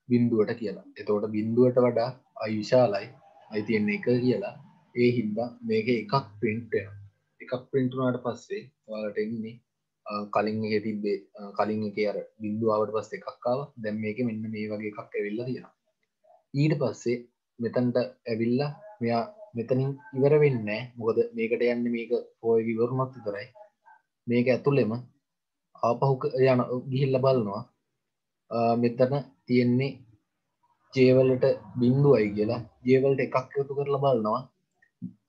බින්දුවට කියලා. එතකොට බින්දුවට වඩා අයි විශාලයි. අයි තියෙන්නේ එක කියලා. ඒ හින්දා මේක එකක් පින්ට් එකක් පින්ටුනාට පස්සේ ඔයාලට එන්නේ ආ, කලින් එක තිබ්බේ ආ, කලින් එක අර බින්දුවාවට පස්ස එකක්කාව දැම් මේක මෙන්න මේ වගේ එකක් ඇවිල්ලා තියෙනවා. ඊට පස්සේ මෙතන්ට ඇවිල්ලා මෙයා මෙතනින් ඉවර වෙන්න මොකද මේකට යන්න මේක පෝයගි වරුණොත් විතරයි. මේක ඇතුළෙම ආපහු ක- යන ගිහිල්ල බලනවා. ආ, මෙතන තියෙන්නේ ජේවලට බින්දුවයි කියලා. ජේවලට එකක් යොතු කරලා බලනවා.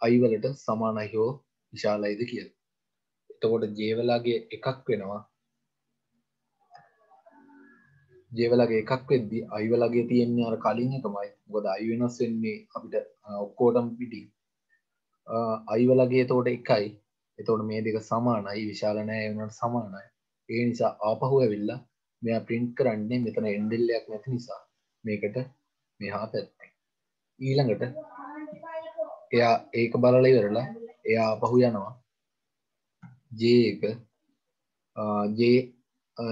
අයිවලට සමානයි හෝ විශාලයිද කිය එතකොට ජේවලාගේ එකක් වෙනවා. ජේවලගේ එකක් වෙද්දි අයිවලගේ තියෙන්නේ අර කලින් එකමයි. මොකද අයි වෙනස් වෙන්නේ අපිට ආ, ඔක්කෝටම පිටි අයිවලගේ තෝට එකයි. එතවට මේ දෙක සමානයි. විශාල නෑ වුණට සමානයි. ඒ නිසා ආපහු ඇවිල්ලා මෙයා ප්‍රින්ට් කරන්නේ මෙතන එන්ඩෙල්ලයක් නැති නිසා. මේකට මෙහා පැත්තේ ඊළඟට එයා ඒක බලල ඉවරලා එයා පහු යනවා. ජේ එක. ආ, ජේ ආ,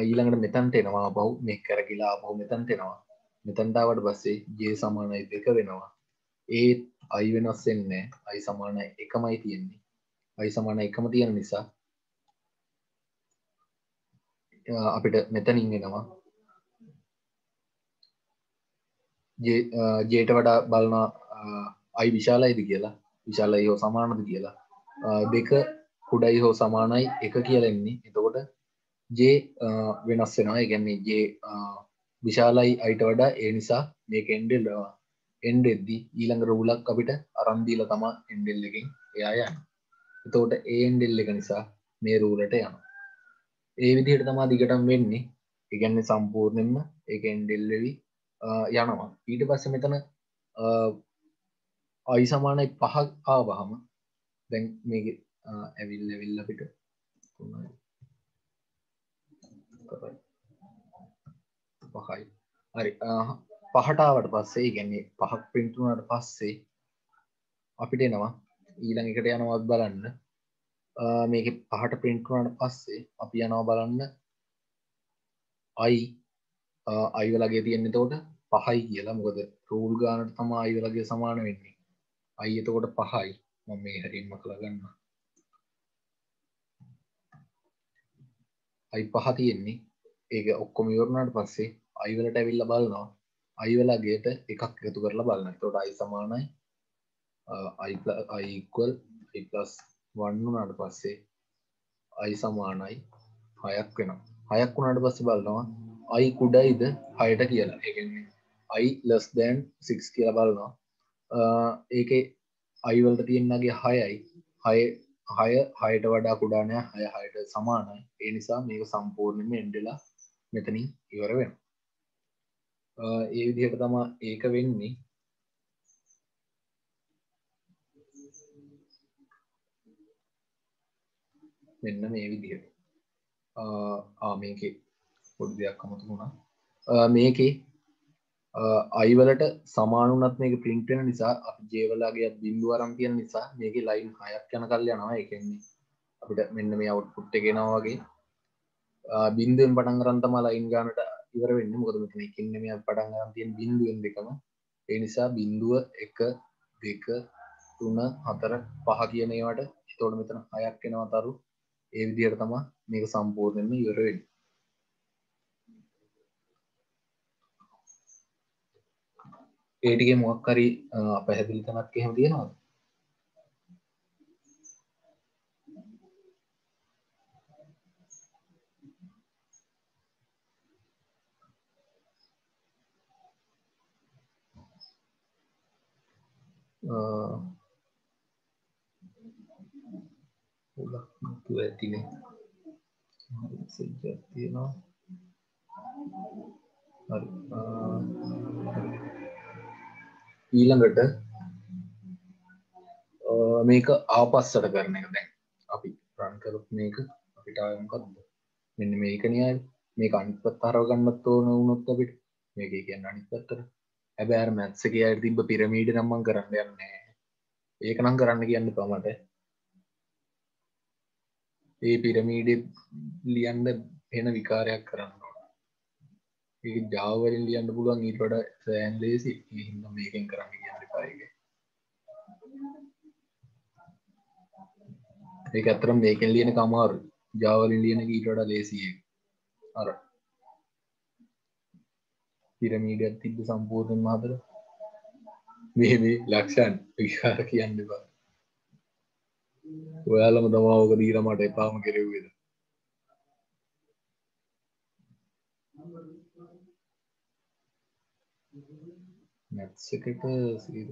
ඊළඟට මෙතන්ට එනවා බහු මේ කරගිලා බහු මෙතන්ට එනවා. මෙතන්ටාවට පස්සේ ජේ සමානයි දෙක වෙනවා. ඒත් අයි වෙනස් වෙන්නේ අයි සමානයි එකමයි තියෙන්නේ. අයි සමාන එකම තියෙන නිසා ආ, අපිට මෙතනින් එනවා. ජේ- ආ, ජේට වඩා බලනා අයි විශාලයිද කියලා. විශාලයි හෝ සමානද කියලා. ආ, දෙක කුඩයි හෝ සමානයි එක කියලෙන්නේ එතකොට ජේ ආ, වෙනස් වෙනවා. ඉගැන්නේ ජේ ආ, විශාලයි අයිට වඩා. ඒ නිසා මේක එන්ඩෙල්වා එන්ඩ එද්දි ඊළඟ රූලක් අපිට අරන්දීල තමා එන්ඩෙල් එකින් එයා යන්න. එතෝට ඒන්ඩෙල් එක නිසා මේ රූලට යන ඒ විදිහට තමා දිගටම් වෙන්නේ. ඉගැන්න සම්පූර්ණයෙන්ම එක එන්ඩෙල්ලවි යනවා. ඊට පස්ස මෙතන ආ, අයි සමානයි පහක් ආවහම දැන් මේ ඇවිල් ඇවිල්ල පිට පහයි. හරි පහටාවට පස්සේ ගැන්නේ පහක් පින්ටුනට පස්සේ අපිට එනවා. ඊළඟ එකට යනවත් බලන්න. මේක පහට පින්ටුනට පස්සේ අපි යනවා බලන්න. අයි අයිවලගේ තියෙන්නේ තෝට පහයි කියලා. මොකද රූල් ගානට තම අයිවලගේ සමාන වෙන්නේ. අයි එතකොට පහයි. මම මේ හැරින්ම කළගන්න අයි පහ තියෙන්නේ. ඒක ඔක්කොම ඉවරණට පස්සේ අයිවලට ඇවිල්ල බලනවා. අයිවලගේට එකක් එකතු කරලා බලන්න තොට අයි සමානයි. අයිකල් ප්ලස් වන්නුනාට පස්සේ අයි සමානයි. හයක් වෙනවා. හයක් වුණට පස්සේ බලනවා අයි කුඩයිද හයට කියලා. එකන්නේ අයි ලස් දෑන් සික්ස් කියලා බලනවා. ඒක අයිවලට තියෙන්නගේ හයයි. හය හය හයට වඩා කුඩානය හය හයට සමානයි. ඒ නිසා මේක සම්පූර්ණයම එන්ඩලා මෙතනින් ඉවර වෙන ඒ විදිහට තමා ඒක වෙන්නේ. මෙන්න මේ විදිහට. ආමේකේ පොඩි දෙයක් අමතු වුණා. මේකේ අයිවලට සමානුනත් මේක පින්ටෙන නිසා අප ජේවලාගේ බින්දු අරම් තියෙන නිසා මේක ලයින් හයක් යන කල් යනවා. එකන්නේ අපිට මෙන්න මේ අවුට් පුට්ට ගෙනවාගේ බින්දුවෙන් පටන් කරන්තම ලයින් ගානට ඉවර වෙන්න. මොකද මෙතන එකන්න මේ පටන් ගරන් තියෙන බින්දුවෙන් දෙකම. ඒ නිසා බින්දුව එක දෙක තුන හතර පහ කියනේවට තෝට මෙතන හයක් එනවා තරු. ඒ විදිහට තමා මේක සම්පූර්ණයෙන්ම ඉවර වෙන්නේ. ඒටිගේ මොක්කරි පැහැදිලි තනක් එහෙම තියෙනවාද? උලක් ඇතිනේ. සජ්ජක් තියෙනවා. හරි. ඊළඟට මේක ආපස්සට කරන එක දැන් අපි රන් කරත් මේක අපිට ආයමකක්ද මෙන්න මේක නියයි මේ අනිපත් අරව ගන්නත් ඕන වුණොත් අපිට. මේක කියන්න අනිත් පත්තර හැබෑර මැත්සක අයට තිබ පිරමීඩ නම්මන් කරන්න යන්නේ ඒක නම් කරන්න කියන්න පමට ඒ පිරමීඩ ලියන්න එන විකාරයක් කරන්න ඒ ජාවලින් ලියන්න පුළුවන් ඊට වඩ සෑන් ලේසි. හිද මේකෙන් කරන්න කියන්න පායක ඒ ඇතරම් මේකෙන් ලියන කමාරු ජාවලින් ලියන ඊට වඩා ලේසිය අර පිරමීඩ තිබ්බ සම්පූර්ණය මාතර මේ මේ ලක්ෂන් විකාර කියන්න බා ඔයාලම තමාවක දීර මට එපාම කෙරෙව්වෙද? මැත්සකට සීද.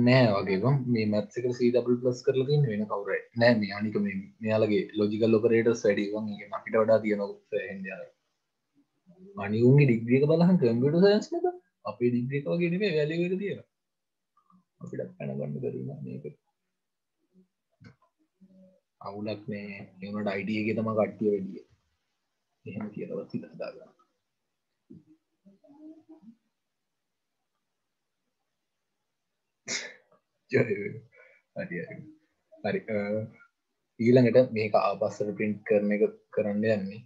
නෑ වගේ මේ මැත්සක සීඩබල් ප්ලස් කරල තින්න වෙන කවර නෑ මේ අනික මෙයාලගේ ලොජිකල් ඔපරේටස් වැඩිවන් අපිට වඩා තියන හන්ජය අනිවුන්ගේ ඩිග්‍රියක බලහන් කම්පිට සයස්නක අපේ ඩිග්‍රියක වගේ මේ වැලක තියෙන අපිට පැනගන්න කරීම මේක. අවුලක් මේ එවනට අයිඩියගේ තම කට්ටිය වැඩිය එහෙම කියලවත් හිතාගන්න හරි හරි. ඊළඟට මේක ආපස්සට පින්ට් කරන එක කරන්න යන්නේ.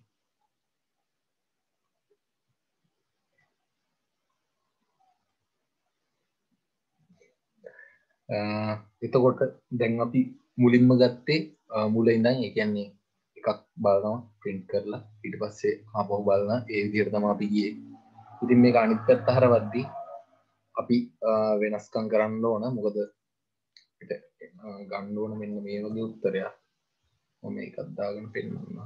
එතකොට දැන් අපි මුලින්ම ගත්තේ මුල ඉඳන් ඒ කියන්නේ එකක් බලනවා ප්‍රින්ට් කරලා ඊට පස්සේ ආපහු බලන ඒ විදිහට තමයි අපි ගියේ. ඉතින් මේක අනිත් පැත්ත හරවද්දී අපි වෙනස්කම් කරන්න ඕන. මොකද අපිට ගන්න ඕන මෙන්න මේ වගේ උත්තරයක්. මම මේකත් දාගෙන පෙන්නන්නම්.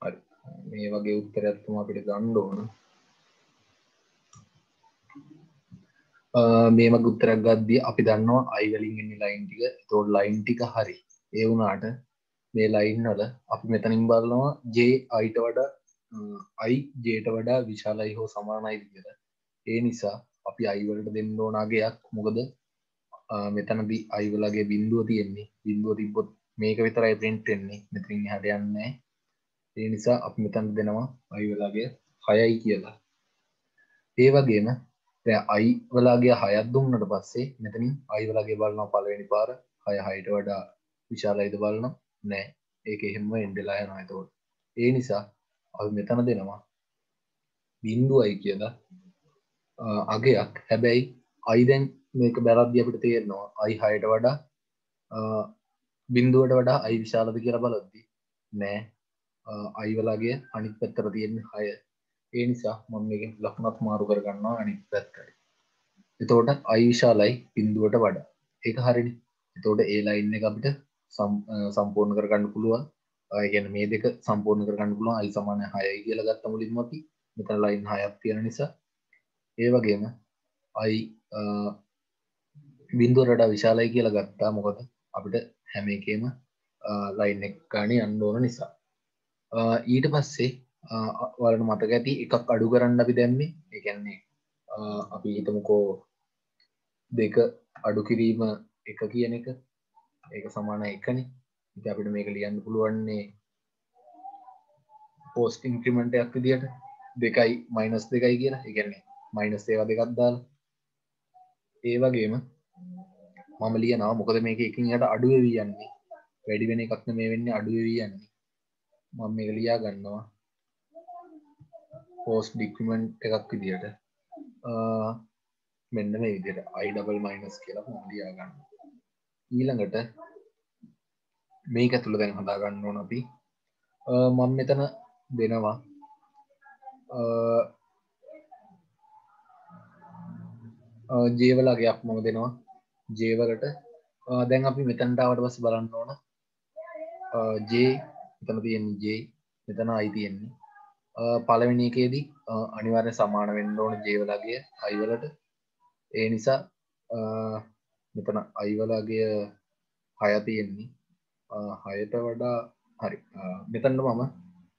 හරි. මේ වගේ උත්තරයක් තමයි අපිට ගන්න ඕන. මේම ගුත්තරක් ගද්දී අපි දන්නවා අයිවලින් එන්නේ ලයින් ටික තෝඩ ලයින් ටික හරි ඒ වුණාට මේ ලයින් වල අපි මෙතනින් බලනවා ජේ අයිට වඩා අයි ජේට වඩා විශාලයි හෝ සමානයි විදිර ඒ නිසා අපි අයිවලට දෙන්න ඕනාගේයක් මොකද? මෙතනදී අයිවලගේ බින්දුව තියෙන්නේ. බින්දුව තිබොත් මේක විතරයි ප්‍රින්ට් වෙන්නේ. මෙතින් හට යන්නේ ඒ නිසා අප මෙතන් දෙනවා අයි වෙලාගේ හයයි කියලා. ඒ වගේම අයි වලාගේ හයත් දුන්නට පස්සේ මෙතනින් අයිවලාගේ බලන්න පලවෙනි පාර. හය හයිට වඩා විශාලයිද බලන්න නෑ ඒක එහෙම එන්ඩලා යන අතෝට ඒ නිසා අ මෙතන දෙනවා බින්දු අයි කියලා. අගයක්. හැබැයි අයිදැන් මේක බැරද්දිය අපිට තේරෙනවා. අයි හයට වඩා බින්දුවට වඩා අයි විශාලද කියලා බලද්දි නෑ. අයිවලාගේ අනිත් පැත්තර තියෙන්නේ හය. ඒ නිසා මම මේක ලක්නත් මාරු කරගන්නවා අනිත් පැත්තට. එතෝට අයි විශාලයි බින්දුවට වඩා. ඒක හරිනි. එතෝට ඒ ලයින්න එක අපිට සම්පූර්ණ කරගන්න පුළුවන්. ගැන මේ දෙක සම්පූර්ණ කරගන්න පුළුවන්. අයි සමානය හයයි කියල ගත්ත මුලින්ම අපි මෙතන ලයින් හයක් තියෙන නිසා ඒ වගේම අයි බින්දුවරට විශාලයි කියලා ගත්තා. මොකද අපිට හැම එකේම ලයින් එක්කානේ අන්න ඕන නිසා. ඊට පස්සේ වලට මතක ඇති එකක් අඩු කරන්න අපි දැම්මේ. එකන්නේ අපි හිතමුකෝ දෙක අඩු කිරීම එක කියන එක. ඒක සමාන එකන. ඉති අපිට මේක ලියන්න පුළුවන්නේ පෝස්ට ඉන්ක්‍රමෙන්ටයක් විදියට දෙකයි මයිනස් දෙකයි කියලා. එකන්නේ මයිනස් ඒවා දෙකක් දාල් ඒ වගේම මම ලියනවා. මොකද මේක එකින් යට අඩුව වී යන්නේ වැඩි වෙන එකක්න මේ වෙන්න අඩුව වී යන්නේ මම මේක ලියා ගන්නවා. පෝස් ඩික්මෙන්ට් එකක් විදියට. මෙන්න මේ විදියට. අයිඩබල් මයිනස් කියලා ලියා ගන්න ඊළඟට මේක ඇතුළ දැන් හදා ගන්න ඕන අපි. මම මෙතන දෙනවා. ජේවලගේයක් මම දෙනවා. ජේවලට. දැන් අපි මෙතැන්ටාවට පස් බලන්න ඕන. ජේ එතන තියෙන ජේ මෙතන අයි තියෙන්නේ. පළවෙනි එකේදී අනිවාර්ය සමාන වෙන්න ඕන ජේවලගේ අයිවලට ඒ නිසා මෙතන අයිවලාගේ හය තියෙන්නේ. හයට වඩා හරි. මෙතන්න මම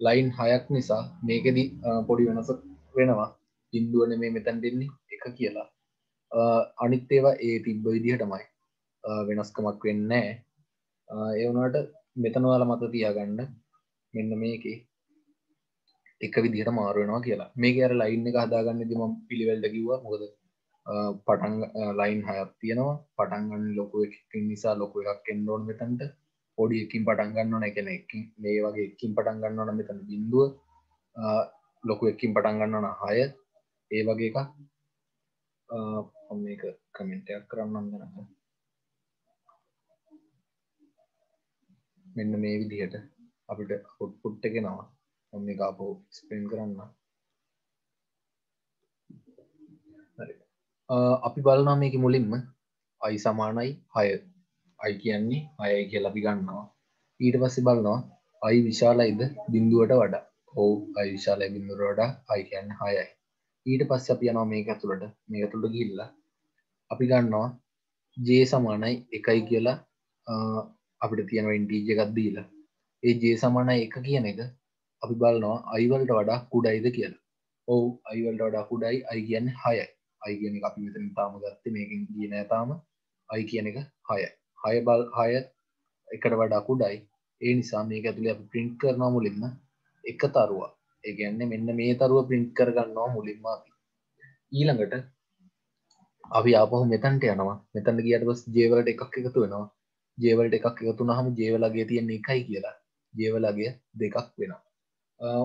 ලයින් හයක් නිසා මේකෙදි පොඩි වෙනස වෙනවා. ඉන්දුවන මේ මෙතැන් දෙන්නේ එක කියලා. අනිත් ඒවා ඒ තිබ්බ විදිහටමයි. වෙනස්කමක් වෙන්නෑ ඒවනට මෙතනවාල මත තියාගන්න මෙන්න මේකේ. එක විදිහට මාරුවෙනවා කියලා. මේක අර ලයින් එක හදාගන්න දිම පිළිවෙල්ට කිව්වා. මොකද පටන් ලයින් හයක් තියෙනවා. පටන්ගන්න ලොකු එකින් නිසා ලොකු එකක් එන්නෝන් මෙතන්ට. පොඩි එකින් පටන් ගන්නවන එකන එකින් මේ වගේ එකින් පටන් ගන්නවන මෙතන බින්දුව ලොකු එකින් පටන් ගන්නවන හය. ඒ වගේ එකක්. මේක කමෙන්ටයක් කරන්නම් ගනක මෙන්න මේ විදිහට අපිට හොට්පුට් එකෙනවා ඔන්න කාපෝ ස්පෙන් කරන්න. අපි බලනා මේක මුලින්ම. අයි සමානයි හය. අයි කියන්නේ අයයි කිය ලබි ගන්නවා. ඊට පස්සේ බලනවා අයි විශාලයිද බින්දුවට වඩා. ඔවු අයි විශාලය බිඳුර වඩා. අයි කියන්න හයයි. ඊට පස්ස අපි යනවා මේක ඇතුළට. මේක තුළ ගිල්ල අපි ගන්නවා ජේ සමානයි එකයි කියලා අපිට තියෙන ඉන්ටීජ එකක් දීලා. ඒ ජේ සමානයි එක කියන එක අපි බලනවා අයිවල්ට වඩා කුඩයිද කියලා. ඔවු අයිවල්ට වඩා කුඩයි. අයි කියන්න හයයි. අයි කියන එක අපි මෙතන තාම ගත්තේ මේකින් කියන තාම. අයි කියන එක හය හය බල් හය එකට වඩා කුඩයි. ඒ නිසා මේක ඇතුළේ අපි ප්‍රින්ට් කරනවා මුලින්ම එක තරුවා. ඒගැන්න මෙන්න මේ තරුව ප්‍රින්ට් කරගන්නවා මුලින්ම අපි. ඊළඟට අපි ආපහු මෙතන්ට යනවා. මෙතන්න ගියට පස් ජේවලට එකක් එකතු වෙනවා. ජේවලට එකක් එකතු නහම ජේවලගේ තියෙන්නේ එකයි කියලා. ජේවලගේ දෙකක් වෙනවා.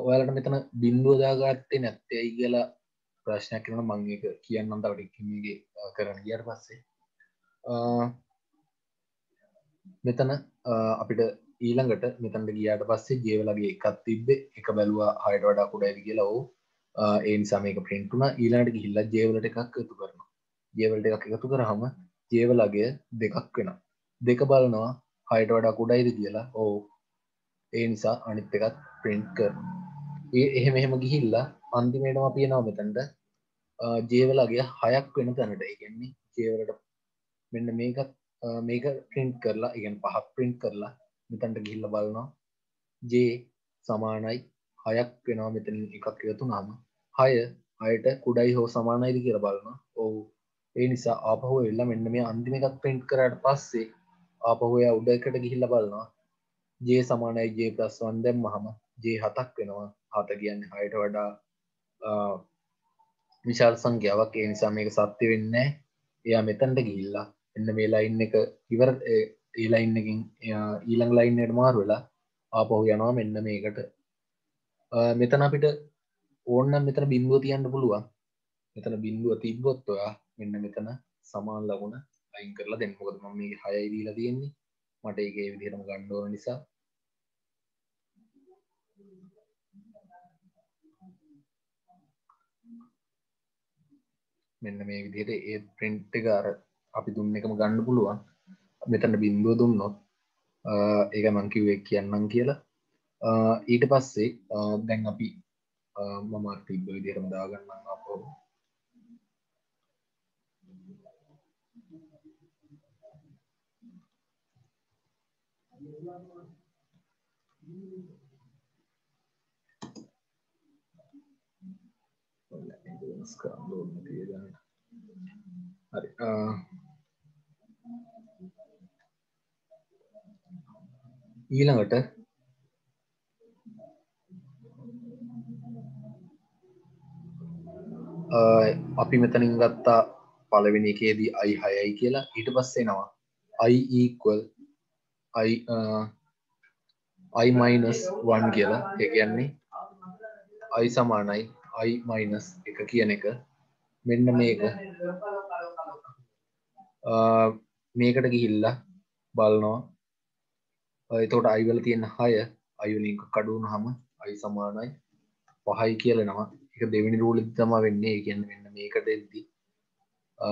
ඔයාලට මෙතන බින්දුවදාගත්තේ නැත්තේයි කියලා ප්‍රශ්නයක් කරන මං එක කියන්නම් තවට එක්කගේ කරන්න ගියට පස්සේ. මෙතන අපිට ඊළඟට මෙතන්ට ගියාට පස්සේ ජේවලගේ එකත් තිබ්බේ. එක බැලවා හයට වඩා කුඩයිද කියලා. ඕ ඒ නිසාමක පින්ටුන ඊලාට ගිහිල්ල ජේවලට එකක් එකතු කරන ජේවලට එකක් එකතු කරහම ජේවලගේ දෙකක් වෙන දෙක බලනවා හයට වඩා කුඩයිද කියලා. ඕ ඒ නිසා අනිත් එකත් ප්‍රින්ට් කර ඒ එහෙම එහෙම ගිහිල්ලා අන්තිමේටම පියනවා මෙතැන්ට. ජේවලගේ හයක් වෙන තැනට. ඉගෙන්නේ ජේවලට මෙන්න මේකත් මේක ප්‍රින්ට් කරලා ඉගෙන් පහක් ප්‍රින්ට් කරලා මෙතැන්ට ගිහිල්ල බලනවා. ජේ සමානයි. හයක් වෙනවා මෙතන එකක් එකතු නාම හය අයට කුඩයි හෝ සමානයිද කියර බලන්න ඔවු. ඒ නිසා ආපහෝ එල්ලා මෙන්න මේ අන්තිම එකක් ප්‍රින්ට් කරට පස්සේ ආපහොය උඩ එකට ගිහිල්ල බලනවා. ජේ සමානයි ජේ ප්‍රස්වන් දැම් මහම ජේ හතක් වෙනවා. හත කියන්න හයට වඩා විශාල් සංඛ්‍යාවක්. ඒ නිසා මේක සත්‍ය වෙන්න එයා මෙතන්ට ගිල්ලා එන්න මේ ලයින් එක ඉවර ඒ ලයින් එකින් ඊළඟ ලයින්නට මාර වෙලා ආපහු යනවා මෙන්න මේකට. මෙතන අපිට ඕන්නම් මෙතන බින්දුව තියන්න පුළුවන්. මෙතන බින්දුව තිබ්බොත් ඔයා මෙන්න මෙතන සමාන් ලගුණ අයින් කරලා දෙන්න. මොකද මම මේ හයයි දීලා තියෙන්නේ. මට ඒකේ විදිහටම ගන්න ඕන නිසා. මෙන්න මේ විදිහට ඒ ප්‍රින්ට් එක අර අපි දුන්න එකම ගන්න පුළුවන්. මෙතන බින්දුව දුන්නොත් ඒක මං කිව්වේ කියන්නම් කියලා. ඊට පස්සේ දැන් අපි මම තිබ්බ විදිහටම දාගන්නම් අපෝ හරි ඊළඟට අපි මෙතනින් ගත්තා පළවෙනි එකේදී අයි හයයි කියලා. ඊට පස්සේ නවා අයිఈක්වල් අයි අයි මයිනස් වන් කියලා. ඒ කියන්නේ අයි සමානයි අයි මයිනස් එක කියන එක. මෙන්න මේක. මේකට ගිහිල්ලා බලනවා. එතකොට අයිවල තියෙන හය අයුලින් කඩුවන හම අයි සමානයි. පහයි කියලනවා එක දෙවිනි රූල තම වෙන්නේ. කියන්න වෙන්න මේකට එද්දි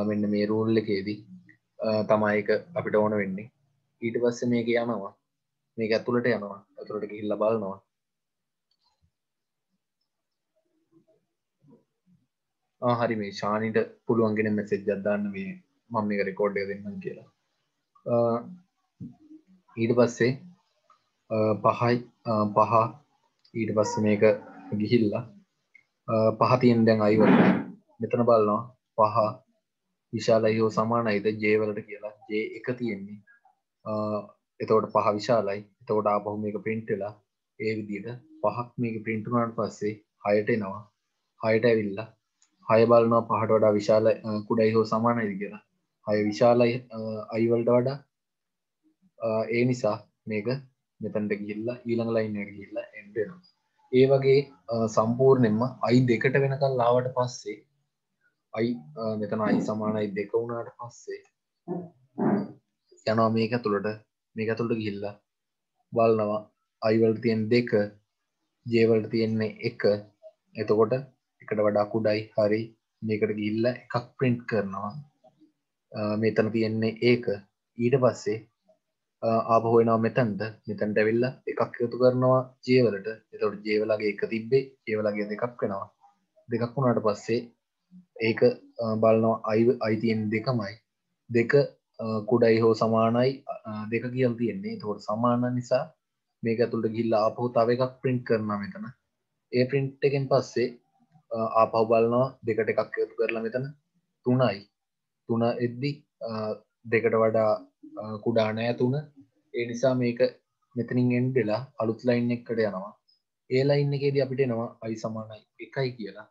මෙන්න මේ රූල් එකේදී තමා එක අපිට ඕන වෙන්නේ. ඊට පස්ස මේක යනවා. මේක ඇතුළට යනවා. ඇතුළට ගිහිල්ල බලනවා. හරි මේ ශානිට පුළුවන්ගෙන මෙසෙජ් අදදාන්න මේ මම මේ රෙකෝඩ්ය දෙන්නම් කියලා. ඊට පස්සේ පහයි පහ. ඊට පස්ස මේක ගිහිල්ලා. පහතියෙන් දැන් අයිවල මෙතන බලනවා. පහ. විශාලයි හෝ සමානයිද ජේවලට කියලා. ජේ එක තියෙන්නේ. එතවට පහ විශාලයි. එතකොට ආපහු මේක පින්ට්ලා ඒ විදිට පහක් මේක පින්ටුනාට පස්සේ හයට එනවා. හයට ඇවිල්ලා හය බලනවා පහට වඩා විශාල කුඩයි හෝ සමානයිද කියලා. හය විශාලයි අයිවලට වඩා. ඒ නිසා මේක මෙතැන්ට ගිල්ලා ඊළඟ ලයින්නට ගිල්ලා එන්ටෙනවා ඒ වගේ සම්පූර්ණයෙන්ම අයි දෙකට වෙනකල් ලාවට පස්සේ අයි මෙතන අයි සමානයි දෙක වුණාට පස්සේ යනවා මේක තුළට මේක තුළට ගිහිල්ලා බලනවා අයිවලට තියෙන දෙක ජේවලට තියෙන්නේ එක. එතකොට එකට වඩා කුඩයි හරි. මේකට ගිල්ල එකක් ප්‍රින්ට් කරනවා. මෙතන තියෙන්නේ ඒක. ඊට පස්සේ ආපහුවෙනවා මෙතැන්ට මෙතැන්ට ඇවිල්ල එකක් යුතු කරනවා ජේවලට එතට ජේවලගේ එක තිබ්බේ ජේවලගේ දෙකක් වෙනවා. දෙකක් වුණට පස්සේ ඒක බලනවා අයි අයිතියෙන් දෙකමයි. දෙක කුඩයි හෝ සමානයි දෙක කියල් තියෙන්නේ. තොට සමාන නිසා මේක ඇතුළට ගිල්ල ආපහු තව එකක් ප්‍රින්ට් කරන මෙතන. ඒ ප්‍රින්ට් එකෙන් පස්සේ ආපහු බලනවා දෙකට එකක් යුතු කරලා මෙතන තුනයි. තුන එද්දි දෙකට වඩා කුඩානෑ තුන. ඒ නිසා මේක මෙතනින් එන්ඩෙලා අලුත් ලයින් එකට යනවා. ඒ ලයින් එකේද අපිට එනවා අයි සමානයි එකයි කියලා.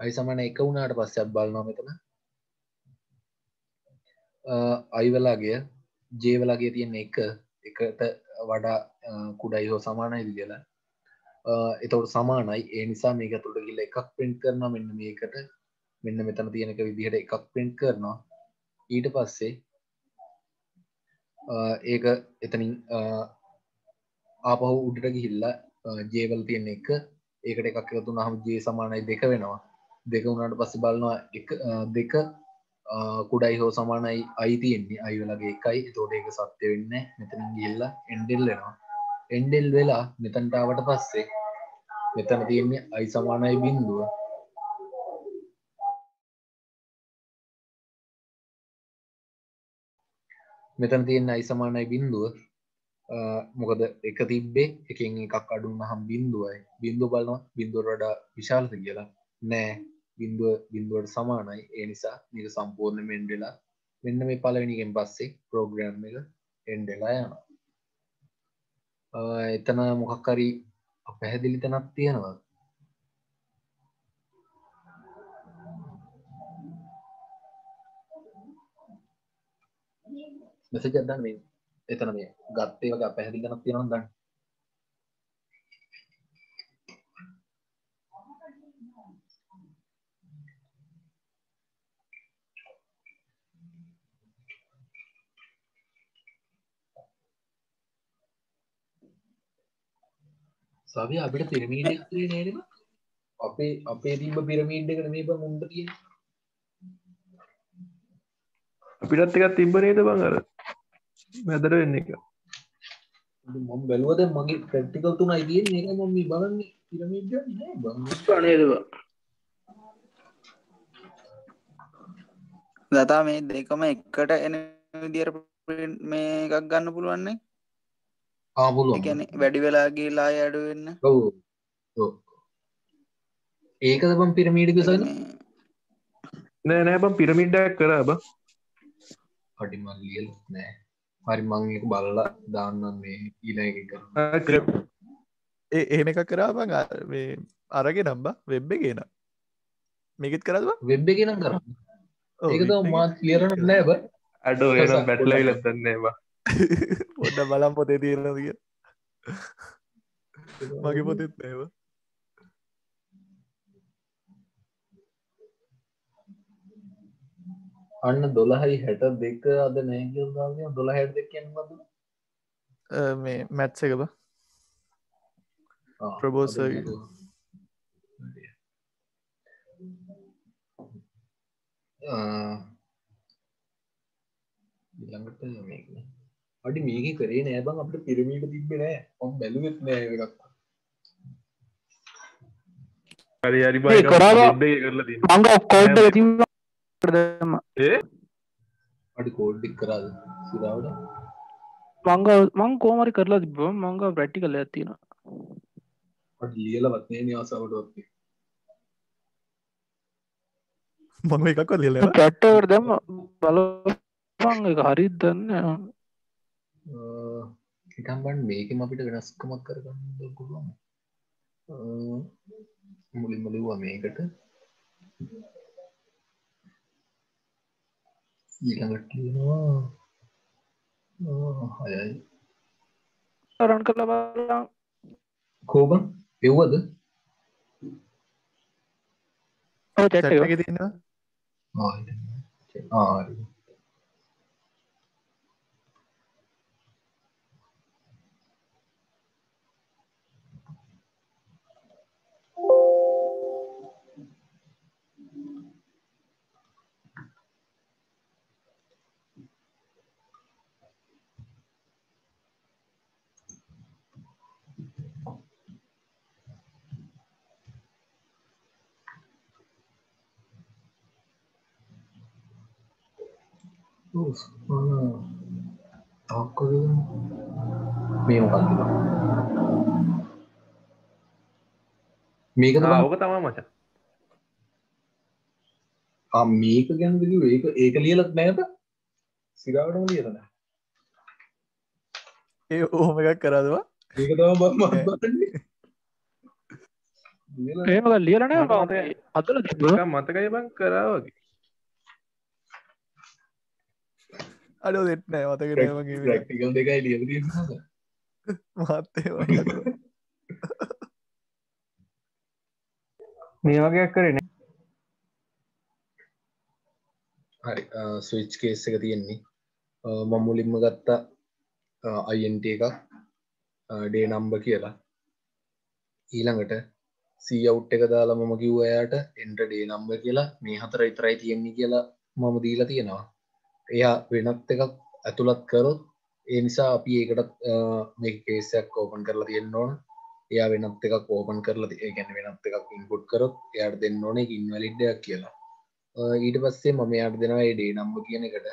අයි සමාන එක වුණාට පස්සත් බලනවා මෙතන. අයිවලාගේ ජේවලාගේ තියෙන එක එකට වඩා කුඩයි හෝ සමානයිද කියලා. එතවට සමානයි. ඒ නිසා මේක තුළ ගිල්ල එකක් පින්ට් කරන මෙන්න මේකට. මෙන්න මෙතන තියෙනක විදිහට එකක් පින්ට් කරනවා. ඊට පස්සේ ඒක එතනින් ආපහු උඩට ගිහිල්ලා ජේවල් තියෙන එක ඒකට එකක් එකතුන හම ජේ සමානයි දෙක වෙනවා. දෙක වුණට පස්ස බලනවා එක දෙක කුඩයි හෝ සමානයි අයිතියෙන්නේ අයිවලගේ එකයි. තෝට ඒක සත්‍ය වෙන්න මෙතනින් ගිල්ලා එන්ඩෙල්ලෙනවා එන්ඩෙල් වෙලා මෙතන්ටාවට පස්සේ මෙතන තියෙන්නේ අයි සමානයි බින්දුව මෙතන තියෙන අයි සමානයි බින්දුව මොකද එක තිබ්බේ එකෙන් එකක් අඩුන්න හම් බින්දුවයි බින්දු බලනවා බින්දුව වඩා විශාලත කියලා. නෑ බින්දුව බින්දුවට සමානයි. ඒ නිසා නික සම්පූර්ණ මෙන්ඩෙලා මෙන්න මේ පලවෙනිගෙන් පස්සේ ප්‍රෝග්‍රෑම් එක එන්ඩෙලා යනවා. එතන මොකක්කරි පැහැදිලි තැනක් තියෙනවා මෙස ජදන්න මේ එතන මේ ගත්තේ වගේ පැහැදිලි තැනක් තියෙනවා දන්න. සවය අපිට පිරමීඩ ේ නේම අපේ අපේ තිබ පිරමීඩ් එකට මේ බ මුන්ට කිය අපිටත් එකත් තිබ්බ නේද බං අර මැදර වෙන්න එක. මම බැලුවද මගේ ප්‍රක්ටිකල් තුන අයිතිය ඒක ම මේ බලන්න පිරමීඩ් නෑ බං. අනේදවා දතා මේ දෙකම එකට එන විදිර මේ එකක් ගන්න පුළුවන්නේ ආපුලුව එකන වැඩි වෙලා ගේලා අඩුවෙන්න ඔව්. ඔව්. ඒකද බම් පිරමීඩික සන නෑ නෑ බං පිරමිඩ්ඩක් කර බ. අඩිමල් ලියල් නෑ හරි මං එක බලලා දාන්න මේ ඊල එක කර ඒ එහෙම එක කරාබං අරගෙන නම්බ වෙබ්බ කියන මේකෙත් කරදවා වෙබ් එක නම් කරන්න ඒකද මාත් ලියරන නෑබ අඩෝ එනම් බැටලයි ලත්තන්නේ බා. පොඩ බලම් පොතේ තියෙන දිය මගේ පොතෙත් නෑව අන්න දොළහයි හැට දෙක අද නෑගල්දාය දොළ හැට දෙක කියන්නද මේ මැත්ස එක බ Proposal. ළඟට මේක. අඩි මේක කරේ නෑබං අපට පිරමීට තිබෙන නෑ. ඔම් බැලුවෙත් නෑ එකක් හරි හරි කරාවා. කරලා දී මංග කෝඩ්ඩ තිම ඒ? අඩි කෝඩ්ඩික් කරාද? සිරාවට මංග මං කෝමරි කරලා තිබ මංග ප්‍රට්ටි කල ඇතින අට ලියලවත්නේ නිවාසාවටත් මං එකක් ලියල පැට්ටවට දැම බලපං එක හරිත් දන්න එකම්බන් මේකම අපිට වෙනස්කමක් කරගන්න පුළුවන්. මුලින්ම ලිව්වා මේකට ඊළඟට කියනවා හයයි. රන් කරලා බලලා කෝබන් එව්වද? චැට් එක එක තියෙනවා ආරි මේ මොකක්ද මේක ඕක තමා මච ආ මේක ගැන කිව්වේ ඒක ඒක ලියලත් නැත සිරාවටම ලියලා නැහැ ඒ ඕම එකක් කරදවා ඒක තමයි මම බලන්නේ ලියලා ඒමක ලියලනෑ. අදල මතකයි බං කරාවගේ අඩෝ දෙට්නෑ මතක ප්‍රැක්ටිකල් දෙකයි තියෙනවා මත්තේ මේ වගේයක් කරන හරි ස්විච් කේස් එක තියෙන්නේ. මම මුලින්ම ගත්තා අයින්ට එකක් ඩේ නම්බ කියලා. ඊළඟට සීවුට් එක දාලා මම කිව් අයට එන්ට ඩේ නම්බ කියලා. මේ හතර ඉතරයි තියෙන්නේ කියලා මම දීලා තියෙනවා එයා වෙනත් එකක් ඇතුළත් කරොත් ඒ නිසා අපි ඒකටත් මේ කේසයක් ඕපන් කරලා තියෙන්න ඕන. එයා වෙනත් එකක් ඕපන් කරලා ඒ ගැන වෙනත් එකක් ඉන්පුට් කරොත් එයාට දෙන්න ඕන ඉන්වලිඩ්ඩයක් කියලා. අ, ඊට පස්සේ මම යාට දෙනවා ඒ ඩේ නම්බ කියන එකට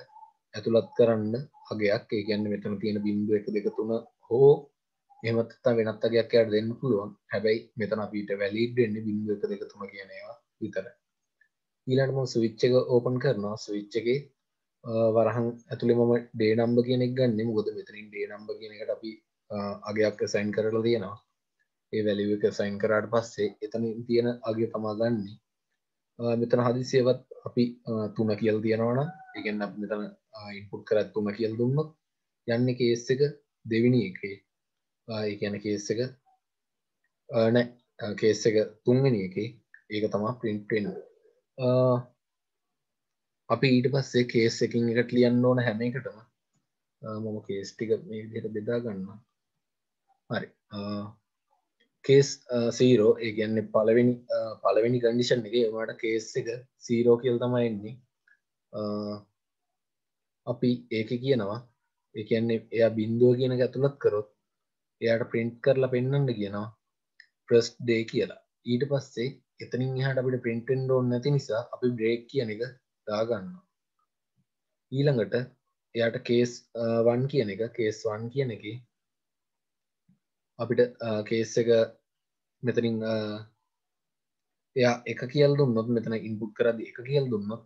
ඇතුළත් කරන්න අගයක්. ඒ ගැන්න මෙතන තියෙන බින්දුව එක දෙක තුන හෝ එමත්තා වෙනත් අගයක් යට දෙන්න පුළුවන්. හැබැයි මෙතන අපිට වැලිඩ් වෙන්න බින්දුව එක දෙක තුන කියනවා විතර. ඊළඟට මම ස්විච් එක ඕපන් කරනවා. ස්විච් එකේ අ, වරහන් ඇතුළේ මම ඩේ නම්බ කියන එක ගන්න. මොකද මෙතනින් ඩේ නම්බ කියන එකට අපි අගයක් සයින් කරලා තියෙනවා. ඒ වැලිව එක සයින් කරාට පස්සේ එතන තියෙන අගේ තමා ගන්නේ මෙතන හදිසියවත් අපි තුන කියල් තියෙනවන එකන්න මෙතන ඉන්පුට් කරත් තුන කියල් දුන්නොත් යන්න කේස් එක දෙවිනි එකේ. ඒන කේස් එක නෑ කේස් එක තුන්වෙනි එකේ. ඒක තමා පින්ටෙන් අපි ඊට පස්සේ කේස් එකින් එකට ලියන්න ඕන හැම එකටම. මම කේස් ටික මේ විදිහට බෙදා ගන්න හරි. කේස් සීරෝ ඒ කියන්නේ පළවෙනි පළවෙනි කන්ඩිෂන් එක ඒවාට කේස් එක සීරෝ කියල් තමයි එන්නේ. අපි ඒක කියනවා. ඒ කියන්නේ එයා බින්දුව කියන ඇතුළත් කරොත් එයාට ප්‍රින්ට් කරලා පෙන්වන්න කියනවා. ප්‍රස් ඩේ කියලා. ඊට පස්සේ එතනින් එහාට අපිට ප්‍රින්ටෙන් ඕන්න නැති නිසා අපි බ්‍රේක් කියන එක දාගන්න ඊළඟට එයාට කේස් වන් කියන එක කේස් වන් කියන එක අපිට කේස් එක මෙතනින් එයා එක කියල් දුන්නොත් මෙතන ඉන්පුට් කරද එක කියල් දුන්නොත්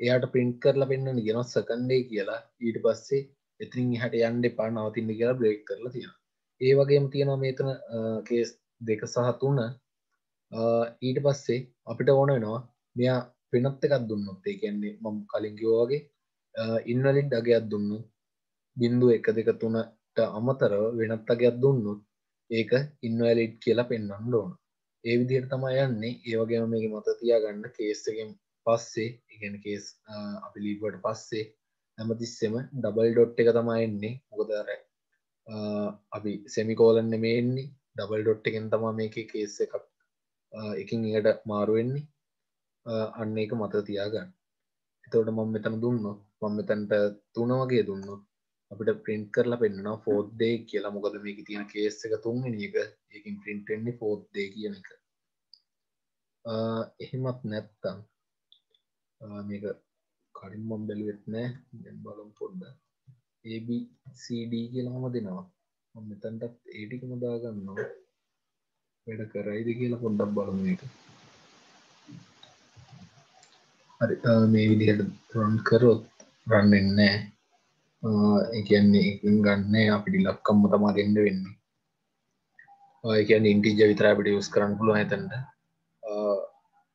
එයාට පින්ට් කරලා පෙන්න්න ගෙන සකන්ඩේ කියලා. ඊට පස්සේ එතින් හට යන්ඩ පා නවතින්න කියලා බ්‍රේක් කරලා තියෙන ඒ වගේම තියෙනවා මේතන කේස් දෙක සහ තුන්න ඊට පස්සේ අපිට ඕන වෙනවා මෙයා වෙනත් එකක් දුන්නොත් ඒ කියන්නේ මම කලින් කිව්වාගේ ඉන්වලින් අගයක් දුන්නු. බින්දුව එක දෙක තුනට අමතරව වෙනත් අගයක් දුන්නොත් ඒක ඉන්වලිට් කියලා පෙන්වන්න ඕන. ඒ විදිහට තමයි යන්නේ. ඒ වගේම මේක මත තියාගන්න කේස් එකෙන් පස්සේ ඉගෙන කේස් අපි ලීවට පස්සේ හැමතිස්සෙම ඩබල් ඩොට් එක තමයි එන්නේ. මොකදර අපි සෙමිකෝලන්න මේ එන්නේ. ඩබල් ඩොට් එකෙන් තමා මේක කේස් එකක් එකින් එකට මාරුවෙන්නේ අන්න එක මත තියාගන්න. එතවට මම මෙතන දුන්නොත් මම මෙතැන්ට තුන වගේ දුන්නොත් අපිට ප්‍රින්ට් කරලා පෙන්න්නවා ෆෝර්්දේ කියලා. මොකද මේක තියෙන කේස් එක තුන්වෙනි එක. ඒකින් ප්‍රින්ටෙන්නේ ෆෝර්්දේ කියන එක. එහෙමත් නැත්තම් මේක කලින් මම් බැලුවෙත් නෑ. දැන් බලමු පොඩ්ඩ ABCD කියලාම දෙනවා. මම මෙතනටත් ඒ ටිකම දාගන්නවා. වැඩ කරයිද කියලා පොඩ්ඩක් බලමු මේක. හරි. මේ විදිහට රන් කරොත් රන් වෙන්නේ ඒ කියන්නේ එකින් ගන්න අපිට ඉලක්කම්ම තමා දෙන්න වෙන්නේ. ඒ කියන්නේ ඉන්ටිජර් විතරයි අපිට යූස් කරන්න පුළුවන් එතනට.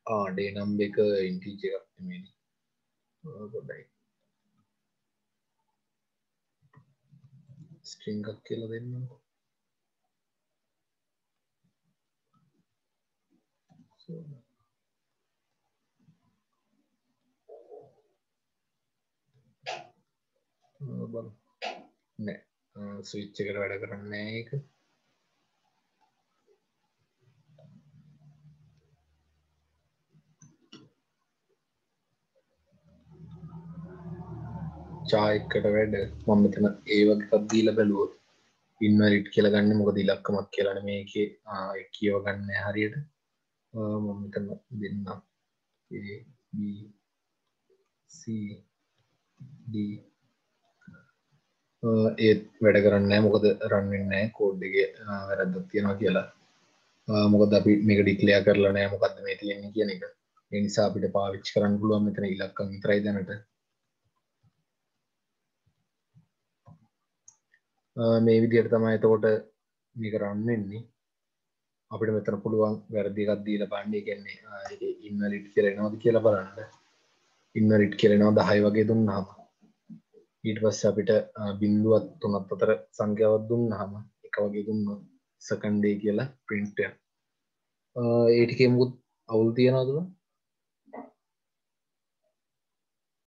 ආ ඩේ නම්බර් එක ඉන්ටිජර් එකක් නෙමෙයි. පොඩ්ඩයි. ස්ට්‍රිංග් එකක් කියලා දෙන්නකෝ so බල නෑ ස්විච්ච එකට වැඩ කරන්න ඒක. චායකට වැඩ. මම මෙතන ඒ වගේ දීල බැලුවොත් ඉන්වරිට් කියලා ගන්න මොකද ඉලක්කමක් කියලන මේක කියව ගන්න හරියට. මම මෙතන දෙන්නම්. D ඒත් වැඩ කරන්න මොකද රන්වෙන්නෑ කෝඩ්ඩගේ වැරද්දක් තියෙනවා කියලා. මොකද අපි මේක ඩික්ලයා කරලා නෑ. මොකක්ද මේ තියෙන්නේ කියන එක. නිසා අපිට පාවිච්චි කරන්න පුළුවන් මෙතන ඉලක්කම් විතරයි දැනට. මේ විදිහට තමයි එතකොට මේක රන් වෙන්නේ. අපිට මෙතන පුළුවන් වැරදි එකක් දීලා බලන්න. කියන්නේ ඉන්වලිට් කරනවද කියලා බලන්න. ඉන්වලිට් කරනවා 10 වගේ දුන්නාම. ඊට පස්සේ අපිට බිඳුවත් තුනත් අතර සංඛ්‍යාවක් දුන්නාම එක වගේ දුන්නොත් සෙකන්ඩ් ඩේ කියලා ප්‍රින්ට් එක. ඒ ටිකේ මොකද අවුල් තියනවද?